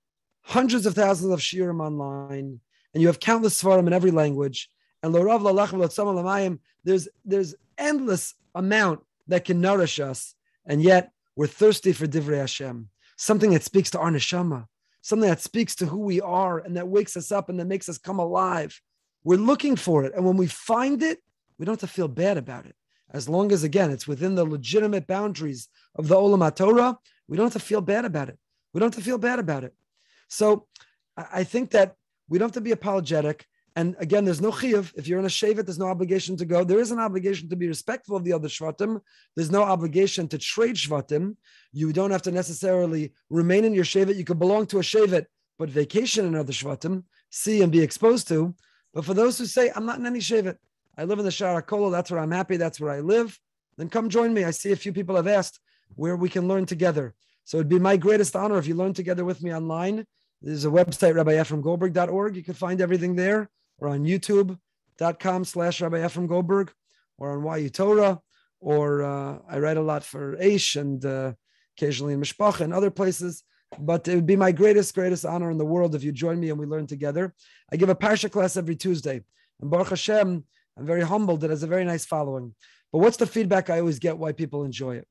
hundreds of thousands of shiurim online and you have countless svarim in every language. And there's there's endless amount that can nourish us, and yet we're thirsty for divrei Hashem, something that speaks to our neshama, something that speaks to who we are and that wakes us up and that makes us come alive. We're looking for it, and when we find it, we don't have to feel bad about it. As long as again it's within the legitimate boundaries of the Olam Torah, we don't have to feel bad about it. We don't have to feel bad about it. So I think that we don't have to be apologetic. And again, there's no chiyuv. If you're in a shevet, there's no obligation to go. There is an obligation to be respectful of the other shvatim. There's no obligation to trade shvatim. You don't have to necessarily remain in your shevet. You could belong to a shevet, but vacation in other shvatim, see and be exposed to. But for those who say, I'm not in any shevet, I live in the Shara that's where I'm happy, that's where I live, then come join me. I see a few people have asked where we can learn together. So it'd be my greatest honor if you learn together with me online. There's a website, rabbiefremgoldberg.org. You can find everything there, or on youtube.com slash Rabbi Efrem Goldberg, or on YU Torah, or uh, I write a lot for Aish and uh, occasionally in Mishpacha and other places. But it would be my greatest, greatest honor in the world if you join me and we learn together. I give a Parsha class every Tuesday. And Baruch Hashem, I'm very humbled. It has a very nice following. But what's the feedback I always get why people enjoy it?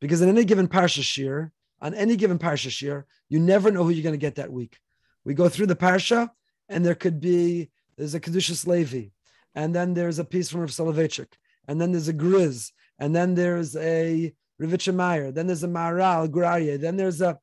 Because in any given Parsha Shiur, on any given Parsha Shiur, you never know who you're going to get that week. We go through the Parsha, and there could be, there's a Kedushas Levi, and then there's a piece from Rav Soloveitchik, and then there's a Griz, and then there's a Rivitcha Meyer, then there's a Maharal Gurarye, then there's a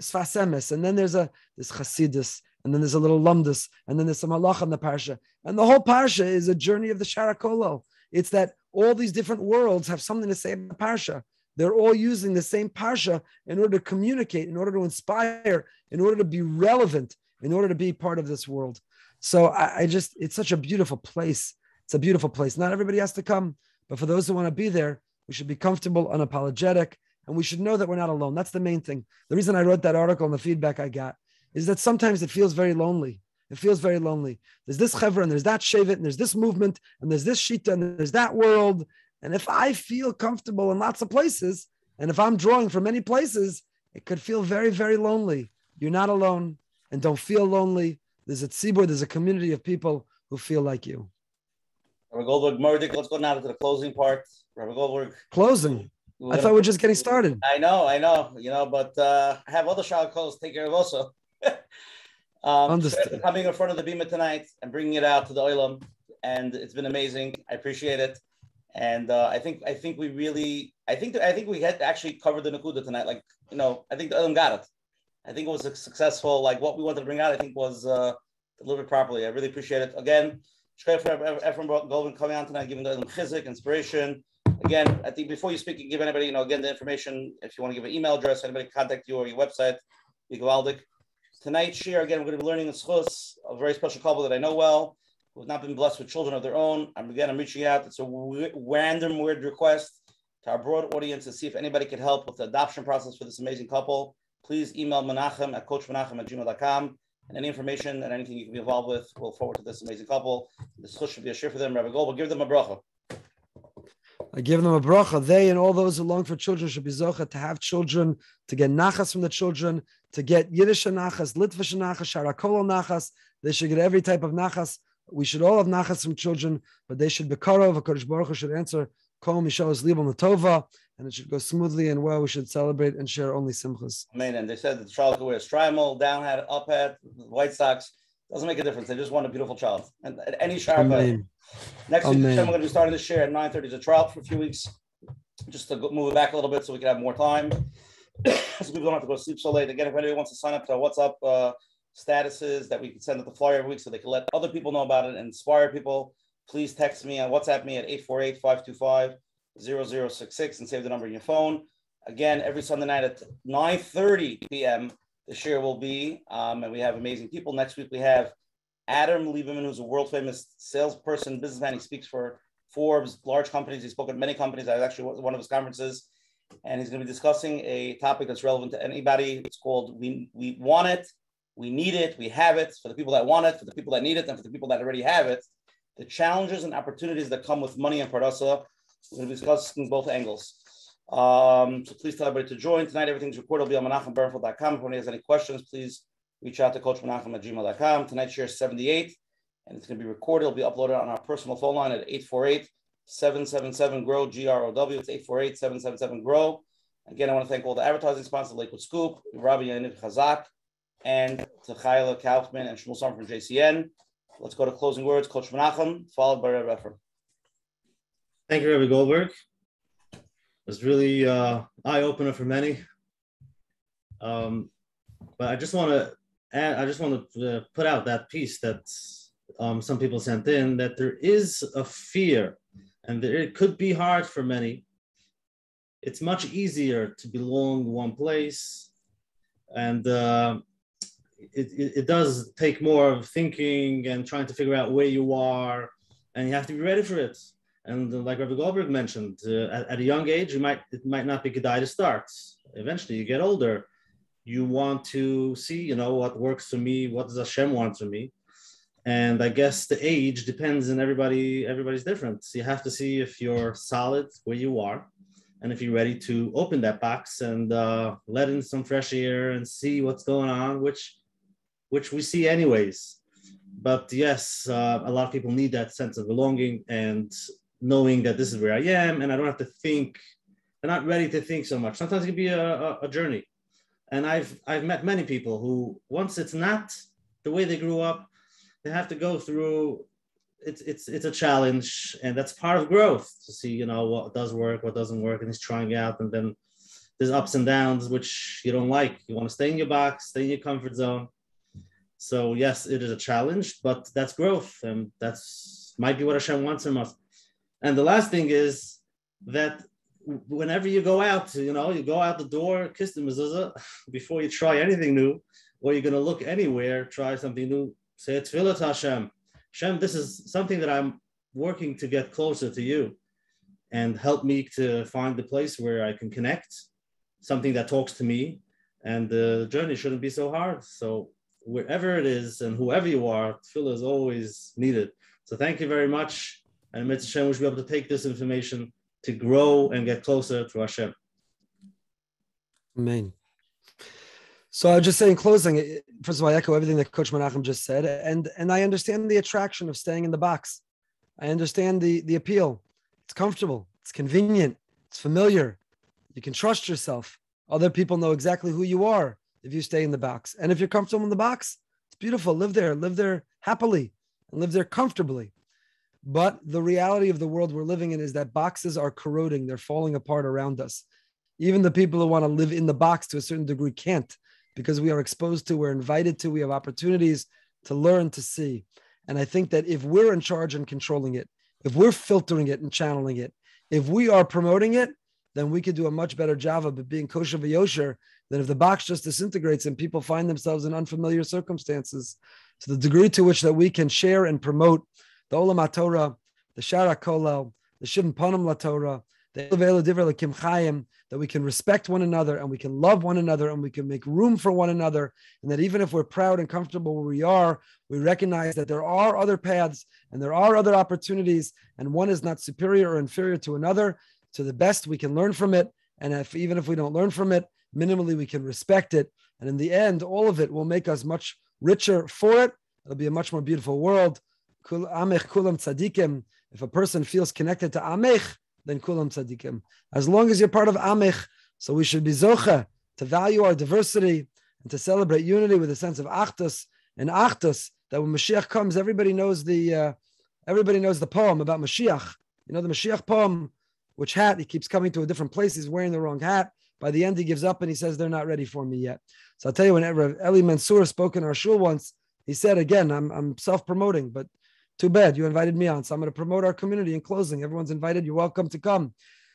Sfas Emes, and then there's a this Chasidus, and then there's a little Lumdus, and then there's some Halach on the Parsha. And the whole Parsha is a journey of the Sharakolo. It's that all these different worlds have something to say about the Parsha. They're all using the same parsha in order to communicate, in order to inspire, in order to be relevant, in order to be part of this world. So I, I just, it's such a beautiful place. It's a beautiful place. Not everybody has to come, but for those who want to be there, we should be comfortable, unapologetic, and we should know that we're not alone. That's the main thing. The reason I wrote that article and the feedback I got is that sometimes it feels very lonely. It feels very lonely. There's this chevra and there's that shevet and there's this movement and there's this shita and there's that world and if I feel comfortable in lots of places, and if I'm drawing from many places, it could feel very, very lonely. You're not alone and don't feel lonely. There's a tzibur, there's a community of people who feel like you. Rabbi Goldberg, Murdik, let's go now to the closing part. Rabbi Goldberg. Closing. I thought we are just getting started. I know, I know, you know, but uh, I have other shal calls to take care of also. um, Understood. Coming in front of the Bima tonight and bringing it out to the Oilam, and it's been amazing. I appreciate it. And uh, I think I think we really I think I think we had actually covered the Nakuda tonight. Like you know, I think the Adam got it. I think it was a successful. Like what we wanted to bring out, I think was uh, delivered properly. I really appreciate it. Again, for Efrem Goldman coming on tonight, giving the chizik, inspiration. Again, I think before you speak, you give anybody, you know, again, the information. If you want to give an email address, anybody contact you or your website, Yigavaldik. Tonight, share again, we're going to be learning the schus, a very special couple that I know well who have not been blessed with children of their own. I'm again, I'm reaching out. It's a w- random weird request to our broad audience to see if anybody could help with the adoption process for this amazing couple. Please email Menachem at coachmenachem at gmail.com. And any information and anything you can be involved with, we'll forward to this amazing couple. This should be a share for them. Rabbi Gold, give them a bracha. I give them a bracha. They and all those who long for children should be zocha to have children, to get nachas from the children, to get Yiddish nachas, Litvish nachas, Sharakolo nachas. They should get every type of nachas we should all have nachas from children, but they should be karov. Hakadosh Baruch Hu should answer kol mishos libam latova, and it should go smoothly and well. We should celebrate and share only simchas. Amen. And they said that the child could wear a shtreimel, down hat, up hat, white socks. Doesn't make a difference. They just want a beautiful child. And at any sharp Next week, we're going to be starting to share at 9:30. It's a trial for a few weeks, just to move it back a little bit so we can have more time. so people don't have to go to sleep so late. Again, if anybody wants to sign up to our WhatsApp uh, statuses that we can send out the flyer every week so they can let other people know about it and inspire people, please text me on WhatsApp me at 848-525-0066 and save the number in your phone. Again, every Sunday night at 9.30 p.m., the share will be. Um, and we have amazing people. Next week we have Adam Lieberman, who's a world famous salesperson, businessman. He speaks for Forbes, large companies. He spoke at many companies. I was actually at one of his conferences, and he's going to be discussing a topic that's relevant to anybody. It's called "We We Want It, We Need It, We Have It." For the people that want it, for the people that need it, and for the people that already have it, the challenges and opportunities that come with money and parnasa. We're going to be discussing both angles. Um, so please tell everybody to join tonight. Everything's recorded. It'll be on menachembernfeld.com. If anybody has any questions, please reach out to Coach Menachem at gmail.com. Tonight's share is 78, and it's going to be recorded. It'll be uploaded on our personal phone line at 848 777 GROW, G R O W. It's 848 777 GROW. Again, I want to thank all the advertising sponsors, Lakewood Scoop, Rabbi Yaniv Chazak, and to Chayla Kaufman and Shmuel Summer from JCN. Let's go to closing words. Coach Menachem, followed by Rabbi. Thank you, Rabbi Goldberg. It was really uh, eye opener for many. Um, but I just want to add, I just want to uh, put out that piece that um, some people sent in that there is a fear, and it could be hard for many. It's much easier to belong one place, and uh, it, it, it does take more of thinking and trying to figure out where you are, and you have to be ready for it. And like Rabbi Goldberg mentioned, uh, at, at, a young age, you might it might not be good to start. Eventually, you get older, you want to see, you know, what works for me, what does Hashem want for me, and I guess the age depends, and everybody everybody's different. So you have to see if you're solid where you are, and if you're ready to open that box and uh, let in some fresh air and see what's going on, which which we see anyways. But yes, uh, a lot of people need that sense of belonging and knowing that this is where I am and I don't have to think, I'm not ready to think so much. Sometimes it can be a, a, a journey. And I've, I've met many people who, once it's not the way they grew up, they have to go through it's it's it's a challenge and that's part of growth to see you know what does work what doesn't work and he's trying out and then there's ups and downs which you don't like you want to stay in your box stay in your comfort zone so yes it is a challenge but that's growth and that's might be what Hashem wants from us and the last thing is that whenever you go out, you know, you go out the door, kiss the mezuzah before you try anything new, or you're going to look anywhere, try something new, say tefillah to Hashem. Hashem, this is something that I'm working to get closer to you and help me to find the place where I can connect, something that talks to me, and the journey shouldn't be so hard. So wherever it is and whoever you are, tefillah is always needed. So thank you very much. And Mitzvah Hashem, we should be able to take this information to grow and get closer to Hashem. Amen. So I'll just say in closing, first of all, I echo everything that Coach Menachem just said, and and I understand the attraction of staying in the box. I understand the the appeal. It's comfortable, it's convenient, it's familiar. You can trust yourself. Other people know exactly who you are if you stay in the box. And if you're comfortable in the box, it's beautiful. Live there, live there happily, and live there comfortably. But the reality of the world we're living in is that boxes are corroding, they're falling apart around us. Even the people who want to live in the box to a certain degree can't because we are exposed to, we're invited to, we have opportunities to learn, to see. And I think that if we're in charge and controlling it, if we're filtering it and channeling it, if we are promoting it, then we could do a much better job of being kosher v'yosher than if the box just disintegrates and people find themselves in unfamiliar circumstances. To the degree to which that we can share and promote the Olam Torah, the Shara Kolel, the Shivim Panim La Torah, the Elvela Divra Kim Chayim, that we can respect one another and we can love one another and we can make room for one another. And that even if we're proud and comfortable where we are, we recognize that there are other paths and there are other opportunities, and one is not superior or inferior to another. To the best, we can learn from it. And if even if we don't learn from it, minimally we can respect it. And in the end, all of it will make us much richer for it. It'll be a much more beautiful world. If a person feels connected to Amech, then kulam tzadikim. As long as you're part of Amech, so we should be zocha to value our diversity and to celebrate unity with a sense of achtus and achtus. That when Mashiach comes, everybody knows the uh, everybody knows the poem about Mashiach. You know the Mashiach poem, which hat he keeps coming to a different place. He's wearing the wrong hat. By the end, he gives up and he says, "They're not ready for me yet." So I'll tell you, when Eli Mansour spoke in our shul once, he said, "Again, I'm, I'm self-promoting, but too bad you invited me on. So I'm going to promote our community in closing. Everyone's invited. You're welcome to come.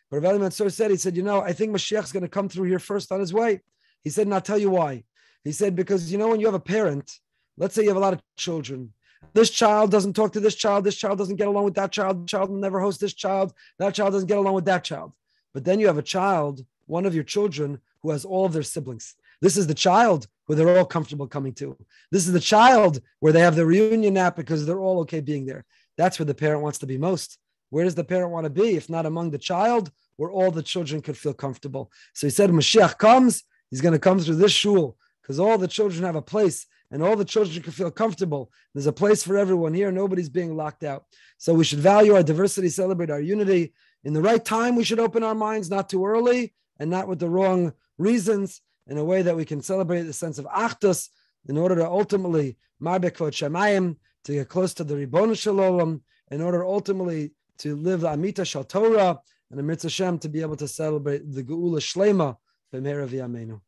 But Rav Mansour said, he said, you know, I think Mashiach's going to come through here first on his way. He said, and I'll tell you why. He said, because you know, when you have a parent, let's say you have a lot of children, this child doesn't talk to this child, this child doesn't get along with that child, the child will never host this child, that child doesn't get along with that child. But then you have a child, one of your children, who has all of their siblings. This is the child who they're all comfortable coming to. This is the child where they have the reunion nap because they're all okay being there. That's where the parent wants to be most. Where does the parent want to be, if not among the child, where all the children could feel comfortable? So he said, Mashiach comes, he's going to come through this shul because all the children have a place and all the children can feel comfortable. There's a place for everyone here. Nobody's being locked out. So we should value our diversity, celebrate our unity. In the right time, we should open our minds, not too early and not with the wrong reasons, in a way that we can celebrate the sense of achdus in order to ultimately marbekot shemayim, to get close to the Ribbon Shalom, in order ultimately to live the Amita Shal Torah and the Mitzvah Shem to be able to celebrate the Geula Shlema b'meira v'yameinu.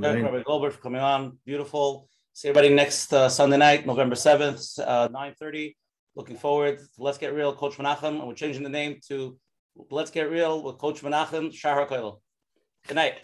Thank you, Rabbi Goldberg, for coming on. Beautiful. See everybody next uh, Sunday night, November 7th, uh, 9.30. Looking forward Let's Get Real, Coach Menachem. And we're changing the name to Let's Get Real with Coach Menachem, Shahar Koil. Good night.